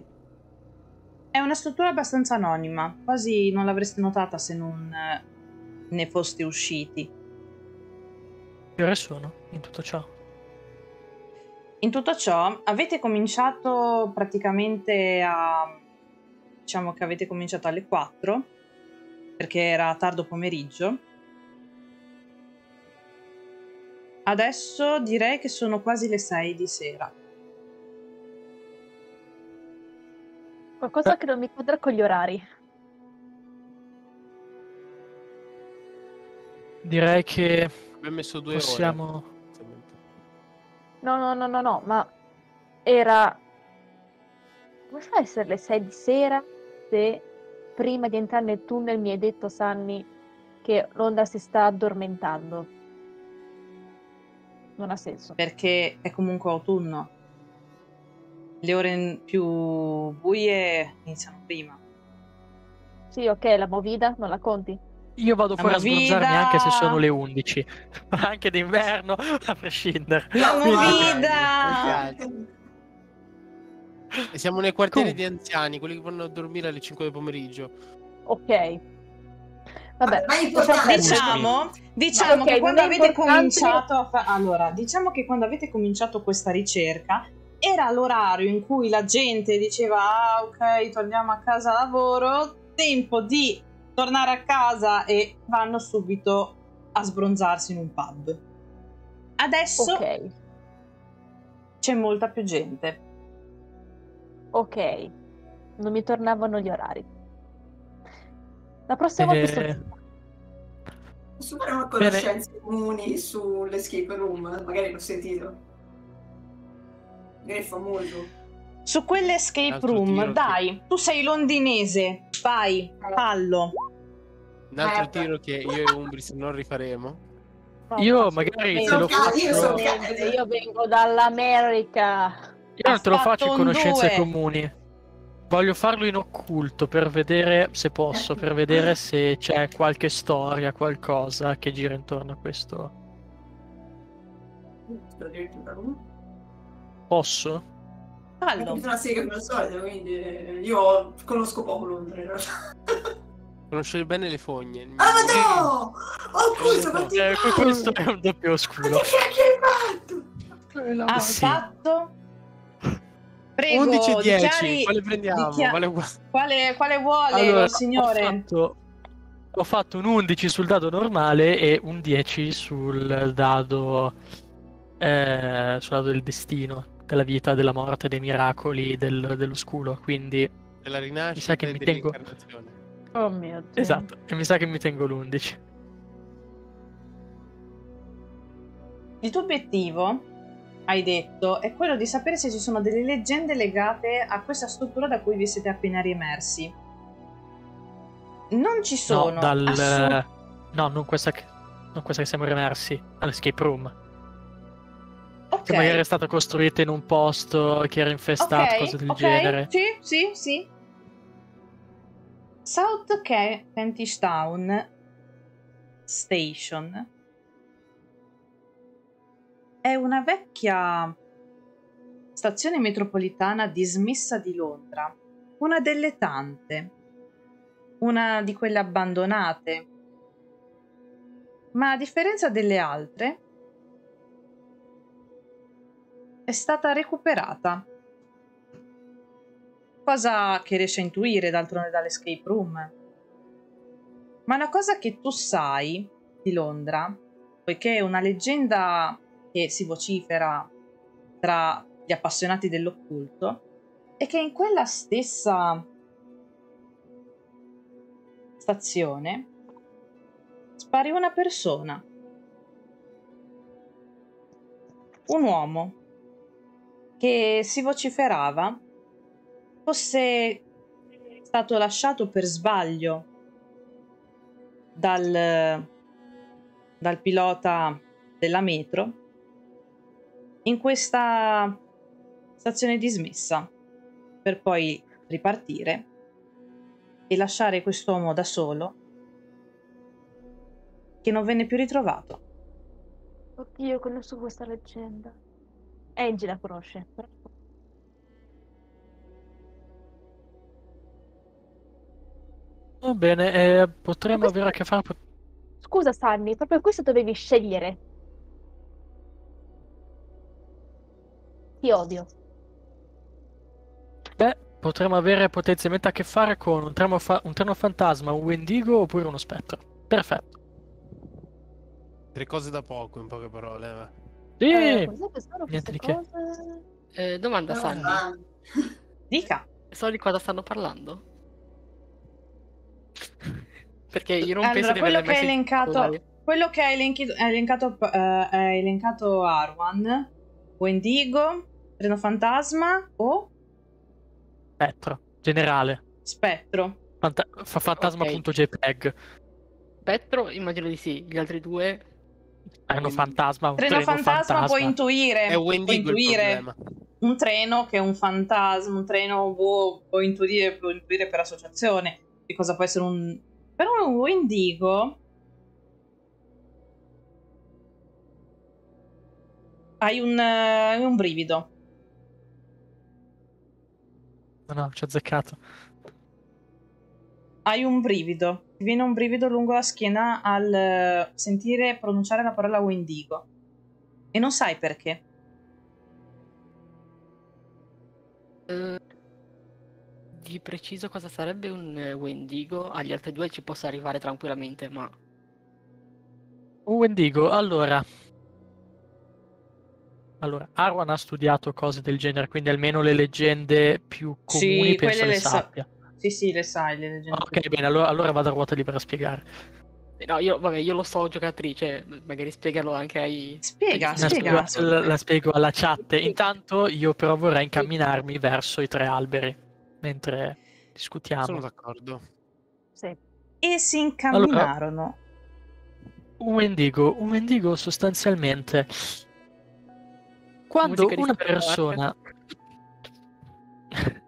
è una struttura abbastanza anonima, quasi non l'avreste notata se non eh, ne foste usciti. Che ore sono in tutto ciò? In tutto ciò avete cominciato praticamente a... diciamo che avete cominciato alle 4 perché era tardo pomeriggio. Adesso direi che sono quasi le 6 di sera. Qualcosa che non mi quadra con gli orari. Direi che Abbiamo messo due possiamo. ore. No, no, no, no, no, ma era... Come fa a essere le 6 di sera se prima di entrare nel tunnel mi hai detto, Sanni, che l'onda si sta addormentando? Non ha senso. perché è comunque autunno. Le ore più buie iniziano prima. Sì, ok, la movida non la conti? Io vado fuori a sbronzarmi anche se sono le 11, anche d'inverno, a prescindere. La Quindi- movida! E siamo nei quartieri Comunque. di anziani, quelli che vanno a dormire alle 5 del pomeriggio. Ok. Vabbè, Ma. Diciamo, diciamo Ok, che quando avete importante- cominciato a fa- allora, diciamo che quando avete cominciato questa ricerca era l'orario in cui la gente diceva "Ah, ok, torniamo a casa lavoro", tempo di tornare a casa e vanno subito a sbronzarsi in un pub. Adesso Ok, c'è molta più gente. ok. Non mi tornavano gli orari. La prossima volta Eh, sto- Posso fare una conoscenze comuni sull'escape room? Magari l'ho sentito. Magari è famoso. Su quell'escape room, tiro, sì. dai, tu sei londinese, vai, fallo. Un altro Eh, tiro che io e Umbris non rifaremo. Io magari te lo faccio. Io vengo dall'America. Io non te lo faccio in conoscenze due. comuni. Voglio farlo in occulto per vedere se posso, per vedere se c'è qualche storia, qualcosa che gira intorno a questo. Posso? Fallo. una sega come al solito, quindi eh, io conosco poco Londra in realtà. Conoscete bene le fogne. Ah, ma no! Oh, scusa, Eh, ma ti Eh, questo è un doppio Ma oscuro. che cacchio hai fatto? Ha Sì. fatto. Prego, 11 e 10, dichiari- quale prendiamo? dichia- uguale. quale, quale vuole, Allora, signore? Ho fatto, ho fatto un 11 sul dado normale e un 10 sul dado, eh, sul dado del destino, della vita, della morte, dei miracoli, del- dello scudo. Quindi, Della rinascita Mi sa che e mi tengo-. Oh mio Dio. esatto, e mi sa che mi tengo l'11. Il tuo obiettivo, hai detto, è quello di sapere se ci sono delle leggende legate a questa struttura da cui vi siete appena riemersi. Non ci sono. No, dal... assolut- no non, questa che... non questa che siamo rimersi, all'escape room. Ok. Che magari è stata costruita in un posto che era infestato, Ok, cose del ok, genere. Sì, sì, sì. South Ke- Kentish Town Station è una vecchia stazione metropolitana dismessa di Londra, una delle tante, una di quelle abbandonate. Ma a differenza delle altre, è stata recuperata. Cosa che riesci a intuire d'altronde dall'escape room. Ma una cosa che tu sai di Londra, poiché è una leggenda che si vocifera tra gli appassionati dell'occulto, è che in quella stessa stazione spari una persona. Un uomo che si vociferava fosse stato lasciato per sbaglio dal, dal pilota della metro in questa stazione dismessa per poi ripartire e lasciare quest'uomo da solo che non venne più ritrovato. Oddio, conosco questa leggenda. Angie la conosce. però- Va bene, eh, potremmo questo- avere a che fare. Scusa, Sanni, proprio questo dovevi scegliere. Ti odio. Beh, potremmo avere potenzialmente a che fare con un treno, fa- un treno fantasma, un Wendigo oppure uno spettro. Perfetto. Tre cose da poco, in poche parole. eh. Sì, Eh? Eh, domanda, Sanni. Ah, Dica. So di cosa stanno parlando? Perché io non penso Allora, di quello che hai elencato, parlare. quello che hai elenchi- hai elencato, eh, hai elencato Arwan, Wendigo, Treno Fantasma o spettro, generale. Spettro. Fanta- fa- fantasma.jpg. Spettro, immagino di sì. Gli altri due... Treno fantasma, un Treno, fantasma, puoi intuire, È il intuire un treno che è un fantasma, un treno boh, puoi intuire, puoi intuire per associazione di cosa può essere un... Però un Wendigo hai un, eh, un brivido. No, no, ci ho azzeccato. Hai un brivido. Ti viene un brivido lungo la schiena al eh, sentire pronunciare la parola Wendigo. E non sai perché. Eh, di preciso cosa sarebbe un eh, Wendigo? Agli altri due ci posso arrivare tranquillamente, ma... Un Wendigo, allora. Allora, Arwan ha studiato cose del genere, quindi almeno le leggende più comuni Sì, penso le le sa- sappia. Sì, sì, le sai, le leggende. Ok, bene, allora, allora vado a ruota libera a spiegare. Eh, No, io, vabbè, io lo so giocatrice, magari spiegarlo anche ai... Spiega, La, spiega. spiego- la- la spiego alla chat. Intanto io però vorrei incamminarmi verso i tre alberi mentre discutiamo. Sono d'accordo. Sì. E si incamminarono. Un mendigo, un mendigo sostanzialmente quando una persona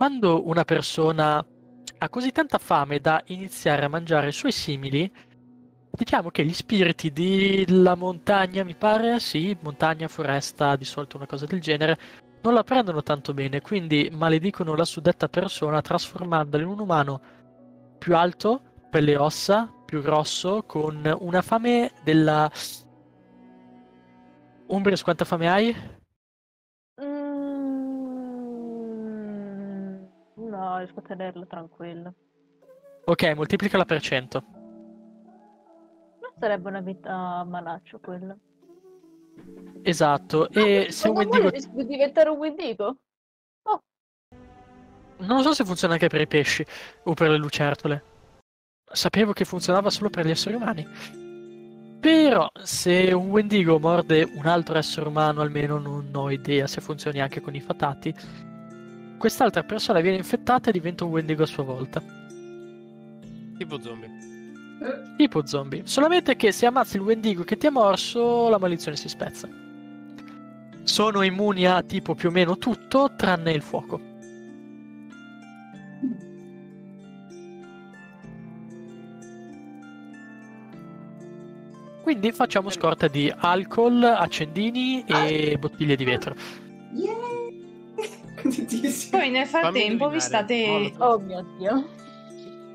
quando una persona ha così tanta fame da iniziare a mangiare i suoi simili, diciamo che gli spiriti della montagna, mi pare, sì, montagna, foresta, di solito una cosa del genere, non la prendono tanto bene, quindi maledicono la suddetta persona trasformandola in un umano più alto, per le ossa, più grosso, con una fame della... Umbris, quanta fame hai? Mm, no, riesco a tenerla tranquilla. Ok, moltiplicala per 100. Non sarebbe una vita malaccio quella. Esatto, e se un Wendigo... vuoi ris- diventare un Wendigo? Non so se funziona anche per i pesci o per le lucertole. Sapevo che funzionava solo per gli esseri umani. Però se un Wendigo morde un altro essere umano, almeno non ho idea se funzioni anche con i fatati, quest'altra persona viene infettata e diventa un Wendigo a sua volta. Tipo zombie. Tipo zombie. Solamente che se ammazzi il Wendigo che ti ha morso, la maledizione si spezza. Sono immuni a tipo più o meno tutto, tranne il fuoco. Quindi facciamo scorta di alcol, accendini e bottiglie di vetro. Contentissimo. Poi nel frattempo vi state. Oh mio dio.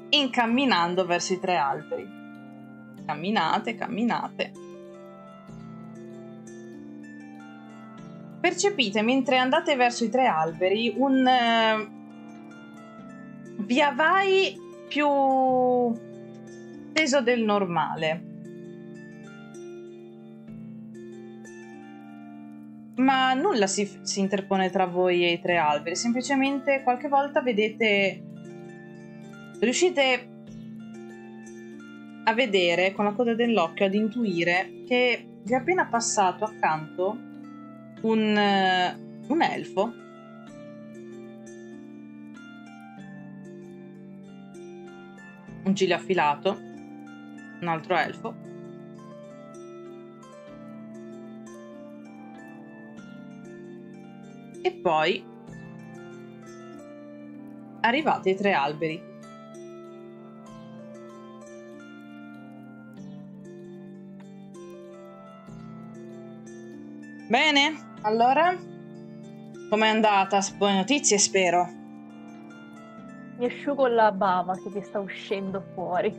incamminando verso i tre alberi. Camminate, camminate. Percepite mentre andate verso i tre alberi un eh, via vai più teso del normale. Ma nulla si, si interpone tra voi e i tre alberi, semplicemente qualche volta vedete riuscite a vedere con la coda dell'occhio, ad intuire che vi è appena passato accanto un, eh, un elfo. Un giglio affilato, un altro elfo. E poi arrivate ai tre alberi. Bene, allora, com'è andata? Buone notizie, spero. Mi asciugo la bava che mi sta uscendo fuori.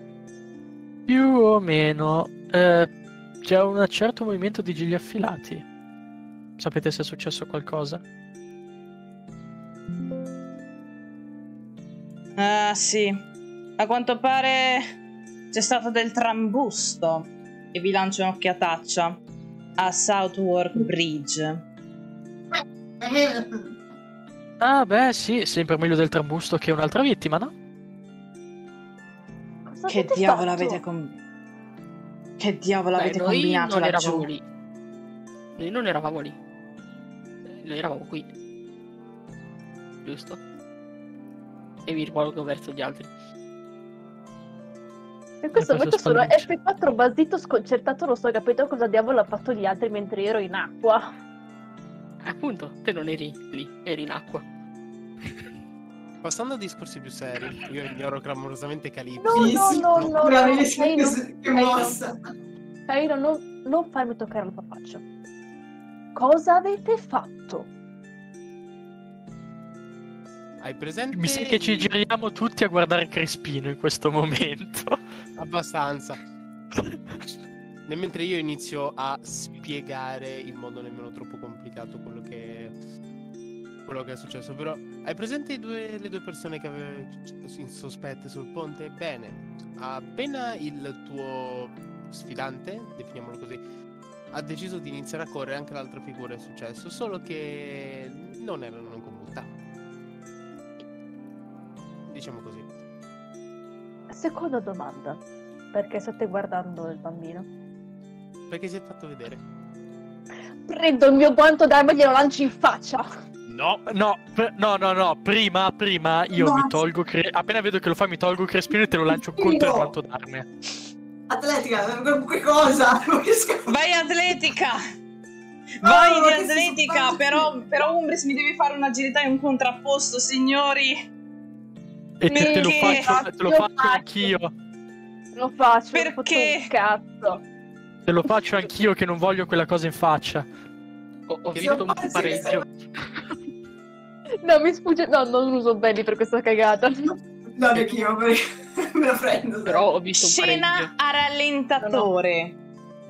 Più o meno. eh, c'è un certo movimento di gigli affilati. Sapete se è successo qualcosa? Ah, sì. A quanto pare c'è stato del trambusto. E vi lancio un'occhiataccia a Southwark Bridge. Ah, beh, sì, sempre meglio del trambusto che un'altra vittima, no? Cosa Che diavolo fatto? avete com- Che diavolo Beh, avete noi combinato non laggiù? lì. Noi non eravamo lì. Noi eravamo qui. Giusto? E mi rivolgo verso gli altri. In questo E momento sono spalluccio. F4 basito, sconcertato, non sto capendo cosa diavolo ha fatto gli altri mentre ero in acqua. Appunto, te non eri lì, eri in acqua. Passando a discorsi più seri, io ignoro clamorosamente Calipso. No, no, no, no, che, mossa. Cairo, non, non farmi toccare la tua faccia. Cosa avete fatto? Hai presente? Mi sa che ci giriamo tutti a guardare Crespino in questo momento. Abbastanza. Nel mentre io inizio a spiegare in modo nemmeno troppo complicato quello che, quello che è successo. Però hai presente due- le due persone che avevi in sospette sul ponte? Bene, appena il tuo sfidante, definiamolo così, ha deciso di iniziare a correre, anche l'altra figura è successo, solo che non erano Diciamo così. Seconda domanda. Perché state guardando il bambino? Perché si è fatto vedere. Prendo il mio guanto d'arma e glielo lancio in faccia. No, no, pr- no, no, no, prima, prima io No. mi tolgo, Cre- appena vedo che lo fa mi tolgo Crespino e te lo lancio contro il Io. quanto d'arme. Atletica, che cosa? Vai atletica! Vai Oh, di atletica, però, però Umbris mi devi fare un'agilità e un contrapposto, signori. E te, te lo faccio, te lo Lo faccio faccio. anch'io. Lo faccio. Perché? cazzo. Te lo faccio anch'io che non voglio quella cosa in faccia. Ho, ho visto un pareggio. No, mi sfugge. No, non uso belli per questa cagata. No, neanch'io, perché me la prendo. Però ho visto un Scena a rallentatore.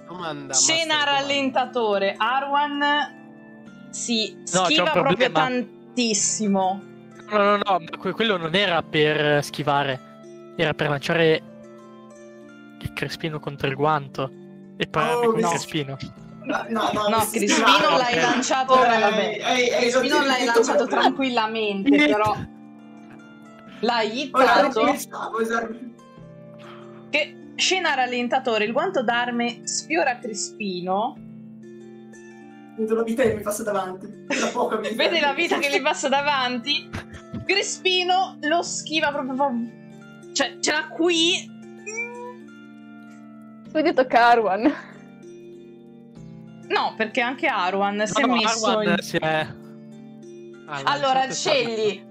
Domanda. Scena a rallentatore. Arwan si un schiva proprio problema. tantissimo. No, no, no, ma que- quello non era per schivare, era per lanciare il Crespino contro il guanto e pararmi Oh, con il no. Crespino. No, no, no, No, Crispino l'hai lanciato. Oh, vabbè. hai- hai- Crispino l'hai lanciato tranquillamente, però l'hai hittato. Che scena rallentatore, il guanto d'arme sfiora Crispino. Vedo la vita che mi passa davanti. Vede la vita che gli passa davanti. Crispino lo schiva proprio. Cioè, ce l'ha qui. Quindi tocca a Arwan. No, perché anche Arwan si è No, messo Arwan in- si è... Allora, stato scegli.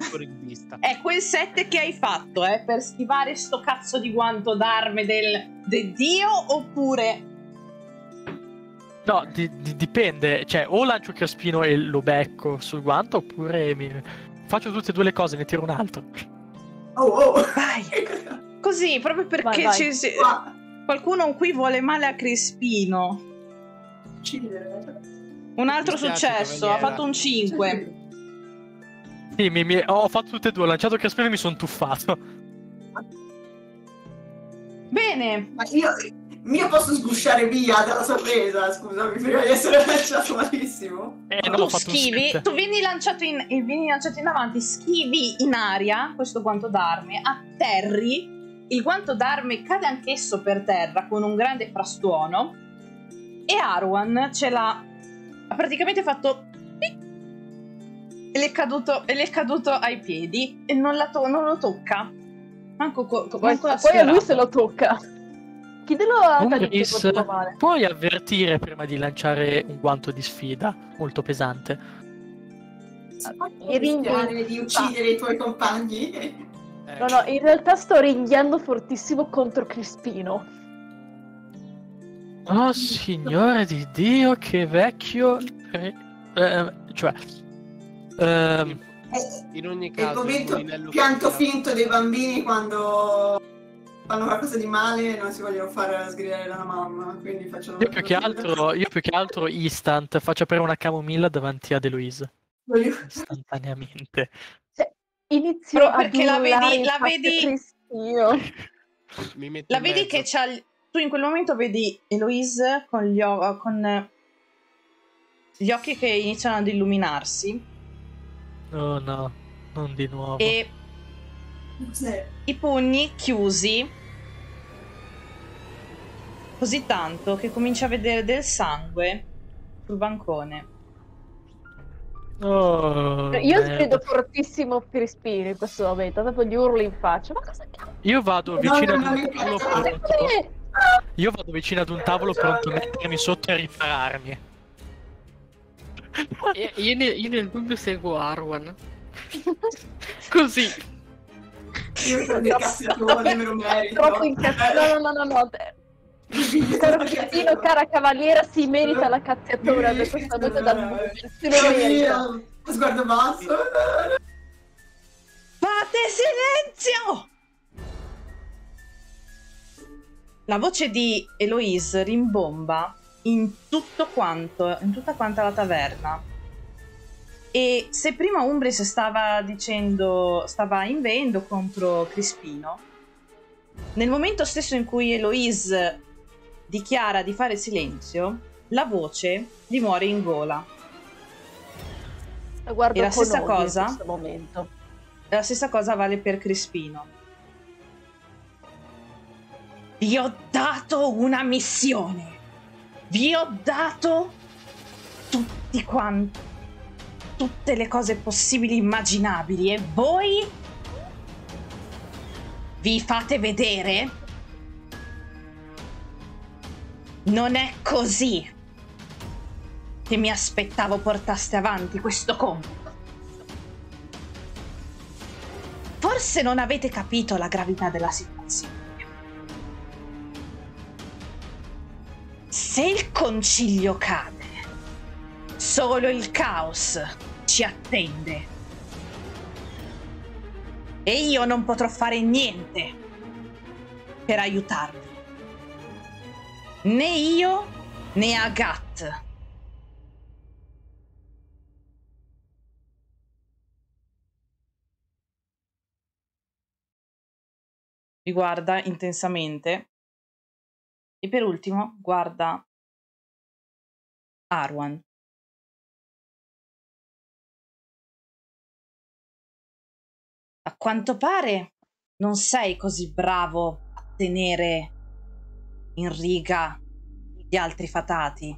È quel 7 che hai fatto, eh, per schivare sto cazzo di guanto d'arme del, del dio oppure... No, di- di- dipende. Cioè, o lancio il crespino e lo becco sul guanto, oppure mi... faccio tutte e due le cose, ne tiro un altro. Oh, oh. Vai! Così, proprio perché Vai, vai. ci si- qualcuno qui vuole male a Crispino. Uccidere. Un altro successo, ha fatto un 5. Sì, mi- mi- ho fatto tutte e due, ho lanciato il crespino e mi sono tuffato. Bene, Ma io, io posso sgusciare via dalla sorpresa, scusami, prima di essere lanciato malissimo. Eh, no, tu schivi, tu vieni lanciato, in, e vieni lanciato in avanti, schivi in aria questo guanto d'arme, atterri, il guanto d'arme cade anch'esso per terra con un grande frastuono e Arwan ce l'ha ha praticamente fatto e le è caduto, e le è caduto ai piedi e non, la to- non lo tocca. Manco, co- manco poi a lui se lo tocca. Chi te lo ha Umbris, tagliato tutto male? puoi avvertire prima di lanciare un guanto di sfida molto pesante. I ringhi- Rischiare di uccidere i tuoi compagni. Eh, No, no, in realtà sto ringhiando fortissimo contro Crispino. Oh, signore di Dio, che vecchio... eh, eh, cioè... ehm, In ogni caso, il momento pianto finto dei bambini quando fanno qualcosa di male e non si vogliono far sgridare dalla mamma, quindi facciano... io, più che altro, io più che altro instant faccio aprire una camomilla davanti ad Eloise. Voglio- Istantaneamente. Inizio Però a perché la vedi- la a vedi- Crispino. Mi metto La vedi che c'ha. Tu in quel momento vedi Eloise con gli, o- con gli occhi che iniziano ad illuminarsi Oh no, non di nuovo. e? I pugni chiusi così tanto che comincia a vedere del sangue sul bancone. Oh, Io sgrido fortissimo Crispino in questo momento, dopo gli urlo in faccia. Ma cosa? Io vado No, vicino no, ad no, un tavolo pronto. Io vado vicino ad un tavolo pronto a mettermi sotto e a ripararmi. E- io, nel, io nel dubbio seguo Arwan. Così. Troppo incazzato. No, no, no, no, Caro Crispino, cara cavaliera, si merita la cazziatura per questa cosa da lo merita. Sguardo basso. Fate silenzio! La voce di Eloise rimbomba in tutto quanto, in tutta quanta la taverna. E se prima Umbris stava dicendo, stava inveendo contro Crispino, nel momento stesso in cui Eloise dichiara di fare silenzio, la voce gli muore in gola. La E la stessa cosa? la stessa cosa vale per Crispino. Vi ho dato una missione. Vi ho dato tutti quanti. Tutte le cose possibili immaginabili. E voi vi fate vedere? Non è così che mi aspettavo portaste avanti questo compito. Forse non avete capito la gravità della situazione. Se il concilio cade, solo il caos ci attende. E io non potrò fare niente per aiutarvi. Né io né Agat. Vi guarda intensamente. E per ultimo guarda Arwan. A quanto pare non sei così bravo a tenere in riga gli altri fatati.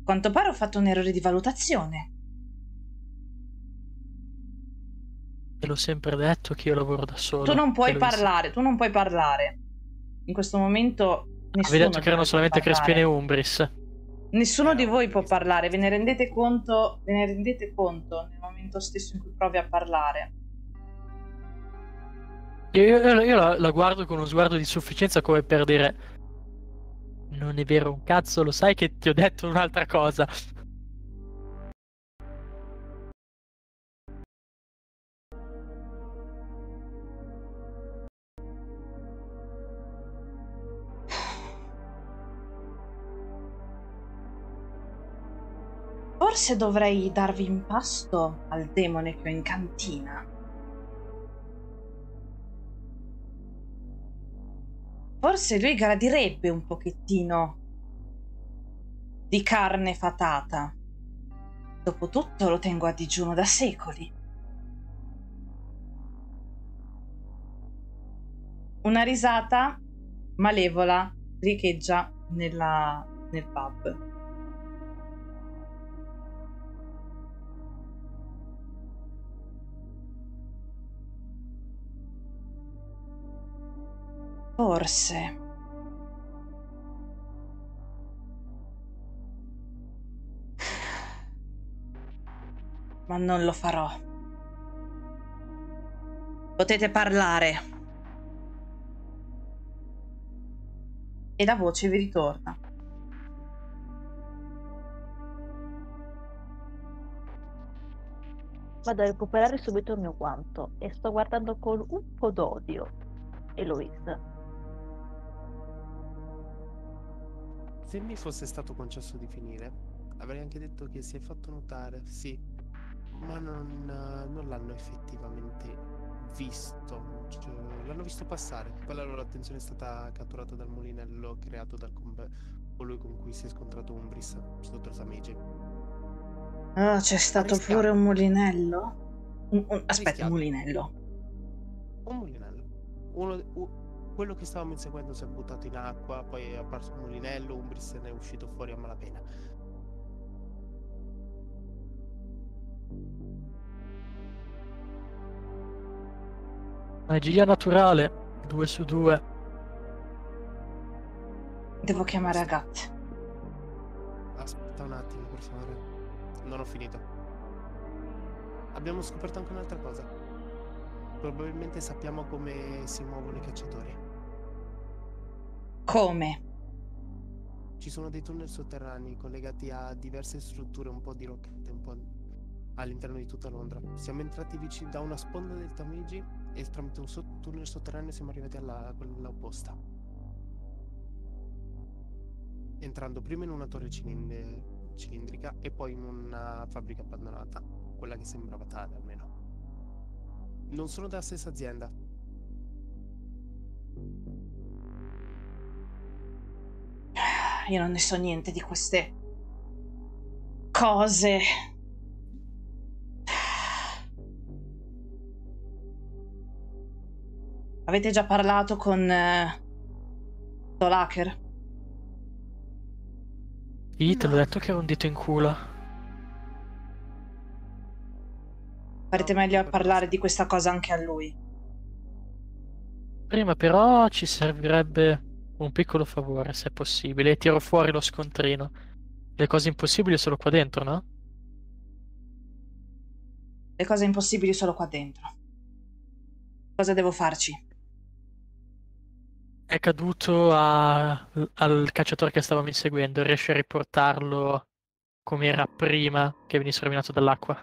A quanto pare ho fatto un errore di valutazione. Te l'ho sempre detto che io lavoro da solo. Tu non puoi parlare, tu non puoi parlare. In questo momento Avevi detto che erano solamente parlare. E Umbris. Nessuno di voi può parlare, ve ne rendete conto, ve ne rendete conto nel momento stesso in cui provi a parlare. Io, io- io la, la guardo con uno sguardo di sufficienza come per dire: Non è vero un cazzo, lo sai che ti ho detto un'altra cosa. Forse dovrei darvi in pasto al demone che ho in cantina. Forse lui gradirebbe un pochettino di carne fatata. Dopotutto lo tengo a digiuno da secoli. Una risata malevola riecheggia nel pub. Forse. Ma non lo farò. Potete parlare. E la voce vi ritorna. Vado a recuperare subito il mio guanto e sto guardando con un po' d'odio Eloise. Se mi fosse stato concesso di finire, avrei anche detto che si è fatto notare, sì, ma non, non l'hanno effettivamente visto. Cioè, l'hanno visto passare. Poi la loro attenzione è stata catturata dal mulinello creato dal comb- colui con cui si è scontrato Umbris sotto Samigi. Ah, c'è stato rischiato. pure un mulinello? Un- un- aspetta, rischiato. un mulinello. Un mulinello. Uno, quello che stavamo inseguendo si è buttato in acqua, poi è apparso un mulinello, Umbris ne è uscito fuori a malapena. Magia naturale, 2 su 2. Devo chiamare Agathe. Aspetta un attimo, per favore. Non ho finito. Abbiamo scoperto anche un'altra cosa. Probabilmente sappiamo come si muovono i cacciatori. Come? Ci sono dei tunnel sotterranei collegati a diverse strutture, un po' di rocchette, un po' all'interno di tutta Londra. Siamo entrati vicini da una sponda del Tamigi e tramite un so- tunnel sotterraneo siamo arrivati alla quella opposta. Entrando prima in una torre cilindri- cilindrica e poi in una fabbrica abbandonata, quella che sembrava tale almeno. Non sono della stessa azienda. Io non ne so niente di queste cose. Avete già parlato con eh, Tolaker? Sì, te l'ho detto che era un dito in culo. Farete meglio a parlare di questa cosa anche a lui. Prima però ci servirebbe un piccolo favore, se è possibile. Tiro fuori lo scontrino. Le cose impossibili sono qua dentro, no? Le cose impossibili solo qua dentro. Cosa devo farci? È caduto a- al cacciatore che stavamo inseguendo. Riesci a riportarlo come era prima che venisse rovinato dall'acqua?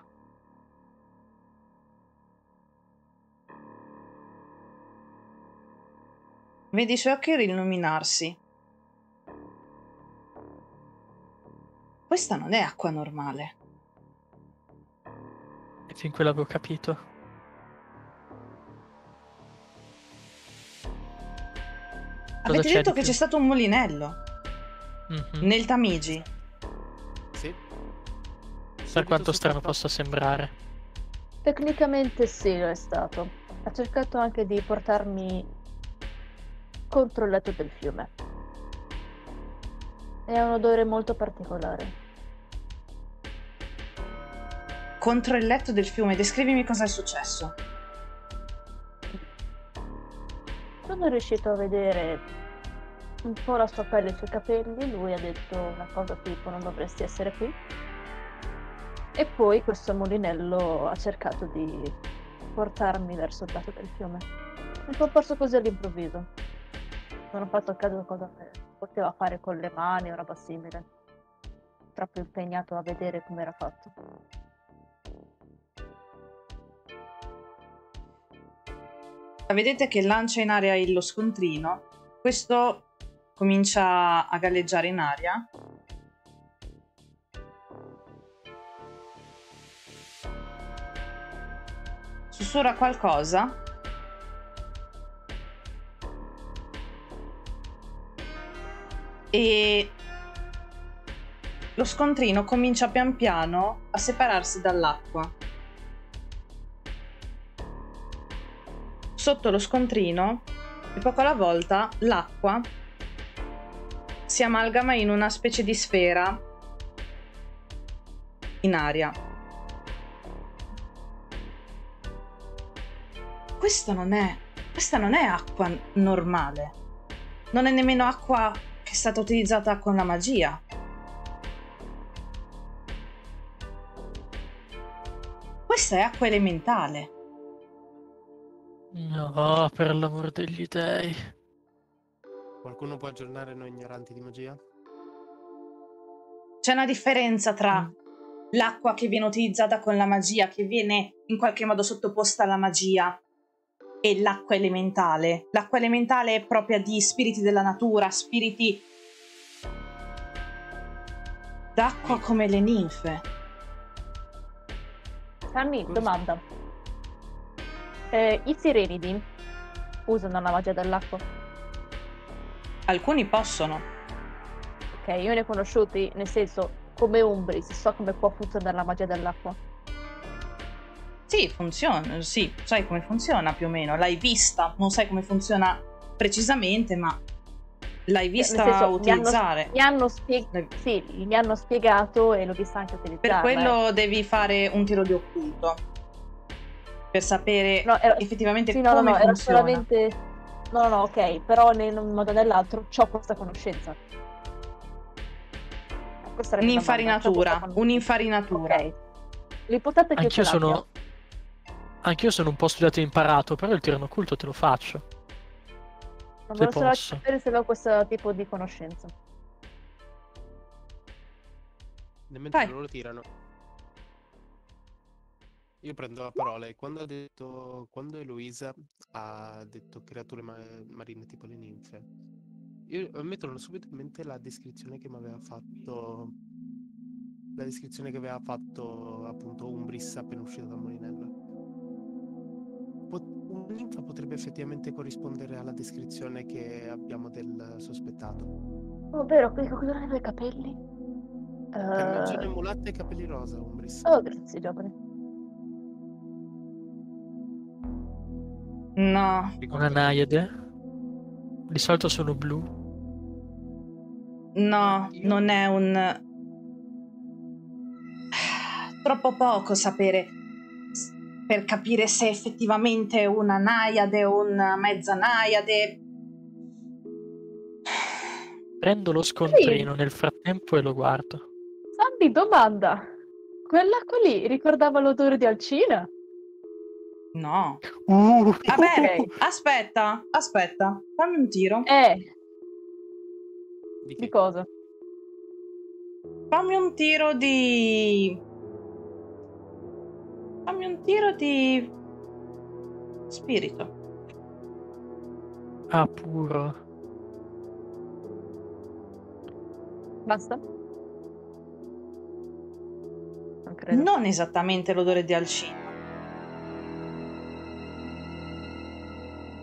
Vedi i suoi occhi illuminarsi. Questa non è acqua normale. E fin qui l'avevo capito. Avete c'è detto che c'è stato un mulinello Mhm. nel Tamigi. Sì. Per quanto strano possa sembrare. Tecnicamente sì, lo è stato. Ha cercato anche di portarmi controllato del fiume. E ha un odore molto particolare. Contro il letto del fiume, descrivimi cosa è successo. Sono riuscito a vedere un po' la sua pelle e i suoi capelli, lui ha detto una cosa tipo non dovresti essere qui. E poi questo mulinello ha cercato di portarmi verso il lato del fiume. Un po' apparso così all'improvviso. Non ho fatto caso cosa poteva fare con le mani o roba simile. Troppo impegnato a vedere come era fatto. Vedete che lancia in aria lo scontrino. Questo comincia a galleggiare in aria. Sussurra qualcosa. E lo scontrino comincia pian piano a separarsi dall'acqua. Sotto lo scontrino, di poco alla volta, l'acqua si amalgama in una specie di sfera in aria. Questa non è, questa non è acqua normale. Non è nemmeno acqua che è stata utilizzata con la magia. Questa è acqua elementale. No, per l'amor degli dei. Qualcuno può aggiornare noi ignoranti di magia? C'è una differenza tra l'acqua che viene utilizzata con la magia, che viene in qualche modo sottoposta alla magia, e l'acqua elementale. L'acqua elementale è propria di spiriti della natura, spiriti d'acqua come le ninfe. Sammy, domanda. Eh, I sirenidi usano la magia dell'acqua? Alcuni possono. Ok, io ne ho conosciuti, nel senso, come Umbris, so come può funzionare la magia dell'acqua. Sì, funziona, sì, sai come funziona più o meno. L'hai vista, non sai come funziona precisamente, ma l'hai vista senso, mi hanno- utilizzare. Mi hanno, spie- L'hai- sì, mi hanno spiegato e l'ho vista anche utilizzare. Per quello devi fare un tiro di occulto. Per sapere No, era- effettivamente Sì, no, no, come no, era funziona. solamente... No, no, no, ok, però in un modo o nell'altro ho questa conoscenza. Questa Un'infarinatura, un'infarinatura. Ok. L'ipotesi è che io Anch'io ce l'abbia. Anch'io sono un po' studiato e imparato, però il tiro in occulto te lo faccio. Non se volevo solo posso. sapere se avevo questo tipo di conoscenza. Nel Vai. mentre loro tirano. Io prendo la parola e quando ha detto, quando Eloisa ha detto creature ma- marine tipo le ninfe, io a me torna subito in mente la descrizione che mi aveva fatto, la descrizione che aveva fatto appunto Umbris appena uscito dal mulinello. Ninfa potrebbe effettivamente corrispondere alla descrizione che abbiamo del sospettato. Oh, vero, quindi cosa aveva i capelli? Carnagione Eh, mulatta e capelli rosa, Umbris. Oh, grazie, giovane. No, Una naiade. Di solito sono blu. no, Io- non è un... Troppo poco sapere per capire se effettivamente è una naiade o una mezza naiade. Prendo lo scontrino nel frattempo e lo guardo. Sandy, domanda. Quell'acqua lì ricordava l'odore di Alcina? No. Uh, Vabbè, Ok. aspetta, aspetta, fammi un tiro. Eh, Di di cosa? Fammi un tiro di. Fammi un tiro di. Spirito. Ah, puro. Basta? Non credo. Non esattamente l'odore di alcino.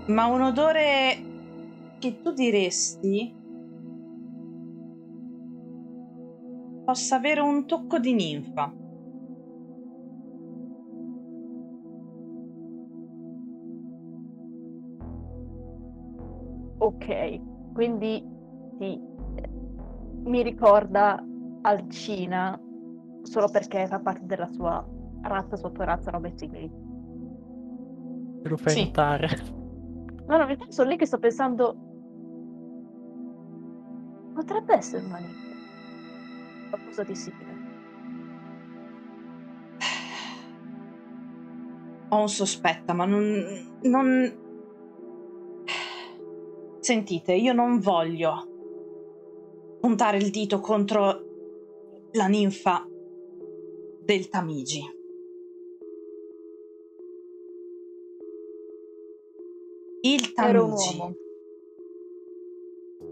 Ma un odore che tu diresti possa avere un tocco di ninfa. Ok, quindi sì, mi ricorda Alcina solo perché fa parte della sua razza, sottorazza, robe simili. Me lo fai Sì. notare. No, no, in sono lì che sto pensando. Potrebbe essere una ninfa. Qualcosa di simile. Ho un sospetta, ma non, non... Sentite, io non voglio puntare il dito contro la ninfa del Tamigi. Il Tamigi.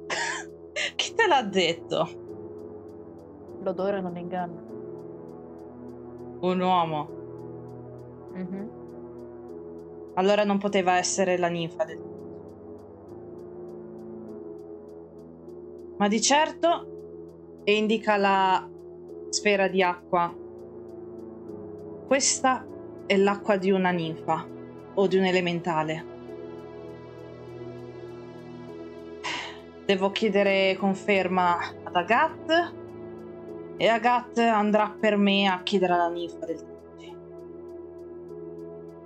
Chi te l'ha detto? L'odore non inganna. Un uomo. Mhm. Allora non poteva essere la ninfa del Ma di certo e indica la sfera di acqua. Questa è l'acqua di una ninfa o di un elementale. Devo chiedere conferma ad Agat e Agat andrà per me a chiedere alla ninfa del.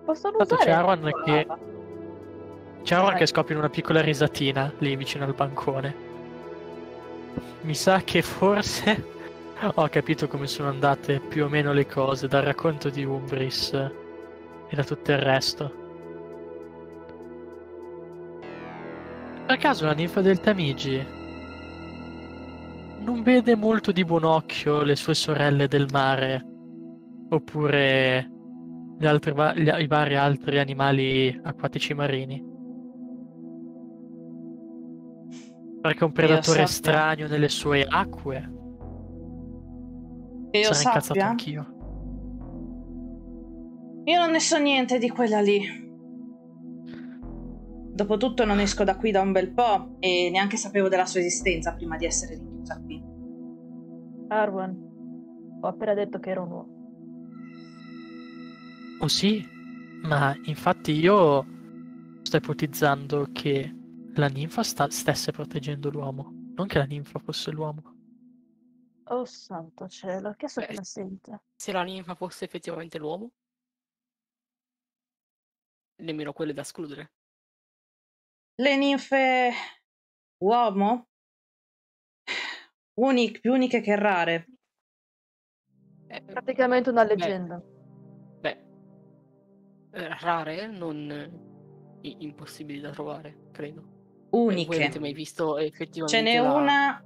Possono Tanto usare c'è Arwan che-. C'è che scoppia una piccola risatina lì vicino al bancone. Mi sa che forse ho capito come sono andate più o meno le cose dal racconto di Umbris e da tutto il resto. Per caso la ninfa del Tamigi non vede molto di buon occhio le sue sorelle del mare oppure gli altri gli- i vari altri animali acquatici marini? Perché un predatore estraneo nelle sue acque? Che io Sarei incazzato anch'io. io non ne so niente di quella lì. Dopotutto non esco da qui da un bel po' e neanche sapevo della sua esistenza prima di essere rinchiusa qui. Arwan, ho appena detto che era un uomo. Oh sì, ma infatti io sto ipotizzando che la ninfa sta- stesse proteggendo l'uomo, non che la ninfa fosse l'uomo. Oh santo cielo, che so Beh, che la sente. Se la ninfa fosse effettivamente l'uomo, nemmeno quelle da escludere. Le ninfe uomo? Unic- più uniche che rare. Eh, Praticamente una beh, leggenda. Beh, eh, rare, non eh, impossibili da trovare, credo. Uniche. mai visto Ce effettivamente n'è la... una.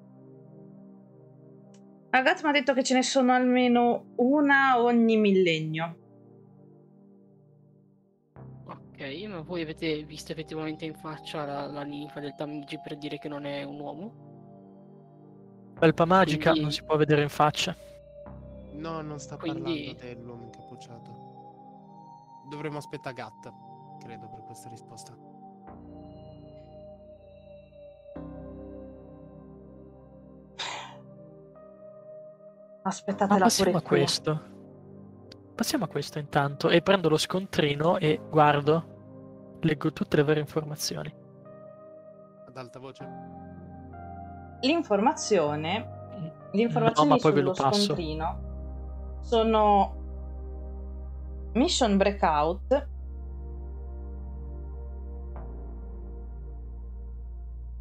Agatha mi ha detto che ce ne sono almeno una ogni millennio. Ok, ma voi avete visto effettivamente in faccia la, la ninfa del Tamigi per dire che non è un uomo? Felpa magica Quindi- non si può vedere in faccia. No, non sta Quindi- parlando dell'uomo incappucciato. Dovremmo aspettare Gat, credo, per questa risposta. Ma Aspettatela pure passiamo a questo. Passiamo a questo intanto e prendo lo scontrino e guardo, leggo tutte le vere informazioni. Ad alta voce. L'informazione, le No, informazioni ma poi ve lo sullo passo. scontrino sono Mission Breakout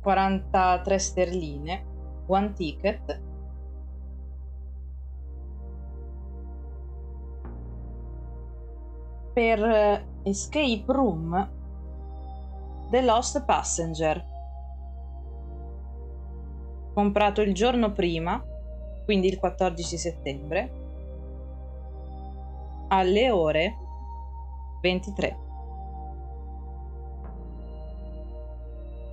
43 sterline, one ticket per eh, Escape Room The Lost Passenger comprato il giorno prima, quindi il 14 settembre, alle ore 23.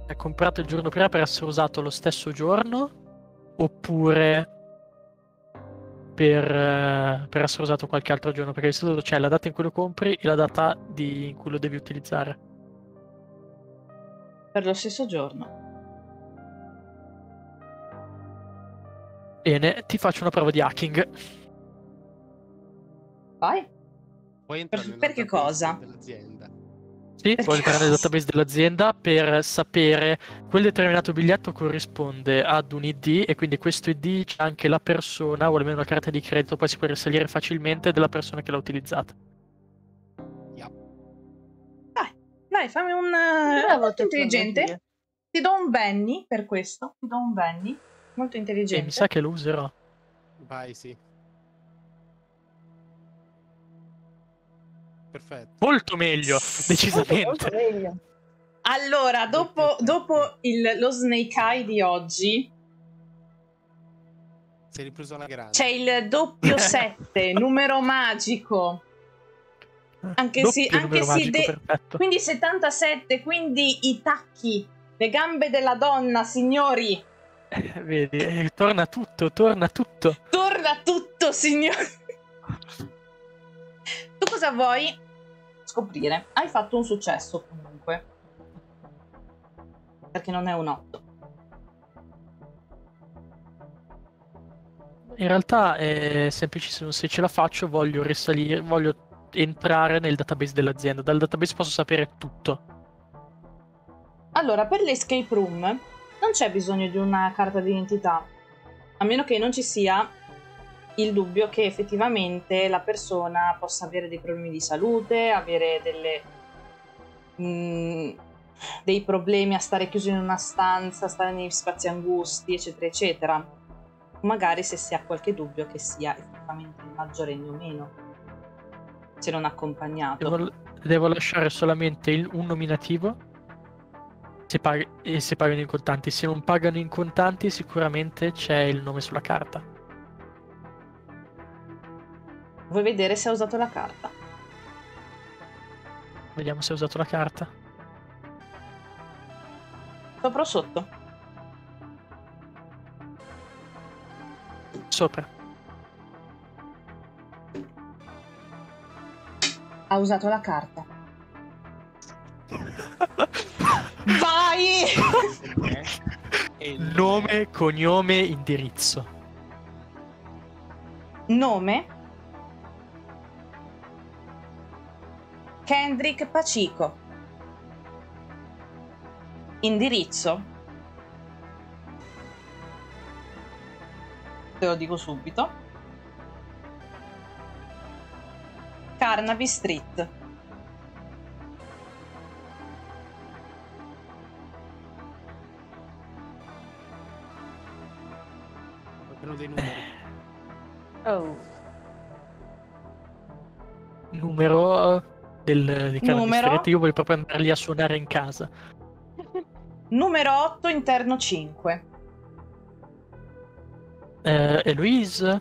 È comprato il giorno prima per essere usato lo stesso giorno oppure per, eh, per essere usato qualche altro giorno? Perché di solito c'è la data in cui lo compri e la data di- in cui lo devi utilizzare. Per lo stesso giorno. Bene, ti faccio una prova di hacking. Vai. Per- per che cosa? Dell'azienda. Sì, puoi entrare nel database dell'azienda per sapere quel determinato biglietto corrisponde ad un ID e quindi questo ID c'è anche la persona o almeno una carta di credito, poi si può risalire facilmente della persona che l'ha utilizzata. Dai, Vai, fammi un... eh, molto te, intelligente. Ti do un Benny per questo. Ti do un Benny. Molto E intelligente. Eh, mi sa che lo userò. Vai, sì. Perfetto. Molto meglio, decisamente. Molto meglio. Allora, dopo, dopo il- lo Snake Eye di oggi, Si è ripreso alla grande. c'è il doppio 7, numero magico. Anche sì, anche magico, de-. Quindi 77, quindi i tacchi, le gambe della donna, signori. Eh, Vedi, eh, torna tutto, torna tutto. Torna tutto, signori. Tu cosa vuoi scoprire? Hai fatto un successo comunque. Perché non è un 8. In realtà è semplicissimo, se ce la faccio voglio risalire, voglio entrare nel database dell'azienda. Dal database posso sapere tutto. Allora, per l'escape room non c'è bisogno di una carta d'identità, a meno che non ci sia il dubbio che effettivamente la persona possa avere dei problemi di salute, avere delle, mm, dei problemi a stare chiuso in una stanza, stare negli spazi angusti, eccetera, eccetera. Magari se si ha qualche dubbio che sia effettivamente maggiorenne o meno, se non accompagnato. Devo, devo lasciare solamente il- un nominativo se pag- se pagano in contanti. Se non pagano in contanti sicuramente c'è il nome sulla carta. Vuoi vedere se ha usato la carta? Vediamo se ho usato la carta. Sopra o sotto? Sopra. Ha usato la carta. Vai! Nome, cognome, indirizzo. Nome? Kendrick Pacico. Indirizzo? Te lo dico subito. Carnaby Street. Sono dei numeri. Oh. Numero eh, del, di Numero? Io voglio proprio andarli a suonare in casa. Numero 8, interno 5. Eh, Eloise?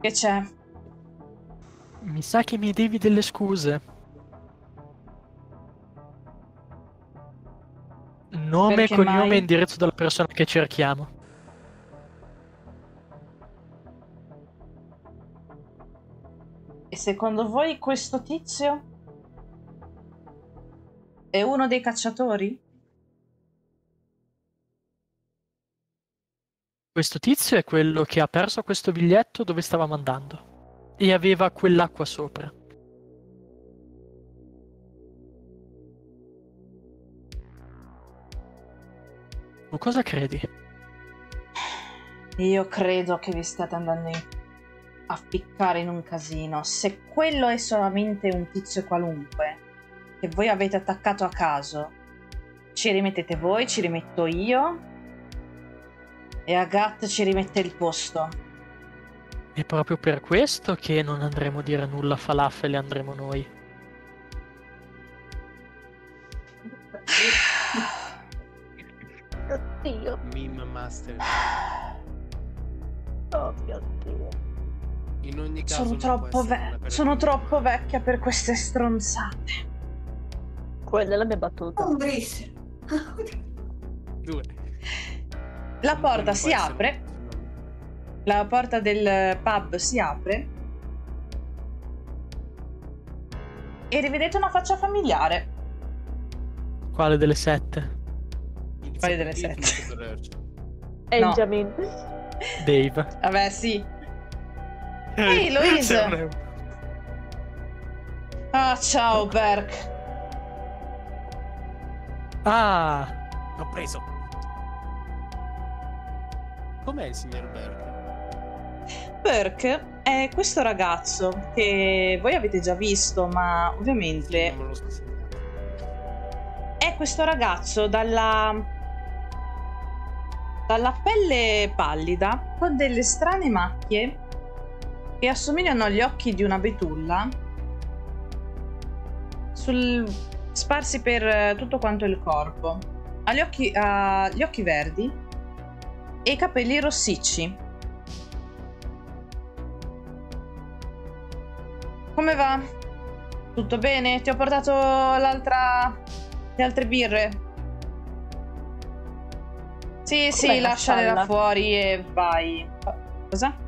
Che c'è? Mi sa che mi devi delle scuse. Nome, Perché cognome mai? e indirizzo della persona che cerchiamo. E secondo voi questo tizio è uno dei cacciatori? Questo tizio è quello che ha perso questo biglietto dove stavamo andando. E aveva quell'acqua sopra. Tu cosa credi? Io credo che vi stiate andando in- a ficcare in un casino. Se quello è solamente un tizio qualunque che voi avete attaccato a caso, ci rimettete voi, ci rimetto io e Agat ci rimette il posto. È proprio per questo che non andremo a dire nulla a Falafel e andremo noi. Oddio. Meme Master. Oh mio Dio. In ogni caso Sono troppo, essere ve- sono troppo vecchia per queste stronzate. Quella è la mia battuta. Un bris. Due. La porta si essere- apre, la porta del pub si apre e rivedete una faccia familiare. Quale delle sette? Quale delle sette? Benjamin. Dave. Vabbè, sì. Ehi, Louise! Ah, ciao, Berk. Ah, L'ho preso. Com'è il signor Berg? Berk è questo ragazzo che voi avete già visto, ma ovviamente è questo ragazzo dalla dalla pelle pallida con delle strane macchie che assomigliano agli occhi di una betulla sul- sparsi per eh, tutto quanto il corpo. Ha gli occhi, ha gli occhi verdi e i capelli rossicci. Come va? Tutto bene? Ti ho portato l'altra. le altre birre. Sì, sì, Com'è la lasciale là spalla? fuori e vai. Cosa?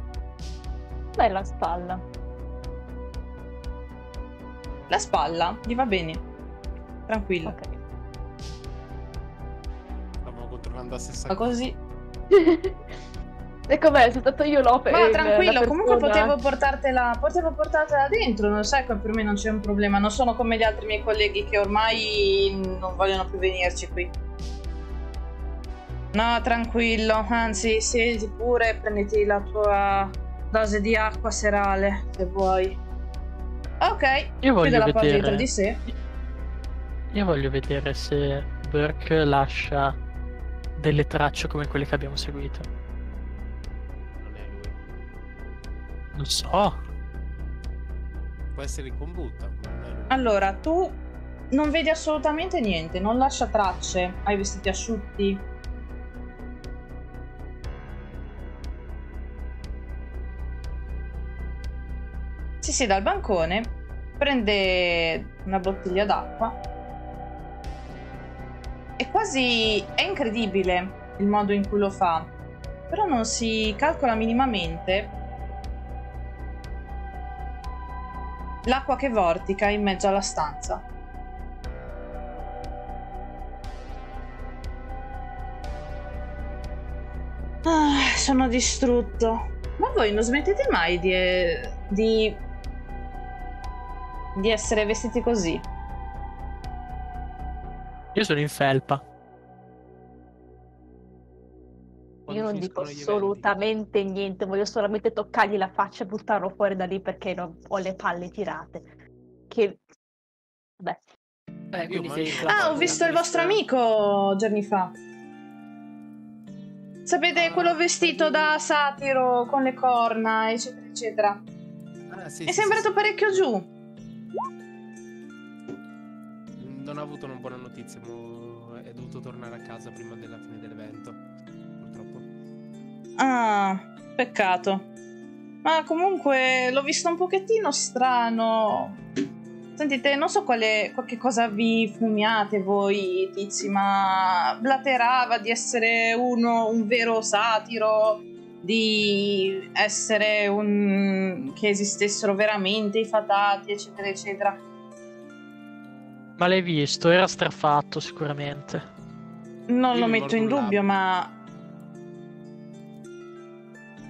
Bella spalla. La spalla, gli va bene. Tranquillo. Ok. Stavo controllando la stessa Ma cosa. così. e com'è? Sono stato io Lope. Ma il- tranquillo, la comunque potevo portartela, potevo portartela dentro, non sai che per me non c'è un problema, non sono come gli altri miei colleghi che ormai non vogliono più venirci qui. No, tranquillo, anzi, siedi pure prenditi la tua dose di acqua serale, se vuoi. Ok, Io voglio la porta dietro vedere. di sé. Io voglio vedere se Burke lascia delle tracce come quelle che abbiamo seguito. Non è lui. Lo so. Può essere in combutta. non. Allora, tu non vedi assolutamente niente, non lascia tracce, hai vestiti asciutti. Sì, sì, dal bancone prende una bottiglia d'acqua. È quasi... è incredibile il modo in cui lo fa, però non si calcola minimamente l'acqua che vortica in mezzo alla stanza. Ah, sono distrutto. Ma voi non smettete mai di, di, di essere vestiti così? Io sono in felpa. Quando Io non dico assolutamente niente, voglio solamente toccargli la faccia e buttarlo fuori da lì perché non- ho le palle tirate. Che... Beh, Eh, Ah, ho visto il vostro amico giorni fa. Sapete, Ah, quello vestito da satiro con le corna, eccetera, eccetera. Ah, sì, È sì, sembrato sì, parecchio giù. Non ha avuto una buona notizia. È dovuto tornare a casa prima della fine dell'evento. Purtroppo. Ah, peccato. Ma comunque l'ho visto un pochettino strano. Sentite, non so quale, qualche cosa vi fumiate voi, tizi, ma blaterava di essere uno, un vero satiro, di essere un... che esistessero veramente i fatati, eccetera, eccetera. Ma l'hai visto? Era strafatto sicuramente. Non Io lo metto in dubbio, ma.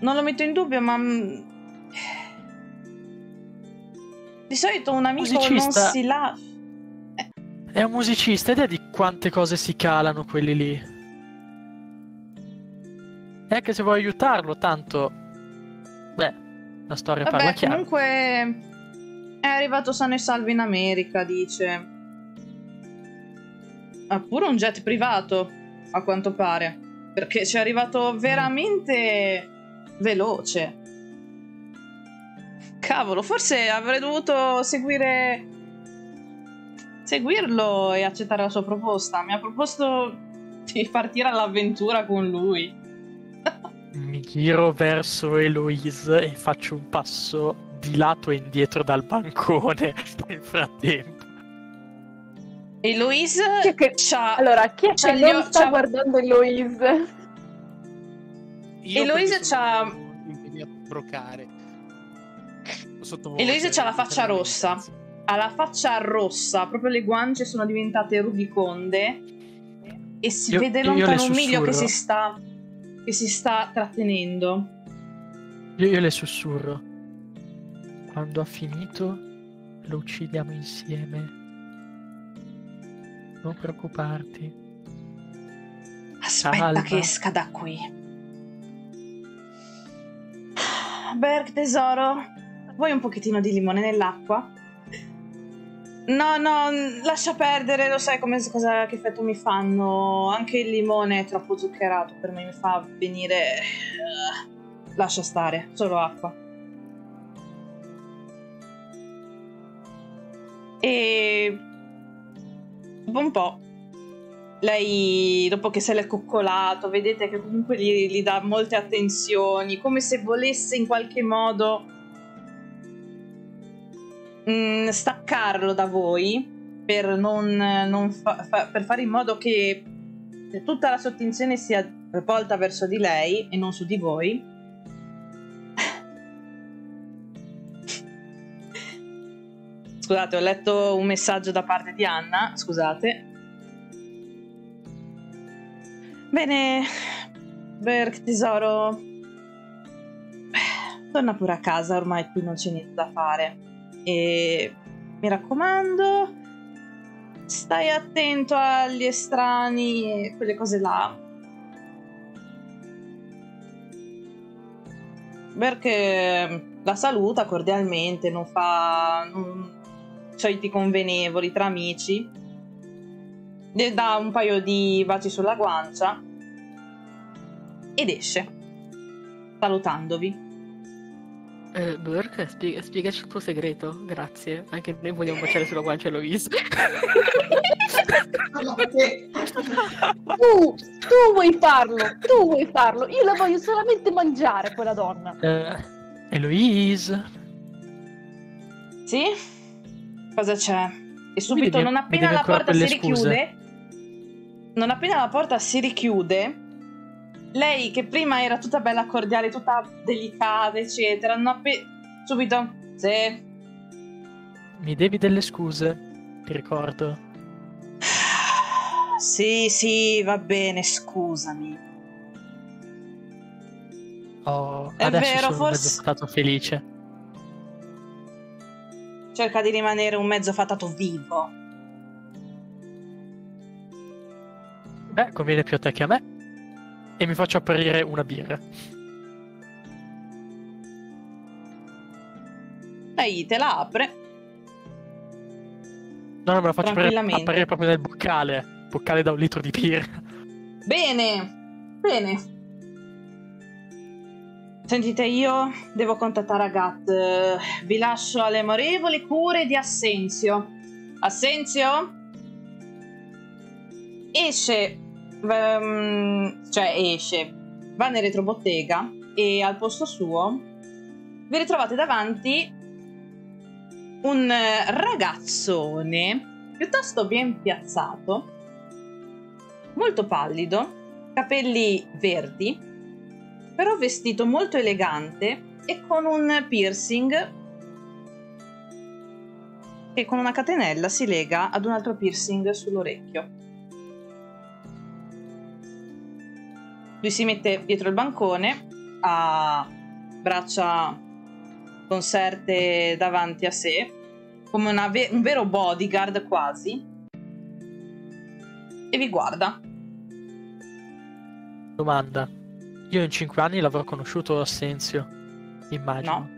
Non lo metto in dubbio, ma. mm, Di solito un amico non Musicista. si la. È un musicista ed è di quante cose si calano quelli lì. E anche se vuoi aiutarlo, tanto... Beh, la storia parla Vabbè, chiaro. comunque. È arrivato sano e salvo in America, dice. Ha pure un jet privato, a quanto pare. Perché ci è arrivato veramente veloce. Cavolo, forse avrei dovuto seguire. seguirlo e accettare la sua proposta. Mi ha proposto di partire all'avventura con lui. Mi giro verso Eloise e faccio un passo di lato e indietro dal bancone nel frattempo. E Louise Chi è che- c'ha. allora, chi è c'ha che non sta c'ha- guardando Eloise? Io Eloise c'ha- a broccare. Sottovoce, Eloise c'ha la faccia rossa. ha la faccia rossa, proprio le guance sono diventate rubiconde e si Io- vede lontano un miglio che si sta che si sta trattenendo. Io, io le sussurro. Quando ha finito, lo uccidiamo insieme. Non preoccuparti. Aspetta Calma. che esca da qui. Berg tesoro, vuoi un pochettino di limone nell'acqua? No, no, lascia perdere, lo sai come, cosa, che effetto mi fanno. Anche il limone è troppo zuccherato per me, mi fa venire... Uh, lascia stare, solo acqua. E... Dopo un po', lei, dopo che se l'è coccolato, vedete che comunque gli, gli dà molte attenzioni, come se volesse in qualche modo mh, mm, staccarlo da voi per, non, non fa, fa, per fare in modo che tutta la sua attenzione sia rivolta verso di lei e non su di voi. Scusate, ho letto un messaggio da parte di Anna, scusate. Bene, Berk, tesoro. Torna pure a casa, ormai qui non c'è niente da fare. E mi raccomando, stai attento agli estranei e quelle cose là. Perché la saluta cordialmente, non fa non... soliti convenevoli tra amici. Le dà un paio di baci sulla guancia ed esce, salutandovi. Eh, Burke, spie- spiegaci il tuo segreto, grazie. Anche noi vogliamo baciare sulla guancia Eloise. tu, tu vuoi farlo, tu vuoi farlo. Io la voglio solamente mangiare, quella donna. Eh, Eloise. Sì? Cosa c'è? E subito, devi- non appena la porta si scuse. richiude, non appena la porta si richiude, lei che prima era tutta bella cordiale, tutta delicata, eccetera, non appe- subito, sì, Mi devi delle scuse, ti ricordo. sì, sì, va bene, scusami. Oh, È vero, sono forse- stato felice. Cerca di rimanere un mezzo fatato vivo. Beh, conviene più a te che a me. E mi faccio aprire una birra. Lei te la apre. No, no, me la faccio aprire, proprio nel boccale. Boccale da un litro di birra. Bene, bene. Sentite, io devo contattare Agat. Vi lascio alle amorevoli cure di Assenzio. Assenzio? Esce, ehm, cioè esce, va nel retrobottega e al posto suo vi ritrovate davanti un ragazzone piuttosto ben piazzato molto pallido, capelli verdi, però vestito molto elegante e con un piercing che con una catenella si lega ad un altro piercing sull'orecchio. Lui si mette dietro il bancone, ha braccia conserte davanti a sé, come ve- un vero bodyguard quasi, e vi guarda. Domanda. Io in cinque anni l'avrò conosciuto Assenzio. Immagino. No.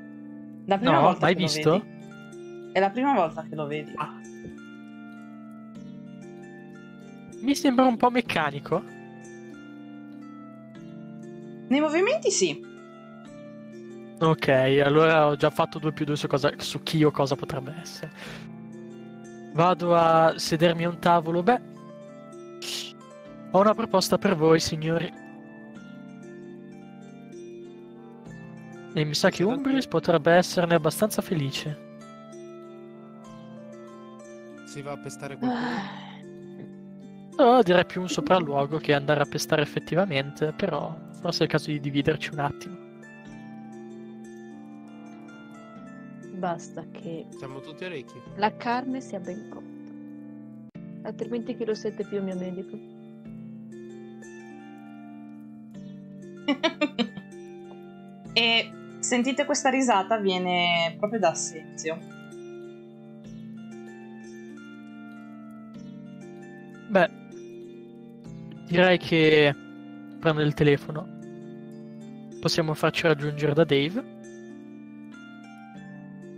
La prima No, volta mai che lo visto? vedi. È la prima volta che lo vedi. Mi sembra un po' meccanico. Nei movimenti sì. Ok, allora ho già fatto 2 più 2 su, cosa, su chi o cosa potrebbe essere. Vado a sedermi a un tavolo. Beh, ho una proposta per voi, signori. E mi sa che Umbris potrebbe esserne abbastanza felice. Si va a pestare qualcuno. No, direi più un sopralluogo che andare a pestare effettivamente, però forse è il caso di dividerci un attimo. Basta che Siamo tutti orecchi. la carne sia ben cotta. Altrimenti chi lo sente più il mio medico? e sentite questa risata viene proprio da Assenzio. Beh, direi che prendo il telefono. Possiamo farci raggiungere da Dave.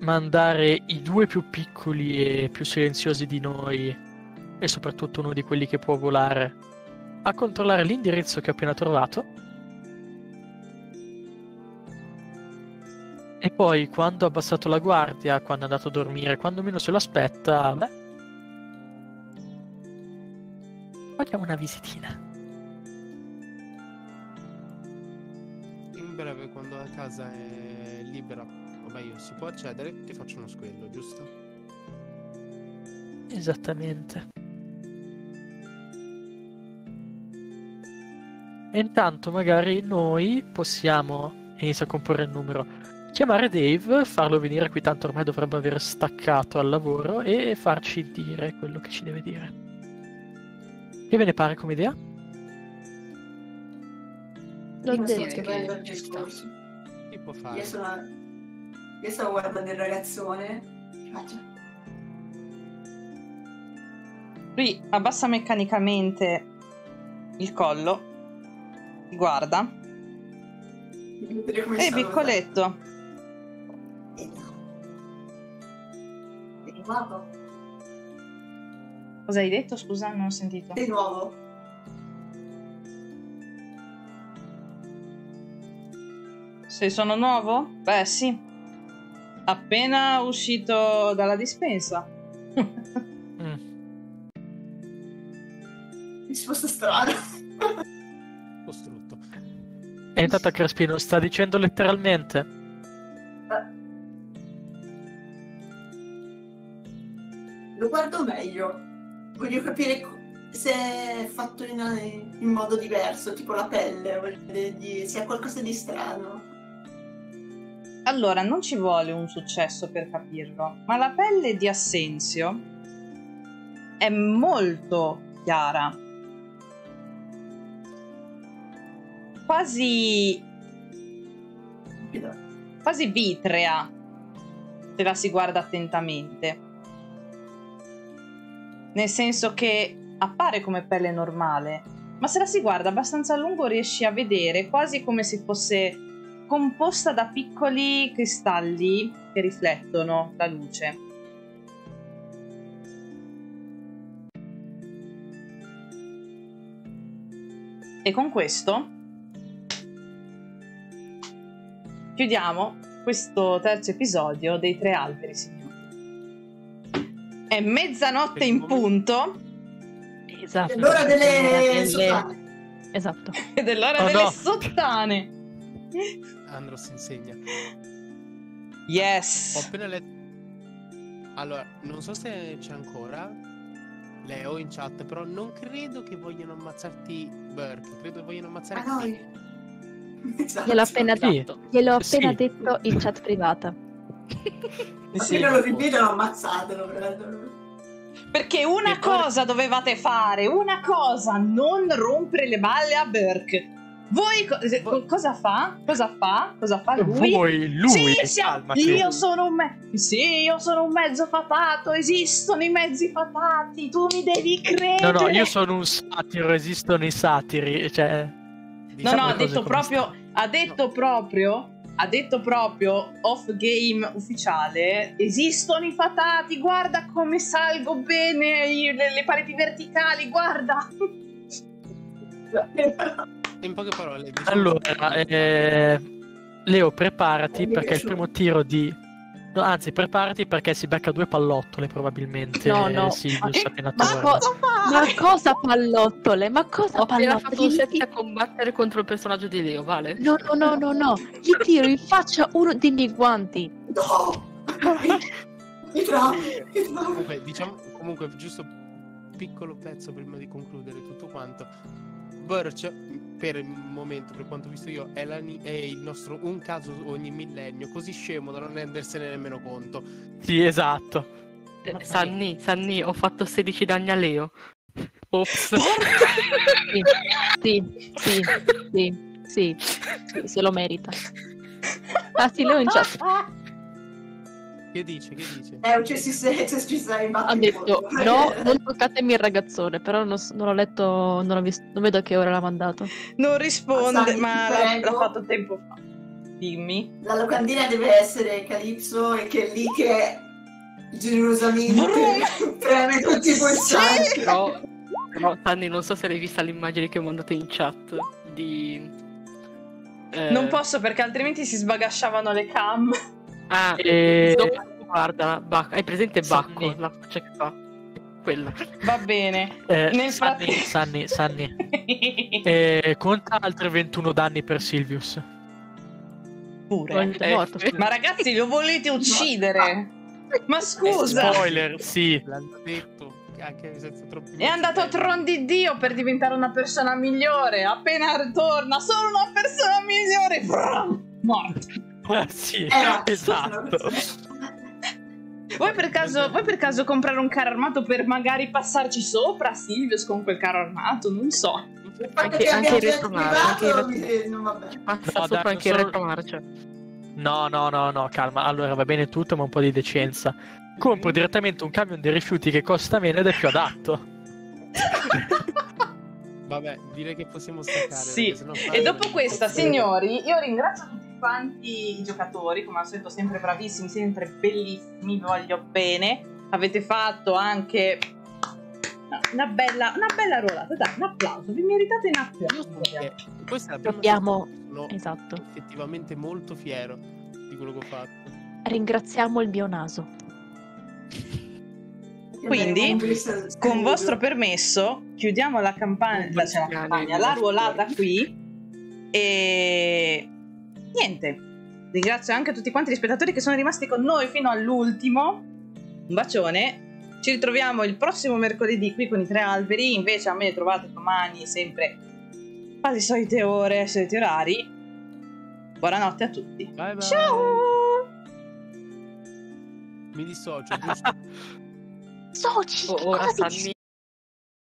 mandare i due più piccoli e più silenziosi di noi, e soprattutto uno di quelli che può volare, a controllare l'indirizzo che ho appena trovato. E poi, quando ha abbassato la guardia, quando è andato a dormire, quando meno se lo aspetta, beh. Facciamo una visitina. Casa è libera, o meglio, si può accedere, ti faccio uno squillo, giusto? Esattamente. E intanto magari noi possiamo, inizia a comporre il numero, chiamare Dave, farlo venire qui, tanto ormai dovrebbe aver staccato al lavoro e farci dire quello che ci deve dire. Che ve ne pare come idea? Sì, sto che- discorso. Chi può fare? Io sono... Io stavo guardando il ragazzone. Faccio. Lui abbassa meccanicamente il collo, guarda. Ehi, piccoletto, Eh, nuovo? cosa hai detto? Scusa, non ho sentito. Di nuovo? Se sono nuovo? Beh, sì. Appena uscito dalla dispensa. Mm. Risposta strana. Costrutto. E intanto Crespino sta dicendo letteralmente Lo guardo meglio. Voglio capire co- se è fatto in, in modo diverso, tipo la pelle, voglio se ha qualcosa di strano. Allora, non ci vuole un successo per capirlo, ma la pelle di Assenzio è molto chiara. Quasi quasi vitrea se la si guarda attentamente. Nel senso che appare come pelle normale, ma se la si guarda abbastanza a lungo riesci a vedere quasi come se fosse composta da piccoli cristalli che riflettono la luce. E con questo chiudiamo questo terzo episodio dei Tre Alberi, signori. È mezzanotte in punto Esatto. È l'ora delle Delle- sottane. Esatto. ed è l'ora Oh, delle no. sottane. Andros insegna. Ho Yes. appena letto. Allora, non so se c'è ancora Leo in chat, però non credo che vogliano ammazzarti Burke. Credo che vogliano ammazzare Ah, no. Esatto. Gliel'ho appena, Sì. gliel'ho appena Sì. detto in chat privata. Appena lo rivedono ammazzatelo. Perché una E poi- cosa dovevate fare, una cosa, non rompere le balle a Burke. Voi co- se- cosa fa? Cosa fa? Cosa fa lui? Voi, lui, sì, siamo- calmati. io sono un me- sì, io sono un mezzo fatato, esistono i mezzi fatati, tu mi devi credere. No, no, io sono un satiro, esistono i satiri, cioè... No, Diciamo no, ha le cose detto proprio, stanno. ha detto proprio, ha detto proprio off game ufficiale. Esistono i fatati, guarda come salgo bene le, le pareti verticali, guarda. In poche parole, diciamo- Allora, eh, Leo, preparati è perché il primo tiro di... No, anzi, preparati perché si becca due pallottole probabilmente. No, no. Appena Ma torna. co- Ma cosa pallottole? Ma cosa Ho appena pallottole? fatto un a combattere contro il personaggio di Leo, vale? No, no, no, no, no. Gli tiro in faccia uno dei miei guanti. No! Mi traumi. Comunque, diciamo, comunque, giusto piccolo pezzo prima di concludere tutto quanto. Birch, per il momento, per quanto ho visto io, è, la è il nostro un caso ogni millennio, così scemo da non rendersene nemmeno conto. Sì, esatto. Eh, Sanni, Sanni, ho fatto 16 danni a Leo. Ops. Sì, sì, sì, sì, sì, sì, se lo merita. Ah sì, Leo in chat Che dice? Che dice? Eh, cioè, si, se, se ci sei ha detto no, non toccatemi il ragazzone, però non, non l'ho letto, non l'ho visto, non vedo a che ora l'ha mandato. Non risponde, Sai, ma l'ha, l'ha fatto tempo fa. Dimmi. La locandina deve essere Calypso e che è lì che generosamente preme tutti i pulsanti. Però, però Sanni, non so se l'hai vista l'immagine che ho mandato in chat di... eh, Non posso perché altrimenti si sbagasciavano le cam. Ah, E- guarda, Bac- hai presente Bacco? Sanni. La faccia che fa? Quella. Va bene. Eh, Nel Sanni, frattempo- Sanni, Sanni. Eh, conta altri 21 danni per Silvius. Pure. È morto, Eh. Ma ragazzi, lo volete uccidere? Ma scusa! Spoiler, sì. L'hanno detto anche senza troppi È andato a tron di Dio per diventare una persona migliore. Appena torna, sono una persona migliore. Morto. Ah, sì, Era esatto. Vuoi per, caso, vuoi per caso comprare un carro armato per magari passarci sopra Silvius con quel carro armato? Non so. Anche- che anche il jet retromare, anche il privato, retro- mi- non vabbè. Passa No, sopra dai, anche il retromarcia. No, no, no, no, calma. Allora va bene tutto, ma un po' di decenza. Compro direttamente un camion dei rifiuti che costa meno ed è più adatto. Vabbè, direi che possiamo staccare. Sì. E dopo questa, signori, io ringrazio tutti quanti i giocatori, come al solito sempre bravissimi, sempre bellissimi, vi voglio bene. Avete fatto anche una bella, una bella ruolata, dai, un applauso, vi meritate un applauso. Perché questa è la prima Dobbiamo- volta che sono Esatto. effettivamente molto fiero di quello che ho fatto. Ringraziamo il mio naso. Quindi, Con vostro permesso, chiudiamo la campagna, la, cioè la, campagna, la ruolata qui e niente. Ringrazio anche tutti quanti gli spettatori che sono rimasti con noi fino all'ultimo. Un bacione. Ci ritroviamo il prossimo mercoledì qui con i tre alberi. Invece a me trovate domani sempre alle solite ore, ai soliti orari. Buonanotte a tutti. Bye bye. Ciao! Mi dissocio, giusto? Soci, O- che Ora cosa dici? Sanni